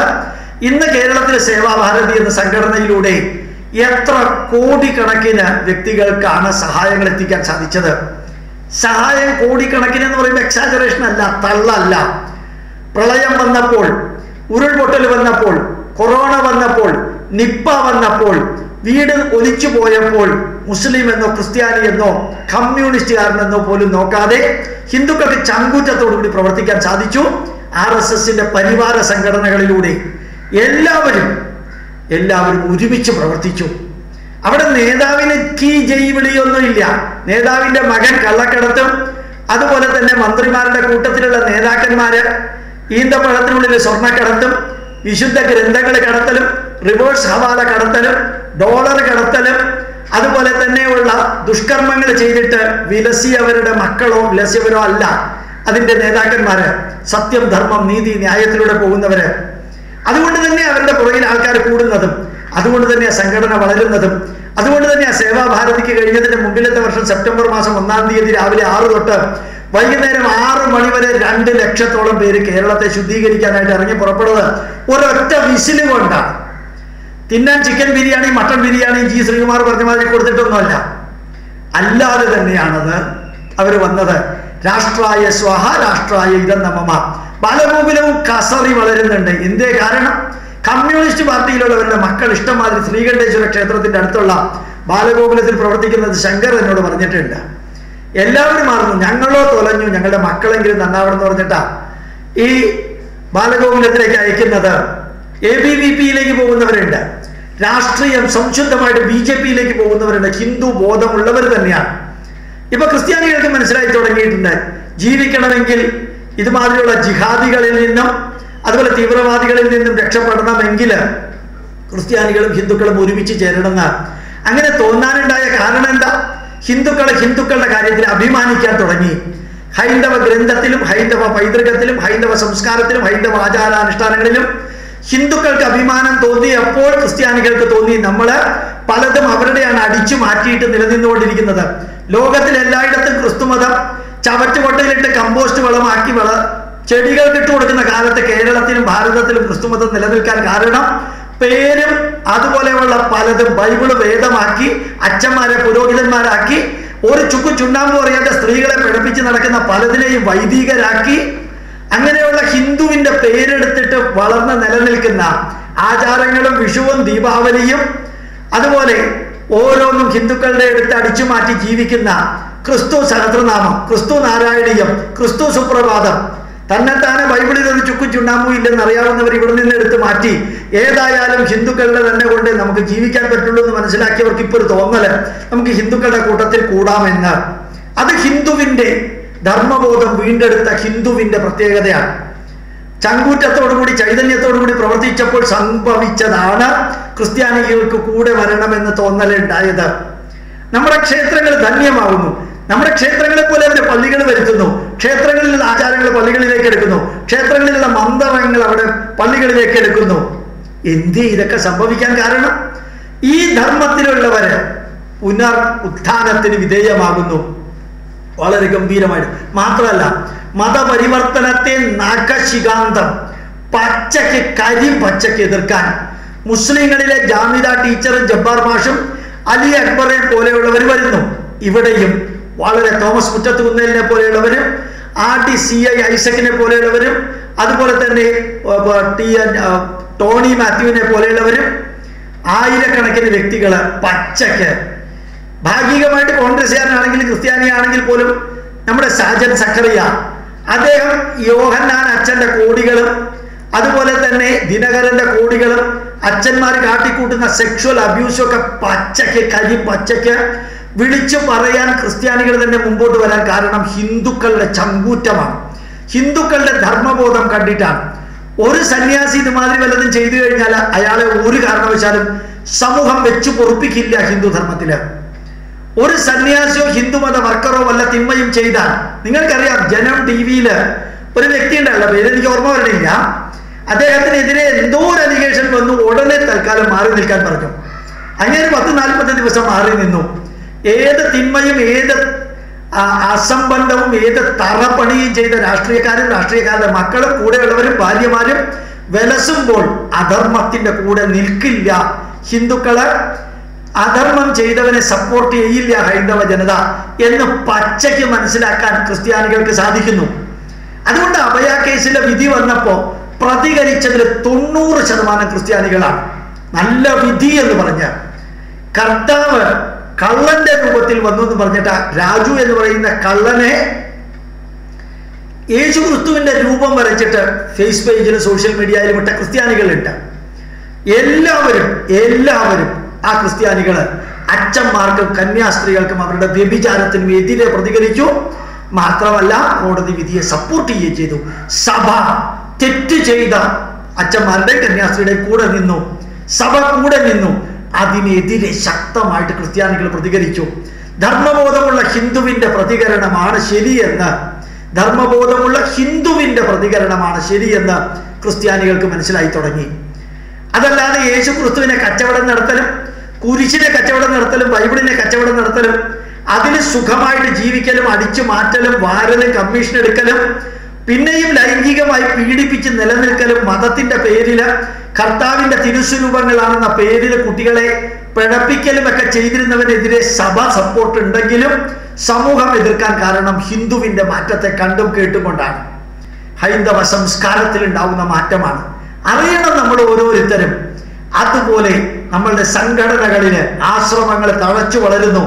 ഇന്ന് കേരളത്തിലെ സേവാഭാരതി എന്ന സംഘടനയിലൂടെ എത്ര കോടിക്കണക്കിന് വ്യക്തികൾക്കാണ് സഹായങ്ങൾ എത്തിക്കാൻ സാധിച്ചത്? സഹായം കോടിക്കണക്കിന് എന്ന് പറയുമ്പോൾ എക്സാജറേഷൻ അല്ല തള്ളല്ല. പ്രളയം വന്നപ്പോൾ ഉരുൾപൊട്ടൽ വന്നപ്പോൾ കൊറോണ വന്നപ്പോൾ നിപ്പ വന്നപ്പോൾ വീട് ഒലിച്ചു പോയപ്പോൾ മുസ്ലിം എന്നോ ക്രിസ്ത്യാനി എന്നോ കമ്മ്യൂണിസ്റ്റുകാരനെന്നോ പോലും നോക്കാതെ ഹിന്ദുക്കൾക്ക് ചങ്കൂറ്റത്തോടുകൂടി പ്രവർത്തിക്കാൻ സാധിച്ചു. ആർ എസ് എസിന്റെ പരിവാര സംഘടനകളിലൂടെ എല്ലാവരും എല്ലാവരും ഒരുമിച്ച് പ്രവർത്തിച്ചു. അവിടെ നേതാവിന് കീ ജയ് വിളിയൊന്നുമില്ല. നേതാവിന്റെ മകൻ കള്ളക്കടത്തും അതുപോലെ തന്നെ മന്ത്രിമാരുടെ കൂട്ടത്തിലുള്ള നേതാക്കന്മാര് ഈന്തപ്പഴത്തിനുള്ളിൽ സ്വർണക്കടത്തും വിശുദ്ധ ഗ്രന്ഥങ്ങൾ കടത്തലും റിവേഴ്സ് ഹവാല കടത്തലും ഡോളർ കടത്തലും അതുപോലെ തന്നെയുള്ള ദുഷ്കർമ്മങ്ങൾ ചെയ്തിട്ട് വിലസിയവരുടെ മക്കളോ വിലസിയവരോ അല്ല അതിന്റെ നേതാക്കന്മാര് സത്യം ധർമ്മം നീതി ന്യായത്തിലൂടെ പോകുന്നവര്. അതുകൊണ്ട് തന്നെ അവരുടെ പുറകിൽ ആൾക്കാർ കൂടുന്നതും അതുകൊണ്ട് തന്നെ സംഘടന വളരുന്നതും അതുകൊണ്ട് തന്നെ സേവാഭാരതിക്ക് കഴിഞ്ഞതിന്റെ മുമ്പിലത്തെ വർഷം സെപ്റ്റംബർ മാസം ഒന്നാം തീയതി രാവിലെ ആറ് തൊട്ട് വൈകുന്നേരം ആറ് മണി വരെ രണ്ട് ലക്ഷത്തോളം പേര് കേരളത്തെ ശുദ്ധീകരിക്കാനായിട്ട് ഇറങ്ങി പുറപ്പെടുന്നത് ഒരൊറ്റ വിസിൽ കൊണ്ടാണ്. തിന്നാൻ chicken biryani mutton biryani G Sreekumar പറഞ്ഞ മാതിരി കൊടുത്തിട്ടൊന്നുമല്ല. അല്ലാതെ തന്നെയാണത് അവർ വന്നത്. രാഷ്ട്രായ സ്വഹ രാഷ്ട്രായ ഇതം നമമ ബാലഗോകുലവും കസറി വളരുന്നുണ്ട്. എന്തേ കാരണം? കമ്മ്യൂണിസ്റ്റ് പാർട്ടിയിലുള്ളവരുടെ മക്കൾ ഇഷ്ടംമാതിരി ശ്രീകണ്ഠേശ്വര ക്ഷേത്രത്തിന്റെ അടുത്തുള്ള ബാലഗോകുലത്തിൽ പ്രവർത്തിക്കുന്നത് ശങ്കർ എന്നോട് പറഞ്ഞിട്ടുണ്ട്. എല്ലാവരും മാറുന്നു. ഞങ്ങളോ തൊലഞ്ഞു. ഞങ്ങളുടെ മക്കളെങ്കിലും നന്നാവണം എന്ന് പറഞ്ഞിട്ടാ ഈ ബാലഗോകുലത്തിലേക്ക് അയക്കുന്നത്. എ ബി വി പിയിലേക്ക് പോകുന്നവരുണ്ട്. രാഷ്ട്രീയം സംശുദ്ധമായിട്ട് ബി ജെ പിയിലേക്ക് പോകുന്നവരുണ്ട്. ഹിന്ദു ബോധമുള്ളവർ തന്നെയാണ്. ഇപ്പൊ ക്രിസ്ത്യാനികൾക്ക് മനസ്സിലായി തുടങ്ങിയിട്ടുണ്ട്. ജീവിക്കണമെങ്കിൽ ഇതുമാതിരിയുള്ള ജിഹാദികളിൽ നിന്നും അതുപോലെ തീവ്രവാദികളിൽ നിന്നും രക്ഷപ്പെടണമെങ്കിൽ ക്രിസ്ത്യാനികളും ഹിന്ദുക്കളും ഒരുമിച്ച് ചേരണമെന്ന് അങ്ങനെ തോന്നാനുണ്ടായ കാരണം എന്താ? ഹിന്ദുക്കളെ ഹിന്ദുക്കളുടെ കാര്യത്തിൽ അഭിമാനിക്കാൻ തുടങ്ങി. ഹൈന്ദവ ഗ്രന്ഥത്തിലും ഹൈന്ദവ പൈതൃകത്തിലും ഹൈന്ദവ സംസ്കാരത്തിലും ഹൈന്ദവ ആചാരാനുഷ്ഠാനങ്ങളിലും ഹിന്ദുക്കൾക്ക് അഭിമാനം തോന്നിയപ്പോൾ ക്രിസ്ത്യാനികൾക്ക് തോന്നി നമ്മൾ പലതും അവരുടെയാണ് അടിച്ചു മാറ്റിയിട്ട് നിലനിന്നുകൊണ്ടിരിക്കുന്നത്. ലോകത്തിൽ എല്ലായിടത്തും ക്രിസ്തുമതം ചവറ്റുകൊട്ടയിലിട്ട് കമ്പോസ്റ്റ് വളമാക്കി വള ചെടികൾക്ക് ഇട്ട് കൊടുക്കുന്ന കാലത്ത് കേരളത്തിലും ഭാരതത്തിലും ക്രിസ്തുമതം നിലനിൽക്കാൻ കാരണം പേരും അതുപോലെയുള്ള പലതും ബൈബിൾ വേദമാക്കി അച്ഛന്മാരെ പുരോഹിതന്മാരാക്കി ഒരു ചുക്കു ചുണ്ണാമ്പ് പറയാത്ത സ്ത്രീകളെ പിഴപ്പിച്ച് നടക്കുന്ന പലതിനെയും വൈദികരാക്കി അങ്ങനെയുള്ള ഹിന്ദുവിന്റെ പേരെടുത്തിട്ട് വളർന്ന് നിലനിൽക്കുന്ന ആചാരങ്ങളും വിഷുവും ദീപാവലിയും അതുപോലെ ഓരോന്നും ഹിന്ദുക്കളുടെ അടുത്ത് അടിച്ചു മാറ്റി ജീവിക്കുന്ന ക്രിസ്തു സഹസ്രനാമം ക്രിസ്തു നാരായണീയം ക്രിസ്തു സുപ്രഭാതം. തന്നെത്താനെ ബൈബിളിൽ ഒരു ചുക്കും ചുണ്ണാമ്പും ഇല്ലെന്ന് അറിയാവുന്നവർ ഇവിടെ നിന്ന് എടുത്ത് മാറ്റി ഏതായാലും ഹിന്ദുക്കളുടെ തന്നെ കൊണ്ട് നമുക്ക് ജീവിക്കാൻ പറ്റുള്ളൂ എന്ന് മനസ്സിലാക്കിയവർക്ക് ഇപ്പോൾ ഒരു തോന്നൽ. നമുക്ക് ഹിന്ദുക്കളുടെ കൂട്ടത്തിൽ കൂടാമെന്ന്. അത് ഹിന്ദുവിന്റെ ധർമ്മബോധം വീണ്ടെടുത്ത ഹിന്ദുവിന്റെ പ്രത്യേകതയാണ്. ചങ്കൂറ്റത്തോടുകൂടി ചൈതന്യത്തോടുകൂടി പ്രവർത്തിച്ചപ്പോൾ സംഭവിച്ചതാണ് ക്രിസ്ത്യാനികൾക്ക് കൂടെ വരണമെന്ന് തോന്നലുണ്ടായത്. നമ്മുടെ ക്ഷേത്രങ്ങൾ ധന്യമാകുന്നു നമ്മുടെ ക്ഷേത്രങ്ങളെ പോലെ തന്നെ പള്ളികൾ വരുത്തുന്നു. ക്ഷേത്രങ്ങളിലുള്ള ആചാരങ്ങൾ പള്ളികളിലേക്ക് എടുക്കുന്നു. ക്ഷേത്രങ്ങളിലുള്ള മന്ത്രങ്ങൾ അവിടെ പള്ളികളിലേക്ക് എടുക്കുന്നു. എന്ത് ഇതൊക്കെ സംഭവിക്കാൻ കാരണം? ഈ ധർമ്മത്തിലുള്ളവര് പുനർ ഉത്ഥാനത്തിന് വിധേയമാകുന്നു. വളരെ ഗംഭീരമായിട്ട്. മാത്രമല്ല മതപരിവർത്തനത്തെ നഖശികാന്തം പച്ചയ്ക്ക് കരി പച്ചയ്ക്ക് എതിർക്കാൻ. മുസ്ലിങ്ങളിലെ ജാമിദ ടീച്ചറും ജബ്ബാർ മാഷും അലി അക്ബറെ പോലെയുള്ളവർ വരുന്നു. ഇവിടെയും വളരെ തോമസ് മുറ്റത്തുകുന്നേലിനെ പോലെയുള്ളവരും ആർ ടി സി ഐ ഐസക്കിനെ പോലെയുള്ളവരും അതുപോലെ തന്നെ ടി ടോണി മാത്യുവിനെ പോലെയുള്ളവരും ആയിരക്കണക്കിന് വ്യക്തികൾ പച്ചയ്ക്ക് ഭാഗികമായിട്ട് കോൺഗ്രസ്സുകാരനാണെങ്കിൽ ക്രിസ്ത്യാനിയാണെങ്കിൽ പോലും നമ്മുടെ സാജൻ സക്കറിയ അദ്ദേഹം യോഹന്നാൻ അച്ഛന്റെ കോടികളും അതുപോലെ തന്നെ ദിനകരന്റെ കോടികളും അച്ഛന്മാർ കാട്ടിക്കൂട്ടുന്ന സെക്ഷൽ അബ്യൂസും ഒക്കെ പച്ചയ്ക്ക് കരി പച്ചയ്ക്ക് വിളിച്ചു പറയാൻ ക്രിസ്ത്യാനികൾ തന്നെ മുമ്പോട്ട് വരാൻ കാരണം ഹിന്ദുക്കളുടെ ചങ്കൂറ്റമാണ്. ഹിന്ദുക്കളുടെ ധർമ്മബോധം കണ്ടിട്ടാണ്. ഒരു സന്യാസി ഇതുമാതിരി വല്ലതും ചെയ്തു കഴിഞ്ഞാൽ അയാളെ ഒരു കാരണവശാലും സമൂഹം വെച്ചു പൊറുപ്പിക്കില്ല ഹിന്ദു ധർമ്മത്തിൽ ഒരു സന്യാസിയോ ഹിന്ദു മത വർക്കറോ വല്ല തിന്മയും ചെയ്താൽ നിങ്ങൾക്കറിയാം ജനം ടി വിയിൽ ഒരു വ്യക്തി ഉണ്ടല്ലോ പേര് എനിക്ക് ഓർമ്മ വരണില്ല. അദ്ദേഹത്തിനെതിരെ എന്തോ ഒരു അലിഗേഷൻ വന്നു ഉടനെ തൽക്കാലം മാറി നിൽക്കാൻ പറഞ്ഞു. അങ്ങനെ പത്ത് നാൽപ്പത് ദിവസം മാറി നിന്നു. ഏത് തിന്മയും ഏത് അസംബന്ധവും ഏത് തറപ്പണിയും ചെയ്ത രാഷ്ട്രീയക്കാരും രാഷ്ട്രീയക്കാരുടെ മക്കളും കൂടെയുള്ളവരും ഭാര്യമാരും വിലസുമ്പോൾ അധർമ്മത്തിന്റെ കൂടെ നിൽക്കില്ല ഹിന്ദുക്കൾ. അധർമ്മം ചെയ്തവനെ സപ്പോർട്ട് ചെയ്യില്ല ഹൈന്ദവ ജനത എന്ന് പച്ചയ്ക്ക് മനസ്സിലാക്കാൻ ക്രിസ്ത്യാനികൾക്ക് സാധിക്കുന്നു. അതുകൊണ്ട് അഭയ കേസിലെ വിധി വന്നപ്പോ പ്രതികരിച്ചതിൽ തൊണ്ണൂറ് ശതമാനം ക്രിസ്ത്യാനികളാണ്. നല്ല വിധി എന്ന് പറഞ്ഞ. കർത്താവ് കള്ളന്റെ രൂപത്തിൽ വന്നു എന്ന് പറഞ്ഞിട്ട് രാജു എന്ന് പറയുന്ന കള്ളനെ യേശു ക്രിസ്തുവിന്റെ രൂപം വരച്ചിട്ട് ഫേസ് സോഷ്യൽ മീഡിയയിലും ഇട്ട ക്രിസ്ത്യാനികളുണ്ട്. എല്ലാവരും എല്ലാവരും ആ ക്രിസ്ത്യാനികൾ അച്ഛന്മാർക്കും കന്യാസ്ത്രീകൾക്കും അവരുടെ വ്യഭിചാരത്തിനും എതിരെ പ്രതികരിച്ചു. മാത്രമല്ല കോടതി വിധിയെ സപ്പോർട്ട് ചെയ്യുകയും ചെയ്തു. സഭ തെറ്റ് ചെയ്ത അച്ഛന്മാരുടെ കന്യാസ്ത്രീയുടെ കൂടെ നിന്നു. സഭ കൂടെ നിന്നു. അതിനെതിരെ ശക്തമായിട്ട് ക്രിസ്ത്യാനികൾ പ്രതികരിച്ചു. ധർമ്മബോധമുള്ള ഹിന്ദുവിന്റെ പ്രതികരണമാണ് ശരിയെന്ന്. ധർമ്മബോധമുള്ള ഹിന്ദുവിന്റെ പ്രതികരണമാണ് ശരിയെന്ന് ക്രിസ്ത്യാനികൾക്ക് മനസ്സിലായി തുടങ്ങി. അതല്ലാതെ യേശു ക്രിസ്തുവിനെ കച്ചവടം നടത്തലും കുരിശിനെ കച്ചവടം നടത്തലും ബൈബിളിനെ കച്ചവടം നടത്തലും അതിന് സുഖമായിട്ട് ജീവിക്കലും അടിച്ചു മാറ്റലും വാരലും കമ്മീഷൻ എടുക്കലും പിന്നെയും ലൈംഗികമായി പീഡിപ്പിച്ച് നിലനിൽക്കലും മതത്തിന്റെ പേരിൽ കർത്താവിന്റെ തിരുസ്വരൂപങ്ങളാണെന്ന പേരിൽ കുട്ടികളെ പിഴപ്പിക്കലും ഒക്കെ ചെയ്തിരുന്നവനെതിരെ സഭ സപ്പോർട്ട് ഉണ്ടെങ്കിലും സമൂഹം എതിർക്കാൻ കാരണം ഹിന്ദുവിന്റെ മാറ്റത്തെ കണ്ടും കേട്ടുകൊണ്ടാണ് ഹൈന്ദവ സംസ്കാരത്തിൽ ഉണ്ടാവുന്ന മാറ്റമാണ്. അറിയണം നമ്മൾ ഓരോരുത്തരും. അതുപോലെ നമ്മളുടെ സംഘടനകളിൽ ആശ്രമങ്ങൾ തഴച്ചു വളരുന്നു.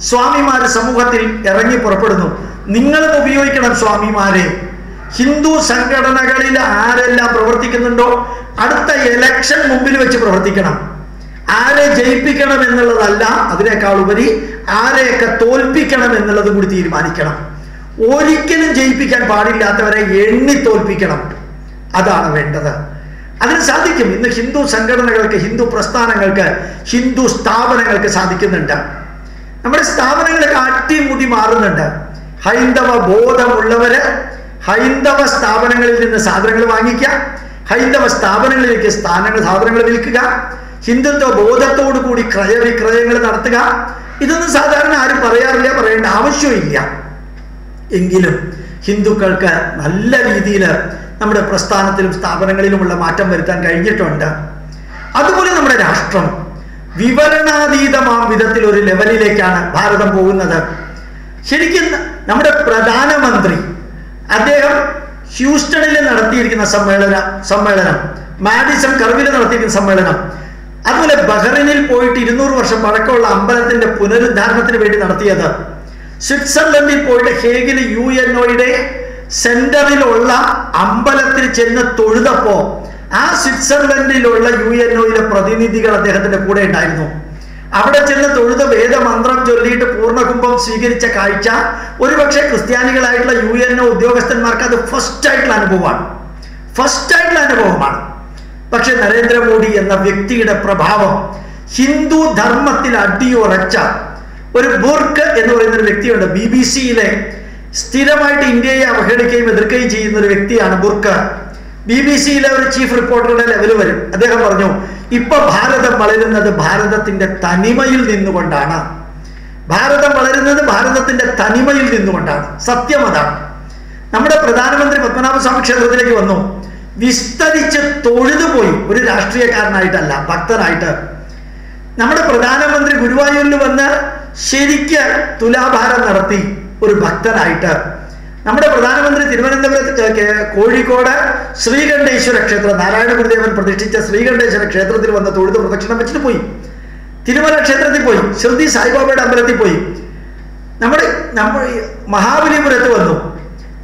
സ്വാമിമാര് സമൂഹത്തിൽ ഇറങ്ങി പുറപ്പെടുന്നു. നിങ്ങളും ഉപയോഗിക്കണം സ്വാമിമാരെ. ഹിന്ദു സംഘടനകളിൽ ആരെല്ലാം പ്രവർത്തിക്കുന്നുണ്ടോ അടുത്ത എലക്ഷൻ മുമ്പിൽ വെച്ച് പ്രവർത്തിക്കണം. ആരെ ജയിപ്പിക്കണം എന്നുള്ളതല്ല അതിനേക്കാൾ ഉപരി ആരെയൊക്കെ തോൽപ്പിക്കണം എന്നുള്ളത് കൂടി തീരുമാനിക്കണം. ഒരിക്കലും ജയിപ്പിക്കാൻ പാടില്ലാത്തവരെ എണ്ണി തോൽപ്പിക്കണം. അതാണ് വേണ്ടത്. അതിന് സാധിക്കും. ഇന്ന് ഹിന്ദു സംഘടനകൾക്ക് ഹിന്ദു പ്രസ്ഥാനങ്ങൾക്ക് ഹിന്ദു സ്ഥാപനങ്ങൾക്ക് സാധിക്കുന്നുണ്ട്. നമ്മുടെ സ്ഥാപനങ്ങളൊക്കെ അട്ടിമുടി മാറുന്നുണ്ട്. ഹൈന്ദവ ബോധമുള്ളവര് ഹൈന്ദവ സ്ഥാപനങ്ങളിൽ നിന്ന് സാധനങ്ങൾ വാങ്ങിക്കുക ഹൈന്ദവ സ്ഥാപനങ്ങളിലേക്ക് സ്ഥാനങ്ങൾ സാധനങ്ങൾ വിൽക്കുക ഹിന്ദുത്വ ബോധത്തോടു കൂടി ക്രയവിക്രയങ്ങൾ നടത്തുക. ഇതൊന്നും സാധാരണ ആരും പറയാറില്ല പറയേണ്ട ആവശ്യമില്ല. എങ്കിലും ഹിന്ദുക്കൾക്ക് നല്ല രീതിയിൽ നമ്മുടെ പ്രസ്ഥാനത്തിലും സ്ഥാപനങ്ങളിലുമുള്ള മാറ്റം വരുത്താൻ കഴിഞ്ഞിട്ടുണ്ട്. അതുപോലെ നമ്മുടെ രാഷ്ട്രം വിവരണാതീതമാം വിധത്തിൽ ഒരു ലെവലിലേക്കാണ് ഭാരതം പോകുന്നത്. ശരിക്കും നമ്മുടെ പ്രധാനമന്ത്രി അദ്ദേഹം ഹ്യൂസ്റ്റണിൽ നടത്തിയിരിക്കുന്ന സമ്മേളന സമ്മേളനം മാഡിസൺ കർവിൽ നടത്തിയിരിക്കുന്ന സമ്മേളനം അതുപോലെ ബഹ്റിനിൽ പോയിട്ട് ഇരുന്നൂറ് വർഷം പഴക്കമുള്ള അമ്പലത്തിന്റെ പുനരുദ്ധാരണത്തിന് വേണ്ടി നടത്തിയത്. സ്വിറ്റ്സർലൻഡിൽ പോയിട്ട് ഹേഗിൽ യു എൻ ഒയുടെ സെന്ററിലുള്ള അമ്പലത്തിൽ ചെന്ന് തൊഴുതപ്പോ ആ സ്വിറ്റ്സർലൻഡിലുള്ള യു എൻ ഒയിലെ പ്രതിനിധികൾ അദ്ദേഹത്തിന്റെ കൂടെ ഉണ്ടായിരുന്നു. അവിടെ ചെന്ന് തൊഴുത വേദമന്ത്രം ചൊല്ലിയിട്ട് പൂർണകുംഭം സ്വീകരിച്ച കാഴ്ച ഒരുപക്ഷെ ക്രിസ്ത്യാനികളായിട്ടുള്ള യു എൻ ഒ ഉദ്യോഗസ്ഥന്മാർക്ക് അത് ഫസ്റ്റ് ആയിട്ടുള്ള അനുഭവമാണ്. ഫസ്റ്റ് ആയിട്ടുള്ള അനുഭവമാണ്. പക്ഷെ നരേന്ദ്രമോദി എന്ന വ്യക്തിയുടെ പ്രഭാവം ഹിന്ദു ധർമ്മത്തിൽ അടിയുറച്ച ഒരു ബുർക്ക് എന്ന് പറയുന്ന ഒരു വ്യക്തിയുണ്ട്. ബി ബി സിയിലെ സ്ഥിരമായിട്ട് ഇന്ത്യയെ അവഹേളിക്കുകയും എതിർക്കുകയും ചെയ്യുന്ന ഒരു വ്യക്തിയാണ് ബുർഖ ബി ബി സിയിലെ ഒരു ചീഫ് റിപ്പോർട്ടറുടെ ലെവൽ വരും. അദ്ദേഹം പറഞ്ഞു ഇപ്പൊ ഭാരതം വളരുന്നത് ഭാരതത്തിന്റെ തനിമയിൽ നിന്നുകൊണ്ടാണ്. ഭാരതം വളരുന്നത് ഭാരതത്തിന്റെ തനിമയിൽ നിന്നുകൊണ്ടാണ്. സത്യം അതാണ്. നമ്മുടെ പ്രധാനമന്ത്രി പത്മനാഭസ്വാമി ക്ഷേത്രത്തിലേക്ക് വന്നു. വിസ്തരിച്ച് തൊഴുതുപോയി ഒരു രാഷ്ട്രീയക്കാരനായിട്ടല്ല ഭക്തനായിട്ട്. നമ്മുടെ പ്രധാനമന്ത്രി ഗുരുവായൂരിൽ വന്ന് ശരിക്ക് തുലാഭാരം നടത്തി. ഒരു ഭക്തനായിട്ട് നമ്മുടെ പ്രധാനമന്ത്രി തിരുവനന്തപുരത്ത് കോഴിക്കോട് ശ്രീകണ്ഠേശ്വര ക്ഷേത്രം നാരായണ ഗുരുദേവൻ പ്രതിഷ്ഠിച്ച ശ്രീകണ്ഠേശ്വര ക്ഷേത്രത്തിൽ വന്ന തൊഴുത് പ്രദക്ഷിണം വെച്ചിട്ട് പോയി. തിരുമല ക്ഷേത്രത്തിൽ പോയി ശ്രുതി സായിബാബയുടെ അമ്പലത്തിൽ പോയി. നമ്മുടെ നമ്മൾ മഹാബലിപുരത്ത് വന്നു.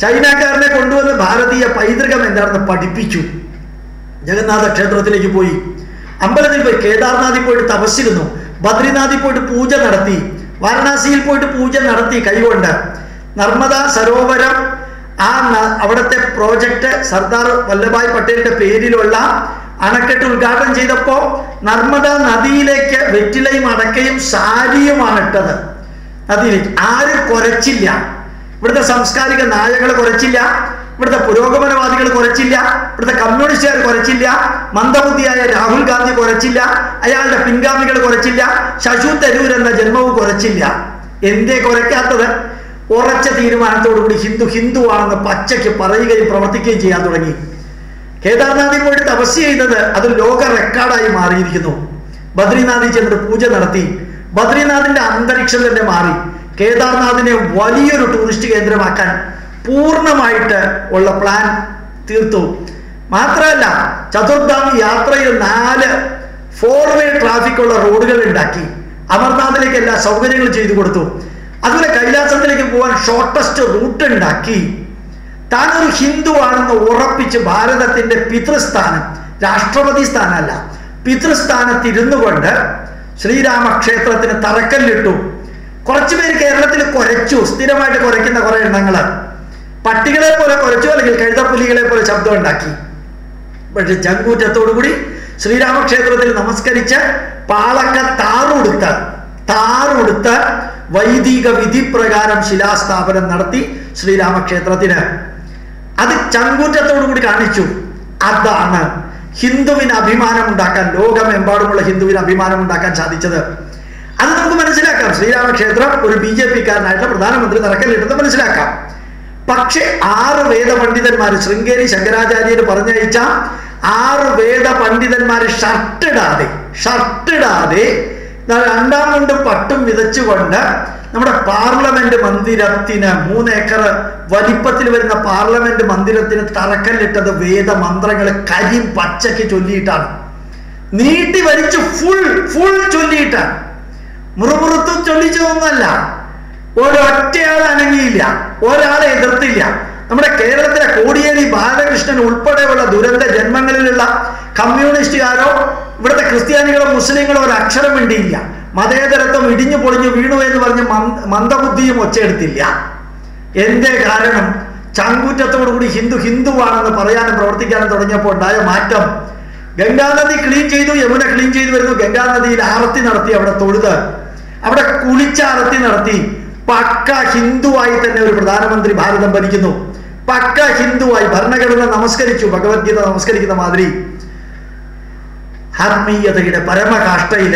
ചൈനക്കാരനെ കൊണ്ടുവന്ന് ഭാരതീയ പൈതൃകം എന്താണെന്ന് പഠിപ്പിച്ചു. ജഗന്നാഥ ക്ഷേത്രത്തിലേക്ക് പോയി. അമ്പലത്തിൽ പോയി കേദാർനാഥിൽ പോയിട്ട് തപസ്സിരുന്നു. ബദ്രിനാഥിൽ പോയിട്ട് പൂജ നടത്തി. വാരണാസിയിൽ പോയിട്ട് പൂജ നടത്തി കൈകൊണ്ട്. നർമ്മദ സരോവരം ആ അവിടുത്തെ പ്രോജക്റ്റ് സർദാർ വല്ലഭായ് പട്ടേലിന്റെ പേരിലുള്ള അണക്കെട്ട് ഉദ്ഘാടനം ചെയ്തപ്പോൾ നർമ്മദ നദിയിലേക്ക് വെറ്റിലയും അടക്കയും സാരിയുമാണ് ഇട്ടത്. നദിയിലേക്ക് ആരും കുരച്ചില്ല ഇവിടുത്തെ സാംസ്കാരിക നായകൾ കുറച്ചില്ല. ഇവിടുത്തെ പുരോഗമനവാദികൾ കുറച്ചില്ല ഇവിടുത്തെ കമ്മ്യൂണിസ്റ്റുകാർ കുറച്ചില്ല മന്ദബുദ്ധിയായ രാഹുൽ ഗാന്ധി കുറച്ചില്ല അയാളുടെ പിൻഗാമികൾ കുറച്ചില്ല ശശു തരൂർ എന്ന ജന്മവും കുറച്ചില്ല. എന്തേ കുറയ്ക്കാത്തത് ഉറച്ച തീരുമാനത്തോടുകൂടി ഹിന്ദു ഹിന്ദു ആണെന്ന് പച്ചയ്ക്ക് പറയുകയും പ്രവർത്തിക്കുകയും ചെയ്യാൻ തുടങ്ങി. കേദാർനാഥിൽ പോയിട്ട് തപസ് ചെയ്തത് അത് ലോക റെക്കോർഡായി മാറിയിരിക്കുന്നു. ബദ്രിനാഥിൽ ചെന്നിട്ട് പൂജ നടത്തി. ബദ്രിനാഥിന്റെ അന്തരീക്ഷം തന്നെ മാറി. കേദാർനാഥിനെ വലിയൊരു ടൂറിസ്റ്റ് കേന്ദ്രമാക്കാൻ പൂർണമായിട്ട് ഉള്ള പ്ലാൻ തീർത്തു. മാത്രമല്ല ചതുർധാം യാത്രയിൽ നാല് ഫോർ വേ ട്രാഫിക് ഉള്ള റോഡുകൾ ഉണ്ടാക്കി. അമർനാഥിലേക്ക് എല്ലാ സൗകര്യങ്ങളും ചെയ്തു കൊടുത്തു. അതുപോലെ കൈലാസത്തിലേക്ക് പോകാൻ ഷോർട്ടസ്റ്റ് റൂട്ട് ഉണ്ടാക്കി. താൻ ഒരു ഹിന്ദു ആണെന്ന് ഉറപ്പിച്ച് ഭാരതത്തിന്റെ പിതൃസ്ഥാനം രാഷ്ട്രപതി സ്ഥാനമല്ല പിതൃസ്ഥാനത്തിരുന്നു കൊണ്ട് ശ്രീരാമക്ഷേത്രത്തിന് തറക്കല്ലിട്ടു. കുറച്ചുപേര് കേരളത്തിൽ കുറച്ചു സ്ഥിരമായിട്ട് കുരയ്ക്കുന്ന കുറെ എണ്ണങ്ങൾ. പട്ടികളെ പോലെ കുരച്ചു അല്ലെങ്കിൽ കഴുതപ്പുലികളെ പോലെ ശബ്ദം ഉണ്ടാക്കി പക്ഷെ ചങ്കൂറ്റത്തോടുകൂടി ശ്രീരാമക്ഷേത്രത്തിൽ നമസ്കരിച്ച് പാളക്ക താറുടുത്ത താറുടുത്ത വൈദിക വിധി പ്രകാരം ശിലാസ്ഥാപനം നടത്തി ശ്രീരാമക്ഷേത്രത്തിന്. അത് ചങ്കൂറ്റത്തോടുകൂടി കാണിച്ചു. അതാണ് ഹിന്ദുവിന് അഭിമാനം ഉണ്ടാക്കാൻ ലോകമെമ്പാടുമുള്ള ഹിന്ദുവിന് അഭിമാനം ഉണ്ടാക്കാൻ സാധിച്ചത്. അത് നമുക്ക് മനസ്സിലാക്കാം. ശ്രീരാമക്ഷേത്രം ഒരു ബി ജെ പിക്കാരനായിട്ടുള്ള പ്രധാനമന്ത്രി നടക്കലിട്ടെന്ന് മനസ്സിലാക്കാം. പക്ഷെ ആറ് വേദ പണ്ഡിതന്മാർ ശൃംഗേരി ശങ്കരാചാര്യർ പറഞ്ഞയച്ച ആറ് വേദ പണ്ഡിതന്മാർ ഷർട്ടിടാതെ ഷർട്ടിടാതെ രണ്ടാം കൊണ്ട് പട്ടും വിതച്ചുകൊണ്ട് നമ്മുടെ പാർലമെന്റ് മന്ദിരത്തിന് മൂന്ന് ഏക്കർ വലിപ്പത്തിൽ വരുന്ന പാർലമെന്റ് മന്ദിരത്തിന് തറക്കല്ലിട്ടത് വേദമന്ത്രങ്ങൾ കരി പച്ചയ്ക്ക് ചൊല്ലിയിട്ടാണ്. നീട്ടി വലിച്ചു ഫുൾ ഫുൾ ചൊല്ലിയിട്ടാണ്. മുറുമുറുത്തും ചൊല്ലിച്ചതൊന്നല്ല ഒരൊറ്റയാൾ അനങ്ങിയില്ല. ഒരാളെ എതിർത്തില്ല. നമ്മുടെ കേരളത്തിലെ കോടിയേരി ബാലകൃഷ്ണൻ ഉൾപ്പെടെയുള്ള ദുരന്ത ജന്മങ്ങളിലുള്ള കമ്മ്യൂണിസ്റ്റുകാരോ ഇവിടുത്തെ ക്രിസ്ത്യാനികളോ മുസ്ലിങ്ങളോ ഒരു അക്ഷരം വേണ്ടിയില്ല മതേതരത്വം ഇടിഞ്ഞു പൊളിഞ്ഞു വീണു എന്ന് പറഞ്ഞ് മന്ദ- മന്ദബുദ്ധിയും ഒച്ചയെടുത്തില്ല. എന്തേ കാരണം? ചങ്കൂറ്റത്തോടുകൂടി ഹിന്ദു ഹിന്ദുവാണെന്ന് പറയാനും പ്രവർത്തിക്കാനും തുടങ്ങിയപ്പോൾ ഉണ്ടായ മാറ്റം. ഗംഗാനദി ക്ലീൻ ചെയ്തു യമുന ക്ലീൻ ചെയ്തു വരുന്നു. ഗംഗാനദിയിൽ ആർത്തി നടത്തി അവിടെ തൊഴുത് അവിടെ കുളിച്ചാർത്തി നടത്തി. പക്ക ഹിന്ദുവായി തന്നെ ഒരു പ്രധാനമന്ത്രി ഭാരതം ഭരിക്കുന്നു. പക്ക ഹിന്ദുവായി ഭരണഘടന നമസ്കരിച്ചു. ഭഗവത്ഗീത നമസ്കരിക്കുന്ന മാതിരി ആത്മീയതയുടെ പരമകാഷ്ടയിൽ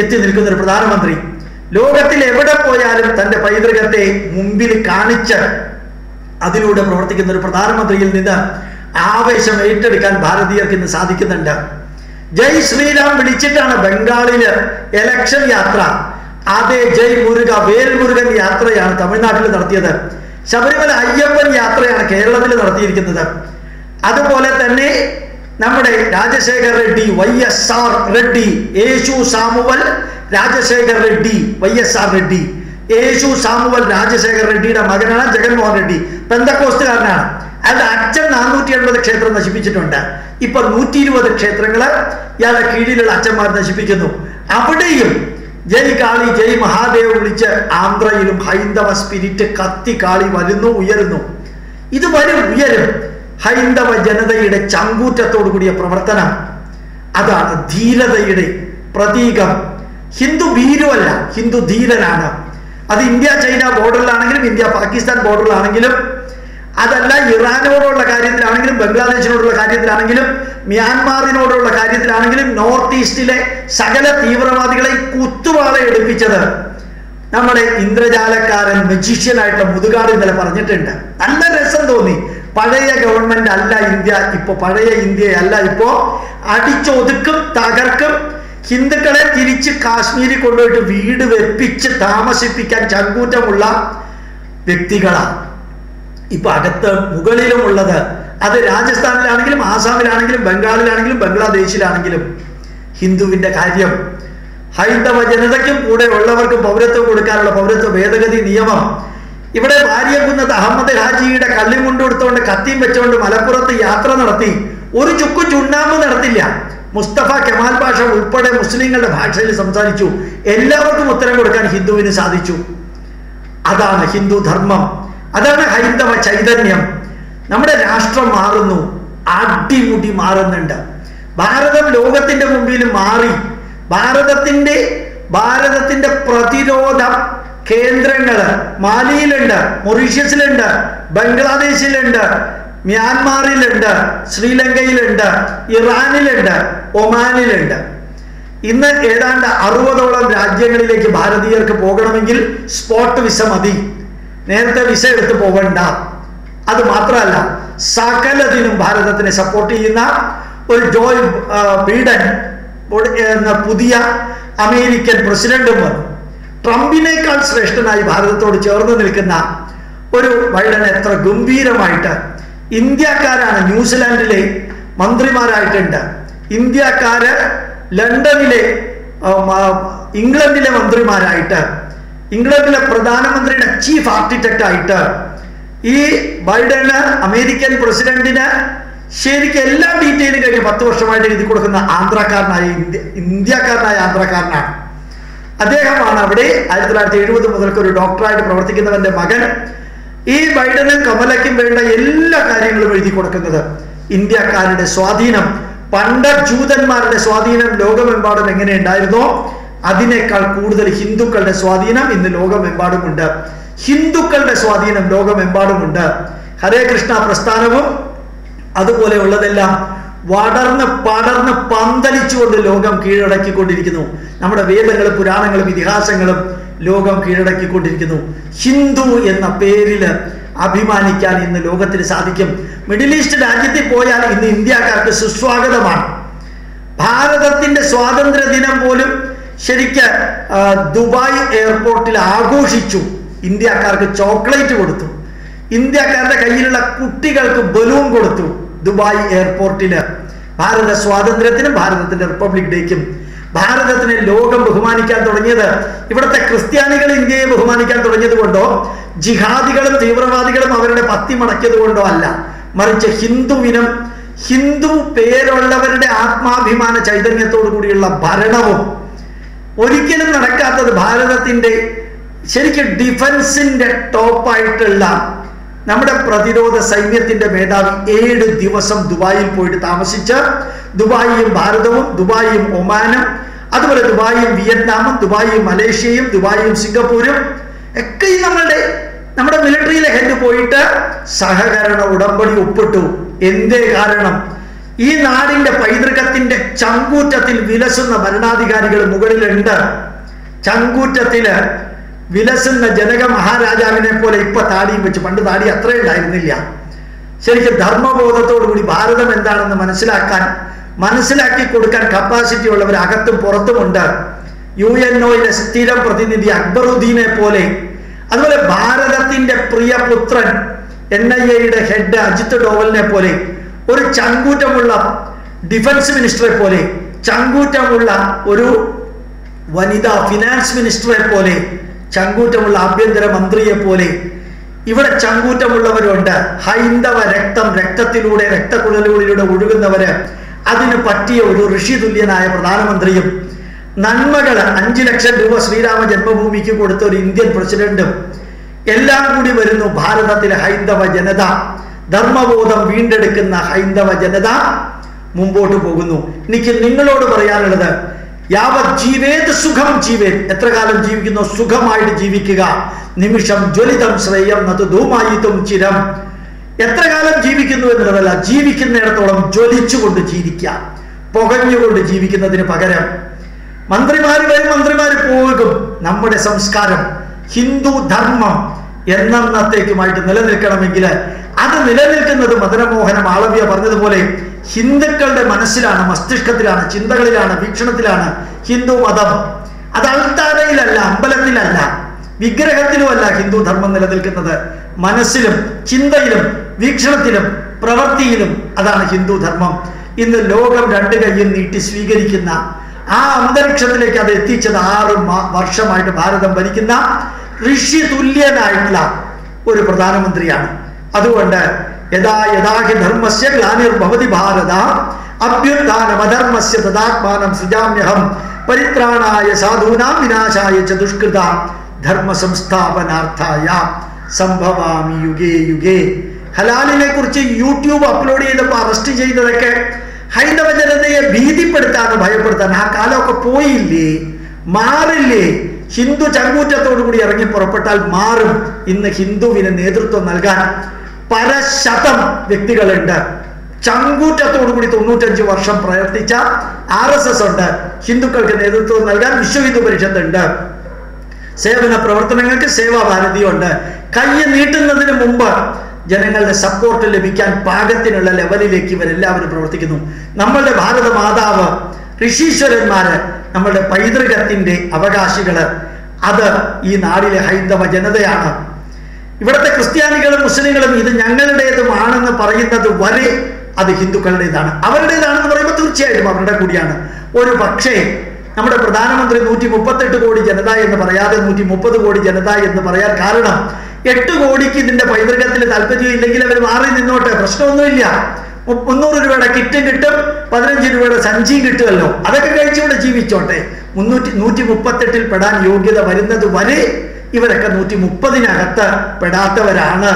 എത്തി നിൽക്കുന്ന ഒരു പ്രധാനമന്ത്രി. ലോകത്തിൽ എവിടെ പോയാലും തന്റെ പൈതൃകത്തെ മുമ്പിൽ കാണിച്ച് അതിലൂടെ പ്രവർത്തിക്കുന്ന ഒരു പ്രധാനമന്ത്രിയിൽ നിന്ന് ആവേശം ഏറ്റെടുക്കാൻ ഭാരതീയർക്ക് ഇന്ന് സാധിക്കുന്നുണ്ട്. ജയ് ശ്രീരാം വിളിച്ചിട്ടാണ് ബംഗാളിൽ എലക്ഷൻ യാത്ര. അതേ ജയ് മുരുക വേൽമുരുകൻ യാത്രയാണ് തമിഴ്നാട്ടിൽ നടത്തിയത്. ശബരിമല അയ്യപ്പൻ യാത്രയാണ് കേരളത്തിൽ നടത്തിയിരിക്കുന്നത്. അതുപോലെ തന്നെ നമ്മുടെ Rajasekhar Reddy Y S R Reddy Yesu Samuel Rajasekhar Reddy Y S R Reddy. Yesu Samuel Rajasekhar റെഡ്ഡിയുടെ മകനാണ് ജഗൻമോഹൻ റെഡ്ഡി. പെന്തക്കോസ്റ്റുകാരനാണ് അയാളുടെ അച്ഛൻ നാനൂറ്റി എൺപത് ക്ഷേത്രം നശിപ്പിച്ചിട്ടുണ്ട്. ഇപ്പൊ നൂറ്റി ഇരുപത് ക്ഷേത്രങ്ങൾ ഇയാളുടെ കീഴിലുള്ള അച്ഛന്മാർ നശിപ്പിക്കുന്നു. അവിടെയും ജയ് കാളി ജയ് മഹാദേവ് വിളിച്ച് ആന്ധ്രയിലും ഹൈന്ദവ സ്പിരിറ്റ് കത്തി കാളി വരുന്നു ഉയരുന്നു. ഇത് വരും ഉയരും. ഹൈന്ദവ ജനതയുടെ ചങ്കൂറ്റത്തോടു കൂടിയ പ്രവർത്തനം. അതാണ് ധീരതയുടെ പ്രതീകം. ഹിന്ദു ഭീരുവല്ല ഹിന്ദു ധീരനാണ്. അത് ഇന്ത്യ ചൈന ബോർഡറിലാണെങ്കിലും ഇന്ത്യ പാകിസ്ഥാൻ ബോർഡറിലാണെങ്കിലും അതല്ല ഇറാനോടുള്ള കാര്യത്തിലാണെങ്കിലും ബംഗ്ലാദേശിനോടുള്ള കാര്യത്തിലാണെങ്കിലും മ്യാൻമാറിനോടുള്ള കാര്യത്തിലാണെങ്കിലും നോർത്ത് ഈസ്റ്റിലെ സകല തീവ്രവാദികളെ കുത്തുവാള എടുപ്പിച്ചത് നമ്മുടെ ഇന്ദ്രജാലക്കാരൻ മജീഷ്യനായിട്ടുള്ള മുതുകാട് ഇന്നലെ പറഞ്ഞിട്ടുണ്ട്. നല്ല രസം തോന്നി. പഴയ ഗവൺമെന്റ് അല്ല ഇന്ത്യ ഇപ്പൊ പഴയ ഇന്ത്യ അല്ല ഇപ്പോ അടിച്ചൊതുക്കും തകർക്കും. ഹിന്ദുക്കളെ തിരിച്ച് കാശ്മീരിൽ കൊണ്ടുപോയിട്ട് വീട് വെപ്പിച്ച് താമസിപ്പിക്കാൻ ചങ്കൂറ്റമുള്ള വ്യക്തികളാണ് ഇപ്പൊ അകത്ത് മുകളിലും ഉള്ളത് അത് രാജസ്ഥാനിലാണെങ്കിലും ആസാമിലാണെങ്കിലും ബംഗാളിലാണെങ്കിലും ബംഗ്ലാദേശിലാണെങ്കിലും ഹിന്ദുവിന്റെ കാര്യം ഹൈന്ദവ ജനതയ്ക്കും കൂടെ ഉള്ളവർക്ക് പൗരത്വം കൊടുക്കാനുള്ള പൗരത്വ ഭേദഗതി നിയമം. ഇവിടെ ഭാര്യകുന്നത് അഹമ്മദ് ഹാജിയുടെ കള്ളിയും കൊണ്ടുകൊടുത്തോണ്ട് കത്തിയും വെച്ചുകൊണ്ട് മലപ്പുറത്ത് യാത്ര നടത്തി ഒരു ചുക്കു ചുണ്ണാമ്പ് നടത്തില്ല. മുസ്തഫ കെമാൽ ഭാഷ ഉൾപ്പെടെ മുസ്ലിങ്ങളുടെ ഭാഷയിൽ സംസാരിച്ചു. എല്ലാവർക്കും ഉത്തരം കൊടുക്കാൻ ഹിന്ദുവിന് സാധിച്ചു. അതാണ് ഹിന്ദു ധർമ്മം അതാണ് ഹൈന്ദവ ചൈതന്യം. നമ്മുടെ രാഷ്ട്രം മാറുന്നു. അടിമുടി മാറുന്നുണ്ട്. ഭാരതം ലോകത്തിന്റെ മുമ്പിൽ മാറി. ഭാരതത്തിന്റെ ഭാരതത്തിന്റെ പ്രതിരോധ കേന്ദ്രങ്ങൾ മാലിയിലുണ്ട് മൊറീഷ്യസിലുണ്ട് ബംഗ്ലാദേശിലുണ്ട് മ്യാൻമാറിലുണ്ട് ശ്രീലങ്കയിലുണ്ട് ഇറാനിലുണ്ട് ഒമാനിലുണ്ട്. ഇന്ന് ഏതാണ്ട് അറുപതോളം രാജ്യങ്ങളിലേക്ക് ഭാരതീയർക്ക് പോകണമെങ്കിൽ സ്പോട്ട് വിസ മതി. നേരത്തെ വിസ എടുത്ത് പോകണ്ട അത് മാത്രമല്ല സകലതിനും ഭാരതത്തിനെ സപ്പോർട്ട് ചെയ്യുന്ന ഒരു ജോയ് ബീഡൻ എന്ന പുതിയ അമേരിക്കൻ പ്രസിഡന്റും വന്നു. ട്രംപിനേക്കാൾ ശ്രേഷ്ഠനായി ഭാരതത്തോട് ചേർന്ന് നിൽക്കുന്ന ഒരു ബൈഡൻ എത്ര ഗംഭീരമായിട്ട് ഇന്ത്യക്കാരാണ് ന്യൂസിലാൻഡിലെ മന്ത്രിമാരായിട്ടുണ്ട്. ഇന്ത്യക്കാര് ലണ്ടനിലെ ഇംഗ്ലണ്ടിലെ മന്ത്രിമാരായിട്ട് ഇംഗ്ലണ്ടിലെ പ്രധാനമന്ത്രിയുടെ ചീഫ് ആർക്കിടെക്റ്റ് ആയിട്ട് ഈ ബൈഡന് അമേരിക്കൻ പ്രസിഡന്റിന് ശരിക്കും എല്ലാ ഡീറ്റെയിലും കഴിഞ്ഞ് പത്ത് വർഷമായിട്ട് എഴുതി കൊടുക്കുന്ന ആന്ധ്രാക്കാരനായ ഇന്ത്യ ഇന്ത്യക്കാരനായ ആന്ധ്രാക്കാരനാണ്. അദ്ദേഹമാണ് അവിടെ ആയിരത്തി തൊള്ളായിരത്തി എഴുപത് മുതൽക്ക് ഒരു ഡോക്ടറായിട്ട് പ്രവർത്തിക്കുന്നവന്റെ മകൻ. ഈ ബൈഡനും കമലയ്ക്കും വേണ്ട എല്ലാ കാര്യങ്ങളും എഴുതി കൊടുക്കുന്നത് ഇന്ത്യക്കാരുടെ സ്വാധീനം. പണ്ട ജൂതന്മാരുടെ സ്വാധീനം ലോകമെമ്പാടും എങ്ങനെ ഉണ്ടായിരുന്നോ അതിനേക്കാൾ കൂടുതൽ ഹിന്ദുക്കളുടെ സ്വാധീനം ഇന്ന് ലോകമെമ്പാടുമുണ്ട്. ഹിന്ദുക്കളുടെ സ്വാധീനം ലോകമെമ്പാടുമുണ്ട്. ഹരേ കൃഷ്ണ പ്രസ്ഥാനവും അതുപോലെയുള്ളതെല്ലാം വളർന്ന് പടർന്ന് പന്തലിച്ചുകൊണ്ട് ലോകം കീഴടക്കിക്കൊണ്ടിരിക്കുന്നു. നമ്മുടെ വേദങ്ങളും പുരാണങ്ങളും ഇതിഹാസങ്ങളും ലോകം കീഴടക്കിക്കൊണ്ടിരിക്കുന്നു. ഹിന്ദു എന്ന പേരിൽ അഭിമാനിക്കാൻ ഇന്ന് ലോകത്തിന് സാധിക്കും. മിഡിൽ ഈസ്റ്റ് രാജ്യത്തിൽ പോയാൽ ഇന്ന് ഇന്ത്യക്കാർക്ക് സുസ്വാഗതമാണ്. ഭാരതത്തിന്റെ സ്വാതന്ത്ര്യ ദിനം പോലും ശരിക്ക് ദുബായ് എയർപോർട്ടിൽ ആഘോഷിച്ചു. ഇന്ത്യക്കാർക്ക് ചോക്ലേറ്റ് കൊടുത്തു. ഇന്ത്യക്കാരുടെ കയ്യിലുള്ള കുട്ടികൾക്ക് ബലൂൺ കൊടുത്തു ദുബായ് എയർപോർട്ടിൽ. ഭാരത സ്വാതന്ത്ര്യത്തിനും ഭാരതത്തിന്റെ റിപ്പബ്ലിക് ഡേക്കും. ഭാരതത്തിനെ ലോകം ബഹുമാനിക്കാൻ തുടങ്ങിയത് ഇവിടുത്തെ ക്രിസ്ത്യാനികൾ ഇന്ത്യയെ ബഹുമാനിക്കാൻ തുടങ്ങിയത് കൊണ്ടോ ജിഹാദികളും തീവ്രവാദികളും അവരുടെ പത്തി മടക്കിയത് കൊണ്ടോ അല്ല. മറിച്ച് ഹിന്ദുവിനും ഹിന്ദു പേരുള്ളവരുടെ ആത്മാഭിമാന ചൈതന്യത്തോടു കൂടിയുള്ള ഭരണവും ഒരിക്കലും നടക്കാത്തത് ഭാരതത്തിന്റെ ശരിക്കും ഡിഫൻസിന്റെ ടോപ്പായിട്ടുള്ള നമ്മുടെ പ്രതിരോധ സൈന്യത്തിന്റെ മേധാവി ഏഴ് ദിവസം ദുബായിൽ പോയിട്ട് താമസിച്ച് ദുബായിയും ഭാരതവും ദുബായിയും ഒമാനും അതുപോലെ ദുബായിയും വിയറ്റ്നാമും ദുബായിയും മലേഷ്യയും ദുബായിയും സിംഗപ്പൂരും ഒക്കെ നമ്മളുടെ നമ്മുടെ മിലിറ്ററിയിലെ ഹെഡ് പോയിട്ട് സഹകരണ ഉടമ്പടി ഒപ്പിട്ടു. എന്തേ കാരണം? ഈ നാടിന്റെ പൈതൃകത്തിന്റെ ചങ്കൂറ്റത്തിൽ വിലസുന്ന ഭരണാധികാരികൾ മുകളിലുണ്ട്. ചങ്കൂറ്റത്തിൽ വിലസുന്ന ജനക മഹാരാജാവിനെ പോലെ ഇപ്പൊ താടിയും വെച്ച് പണ്ട് താടി അത്രേ ഉണ്ടായിരുന്നില്ല. ശരിക്കും ധർമ്മബോധത്തോടുകൂടി ഭാരതം എന്താണെന്ന് മനസ്സിലാക്കാൻ മനസ്സിലാക്കി കൊടുക്കാൻ കപ്പാസിറ്റി ഉള്ളവർ അകത്തും പുറത്തുമുണ്ട് യു എൻ ഒയിലെ സ്ഥിരം പ്രതിനിധി അക്ബറുദ്ദീനെ പോലെ. അതുപോലെ ഭാരതത്തിന്റെ പ്രിയ പുത്രൻ എൻ ഐ എയുടെ ഹെഡ് അജിത് ഡോവലിനെ പോലെ. ഒരു ചങ്കൂറ്റമുള്ള ഡിഫൻസ് മിനിസ്റ്ററെ പോലെ ചങ്കൂറ്റമുള്ള ഒരു വനിതാ ഫിനാൻസ് മിനിസ്റ്ററെ പോലെ ചങ്കൂറ്റമുള്ള ആഭ്യന്തര മന്ത്രിയെ പോലെ ഇവിടെ ചങ്കൂറ്റമുള്ളവരുണ്ട്. ഹൈന്ദവ രക്തം രക്തത്തിലൂടെ രക്തക്കുഴലുകളിലൂടെ ഒഴുകുന്നവര് അതിന് പറ്റിയ ഒരു ഋഷി തുല്യനായ പ്രധാനമന്ത്രിയും നന്മകൾ അഞ്ചു ലക്ഷം രൂപ ശ്രീരാമ ജന്മഭൂമിക്ക് കൊടുത്ത ഒരു ഇന്ത്യൻ പ്രസിഡന്റും എല്ലാം കൂടി വരുന്നു ഭാരതത്തിലെ ഹൈന്ദവ ജനത. ധർമ്മബോധം വീണ്ടെടുക്കുന്ന ഹൈന്ദവ ജനത മുമ്പോട്ട് പോകുന്നു. എനിക്ക് നിങ്ങളോട് പറയാനുള്ളത് യാവത് ജീവേത് സുഖം ജീവേത്. എത്ര കാലം ജീവിക്കുന്നു? സുഖമായിട്ട് ജീവിക്കുക. നിമിഷം ജ്വലിതം ശ്രേയം നത് ധൂമായിത്തും ചിരം. എത്ര കാലം ജീവിക്കുന്നു എന്നുള്ളതല്ല ജീവിക്കുന്നിടത്തോളം ജ്വലിച്ചുകൊണ്ട് ജീവിക്കുക. പുകഞ്ഞുകൊണ്ട് ജീവിക്കുന്നതിന് പകരം മന്ത്രിമാർ വരും മന്ത്രിമാർ പോകും. നമ്മുടെ സംസ്കാരം ഹിന്ദു ധർമ്മം എന്നത്തേക്കുമായിട്ട് നിലനിൽക്കണമെങ്കിൽ അത് നിലനിൽക്കുന്നത് മദനമോഹന മാളവ്യ പറഞ്ഞതുപോലെ ഹിന്ദുക്കളുടെ മനസ്സിലാണ് മസ്തിഷ്കത്തിലാണ് ചിന്തകളിലാണ് വീക്ഷണത്തിലാണ് ഹിന്ദു മതം. അത് അൾത്താരയിലല്ല അമ്പലത്തിലല്ല വിഗ്രഹത്തിലുമല്ല ഹിന്ദു ധർമ്മം നിലനിൽക്കുന്നത്. മനസ്സിലും ചിന്തയിലും വീക്ഷണത്തിലും പ്രവൃത്തിയിലും അതാണ് ഹിന്ദു ധർമ്മം. ഇന്ന് ലോകം രണ്ട് കൈയും നീട്ടി സ്വീകരിക്കുന്ന ആ അന്തരീക്ഷത്തിലേക്ക് അത് എത്തിച്ചത് ആറ് വർഷമായിട്ട് ഭാരതം ഭരിക്കുന്ന ഋഷി തുല്യനായിട്ടുള്ള ഒരു പ്രധാനമന്ത്രിയാണ്. അതുകൊണ്ട് യഥാ യഥാഹി ധർമ്മസ്യ ഗ്ലാനിർഭവതി ഭാരത അഭ്യുത്ഥാനമധർമ്മസ്യ തദാത്മാനം സൃജാമ്യഹം പരിത്രാണായ സാധൂനാം വിനാശായ ച ദുഷ്കൃത ധർമ്മ സംസ്ഥാപനാർത്ഥായ സംഭവാമി യുഗേ യുഗേ. ഹലാലിനെ കുറിച്ച് യൂട്യൂബ് അപ്ലോഡ് ചെയ്തപ്പോൾ അറസ്റ്റ് ചെയ്തതൊക്കെ ഹൈന്ദവ ജനതയെ ഭീതിപ്പെടുത്താൻ ഭയപ്പെടുത്താൻ ആ കാലമൊക്കെ പോയില്ലേ? മാറില്ലേ? ഹിന്ദു ചങ്കൂറ്റത്തോടു കൂടി ഇറങ്ങി പുറപ്പെട്ടാൽ മാറും ഇന്ന് ഹിന്ദുവിന് നേതൃത്വം നൽകാൻ. പരശതം വ്യക്തികളുണ്ട്. ചങ്കൂറ്റത്തോടു കൂടി തൊണ്ണൂറ്റഞ്ച് വർഷം പ്രവർത്തിച്ച ആർ എസ് എസ് ഉണ്ട്. ഹിന്ദുക്കൾക്ക് നേതൃത്വം നൽകാൻ വിശ്വ ഹിന്ദു പരിഷത്ത് ഉണ്ട്. സേവന പ്രവർത്തനങ്ങൾക്ക് സേവാഭാരതിയുണ്ട് കൈ നീട്ടുന്നതിന് മുമ്പ് ജനങ്ങളുടെ സപ്പോർട്ട് ലഭിക്കാൻ പാകത്തിനുള്ള ലെവലിലേക്ക് ഇവരെല്ലാവരും പ്രവർത്തിക്കുന്നു. നമ്മളുടെ ഭാരത മാതാവ് ഋഷീശ്വരന്മാര് നമ്മളുടെ പൈതൃകത്തിന്റെ അവകാശികൾ. അത് ഈ നാടിലെ ഹൈന്ദവ ജനതയാണ്. ഇവിടുത്തെ ക്രിസ്ത്യാനികളും മുസ്ലിങ്ങളും ഇത് ഞങ്ങളുടേതുമാണെന്ന് പറയുന്നത് വരെ അത് ഹിന്ദുക്കളുടേതാണ്. അവരുടേതാണെന്ന് പറയുമ്പോൾ തീർച്ചയായിട്ടും അവരുടെ കൂടിയാണ്. ഒരു പക്ഷേ നമ്മുടെ പ്രധാനമന്ത്രി നൂറ്റി മുപ്പത്തെട്ട് കോടി ജനത എന്ന് പറയാതെ നൂറ്റി മുപ്പത് കോടി ജനത എന്ന് പറയാൻ കാരണം എട്ട് കോടിക്ക് ഇതിന്റെ പൈതൃകത്തിൽ താല്പര്യം ഇല്ലെങ്കിൽ അവർ മാറി നിന്നോട്ടെ. പ്രശ്നമൊന്നുമില്ല. മുന്നൂറ് രൂപയുടെ കിറ്റും കിട്ടും പതിനഞ്ച് രൂപയുടെ സഞ്ചിയും കിട്ടുമല്ലോ. അതൊക്കെ കഴിച്ചുകൊണ്ട് ജീവിച്ചോട്ടെ. മുന്നൂറ്റി നൂറ്റി മുപ്പത്തെട്ടിൽ പെടാൻ യോഗ്യത വരുന്നത് വരെ ഇവരൊക്കെ നൂറ്റി മുപ്പതിനകത്ത് പെടാത്തവരാണ്.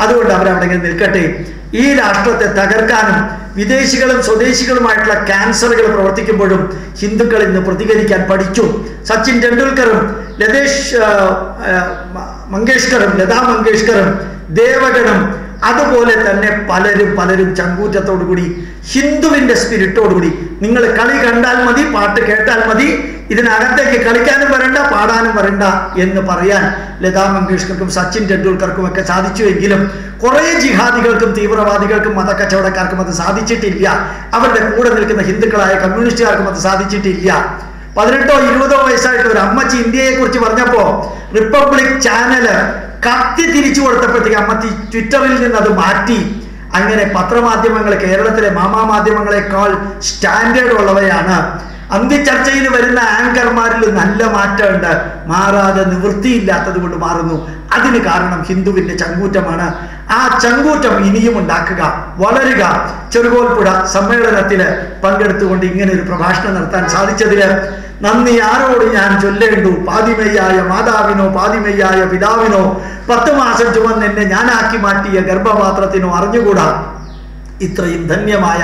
അതുകൊണ്ട് അവരവിടെ നിൽക്കട്ടെ. ഈ രാഷ്ട്രത്തെ തകർക്കാനും വിദേശികളും സ്വദേശികളുമായിട്ടുള്ള ക്യാൻസറുകൾ പ്രവർത്തിക്കുമ്പോഴും ഹിന്ദുക്കൾ ഇന്ന് പ്രതികരിക്കാൻ പഠിച്ചു. സച്ചിൻ ടെണ്ടുൽക്കറും ലതേഷ് മങ്കേഷ്കറും ലതാ മങ്കേഷ്കറും ദേവഗണും അതുപോലെ തന്നെ പലരും പലരും ചങ്കൂറ്റത്തോടു കൂടി ഹിന്ദുവിന്റെ സ്പിരിറ്റോടു കൂടി. നിങ്ങൾ കളി കണ്ടാൽ മതി പാട്ട് കേട്ടാൽ മതി ഇതിനകത്തേക്ക് കളിക്കാനും വരണ്ട പാടാനും വരണ്ട എന്ന് പറയാൻ ലതാ മങ്കേഷ്കർക്കും സച്ചിൻ ടെണ്ടുൽക്കർക്കും ഒക്കെ സാധിച്ചുവെങ്കിലും കുറേ ജിഹാദികൾക്കും തീവ്രവാദികൾക്കും മതക്കച്ചവടക്കാർക്കും അത് സാധിച്ചിട്ടില്ല. അവരുടെ കൂടെ നിൽക്കുന്ന ഹിന്ദുക്കളായ കമ്മ്യൂണിസ്റ്റുകാർക്കും അത് സാധിച്ചിട്ടില്ല. പതിനെട്ടോ ഇരുപതോ വയസ്സായിട്ട് ഒരു അമ്മച്ചി ഇന്ത്യയെ കുറിച്ച് പറഞ്ഞപ്പോ റിപ്പബ്ലിക് ചാനൽ കത്തി തിരിച്ചു കൊടുത്തപ്പോഴത്തേക്ക് അമ്മ ട്വിറ്ററിൽ നിന്ന് അത് മാറ്റി. അങ്ങനെ പത്രമാധ്യമങ്ങൾ കേരളത്തിലെ മാമാ മാധ്യമങ്ങളെക്കാൾ സ്റ്റാൻഡേർഡ് ഉള്ളവയാണ്. അന്ത്യചർച്ചയിൽ വരുന്ന ആങ്കർമാരിൽ നല്ല മാറ്റമുണ്ട്. മാറാതെ നിവൃത്തിയില്ലാത്തത് കൊണ്ട് മാറുന്നു. അതിന് കാരണം ഹിന്ദുവിന്റെ ചങ്കൂറ്റമാണ്. ആ ചങ്കൂറ്റം ഇനിയും ഉണ്ടാക്കുക വളരുക. ചെറുകോൽപ്പുഴ സമ്മേളനത്തിൽ പങ്കെടുത്തുകൊണ്ട് ഇങ്ങനെ ഒരു പ്രഭാഷണം നടത്താൻ സാധിച്ചതിൽ നന്ദി ആരോട് ഞാൻ ചൊല്ലേണ്ടു? പാതിമയ്യായ മാതാവിനോ പാതിമയ്യായ പിതാവിനോ പത്ത് മാസം ചുമന്ന് എന്നെ ഞാനാക്കി മാറ്റിയ ഗർഭപാത്രത്തിനോ അറിഞ്ഞുകൂടാ? ഇത്രയും ധന്യമായ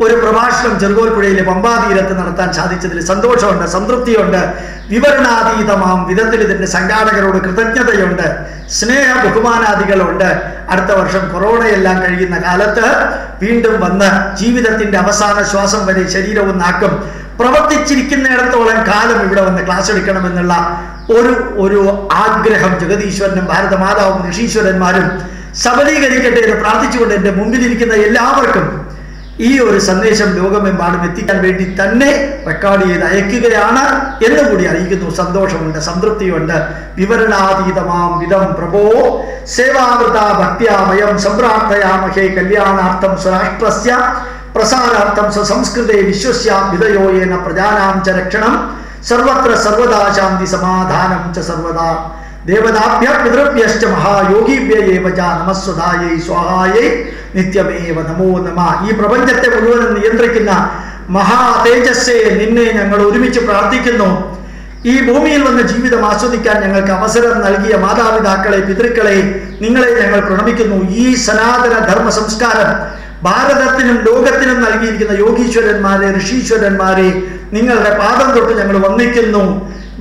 ഒരു പ്രഭാഷണം ചെറുകോൽപ്പുഴയിലെ പമ്പാതീരത്ത് നടത്താൻ സാധിച്ചതിൽ സന്തോഷമുണ്ട് സംതൃപ്തിയുണ്ട്. വിവരണാതീതമാം വിധത്തിൽ ഇതിന്റെ സംഘാടകരോട് കൃതജ്ഞതയുണ്ട്. സ്നേഹ ബഹുമാനാദികളുണ്ട്. അടുത്ത വർഷം കൊറോണയെല്ലാം കഴിയുന്ന കാലത്ത് വീണ്ടും വന്ന് ജീവിതത്തിന്റെ അവസാന ശ്വാസം വരെ ശരീരവും നാക്കും പ്രവർത്തിച്ചിരിക്കുന്നിടത്തോളം കാലം ഇവിടെ വന്ന് ക്ലാസ് എടുക്കണമെന്നുള്ള ഒരു ഒരു ആഗ്രഹം ജഗതീശ്വരനും ഭാരതമാതാവും ഋഷീശ്വരന്മാരും സബലീകരിക്കട്ടെ എന്ന് പ്രാർത്ഥിച്ചുകൊണ്ട് എന്റെ മുമ്പിലിരിക്കുന്ന എല്ലാവർക്കും ഈ ഒരു സന്ദേശം ലോകമെമ്പാടും എത്തിക്കാൻ വേണ്ടി തന്നെ റെക്കോർഡ് ചെയ്ത് അയക്കുകയാണ് എന്ന് കൂടി അറിയിക്കുന്നു. സന്തോഷമുണ്ട് സംതൃപ്തിയുണ്ട്. വിവരണാതീതമാം വിധം പ്രഭോ. സേവാവൃത ഭക്ത്യാമയം സംപ്രാർത്ഥയാമഹേ കല്യാണാർത്ഥം സ്വരാഷ്ട്രസ്യ. പ്രസാരാർത്ഥം സ്വസംസ്കൃതേ വിശ്വസ്യ വിധയോയേന പ്രജാനാം ച രക്ഷണം. സർവത്ര സർവദാ ശാന്തി സമാധാനം ച സർവദാ. ദേവതാഭ്യ പിതൃഭ്യശ്ച മഹായോഗിഭ്യേവ ച നമസ്വതായൈ സ്വാഹായൈ. നിത്യമേവ നമോ നമ. ഈ പ്രപഞ്ചത്തെ മുഴുവനും നിയന്ത്രിക്കുന്ന മഹാ തേജസ്സെ നിന്നെ ഞങ്ങൾ ഒരുമിച്ച് പ്രാർത്ഥിക്കുന്നു. ഈ ഭൂമിയിൽ വന്ന് ജീവിതം ആസ്വദിക്കാൻ ഞങ്ങൾക്ക് അവസരം നൽകിയ മാതാപിതാക്കളെ പിതൃക്കളെ നിങ്ങളെ ഞങ്ങൾ പ്രണമിക്കുന്നു. ഈ സനാതന ധർമ്മ സംസ്കാരം ഭാരതത്തിനും ലോകത്തിനും നൽകിയിരിക്കുന്ന യോഗീശ്വരന്മാരെ ഋഷീശ്വരന്മാരെ നിങ്ങളുടെ പാദം തൊട്ട് ഞങ്ങൾ വന്നിക്കുന്നു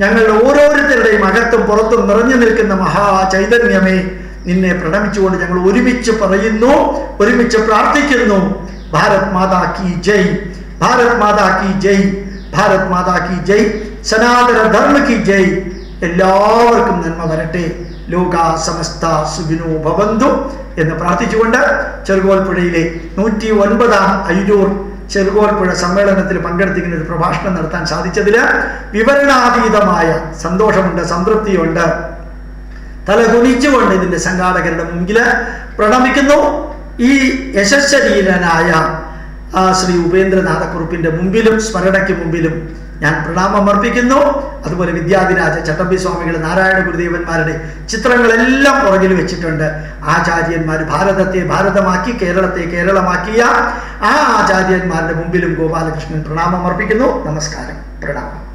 ഞങ്ങളുടെ ഓരോരുത്തരുടെയും അകത്തും പുറത്തും നിറഞ്ഞു നിൽക്കുന്ന മഹാ ചൈതന്യമേ നിന്നെ പ്രണമിച്ചുകൊണ്ട് ഞങ്ങൾ ഒരുമിച്ച് പറയുന്നു ഒരുമിച്ച് പ്രാർത്ഥിക്കുന്നു. ഭാരത് മാതാ കി ജയ് ഭാരത് മാതാ കി ജയ് ഭാരത് മാതാ കി ജയ് സനാതന ധർമ്മ കി ജയ്. എല്ലാവർക്കും നന്മ വരട്ടെ. ലോക സമസ്ത സുഖിനോ ഭവന്തു എന്ന് പ്രാർത്ഥിച്ചുകൊണ്ട് ചെറുകോൽപ്പുഴയിലെ നൂറ്റി ഒൻപതാം അയ്യൂർ ചെറുകോൽപ്പുഴ സമ്മേളനത്തിൽ പങ്കെടുത്തിങ്ങനെ ഒരു പ്രഭാഷണം നടത്താൻ സാധിച്ചതിൽ വിവരണാതീതമായ സന്തോഷമുണ്ട് സംതൃപ്തിയുണ്ട്. തലകുനിച്ചുകൊണ്ട് ഇതിന്റെ സംഘാടകരുടെ മുമ്പിൽ പ്രണമിക്കുന്നു. ഈ യശസ്വരീരനായ ആ ശ്രീ ഉപേന്ദ്രനാഥക്കുറുപ്പിന്റെ മുമ്പിലും സ്മരണയ്ക്ക് മുമ്പിലും ഞാൻ പ്രണാമം അർപ്പിക്കുന്നു അതുപോലെ വിദ്യാധിരാജ ചട്ടമ്പി സ്വാമികൾ നാരായണ ഗുരുദേവന്മാരുടെ ചിത്രങ്ങളെല്ലാം പുറകിൽ വെച്ചിട്ടുണ്ട്. ആചാര്യന്മാർ ഭാരതത്തെ ഭാരതമാക്കി കേരളത്തെ കേരളമാക്കിയ ആ ആചാര്യന്മാരുടെ മുമ്പിലും ഗോപാലകൃഷ്ണൻ പ്രണാമം അർപ്പിക്കുന്നു നമസ്കാരം. പ്രണാമം.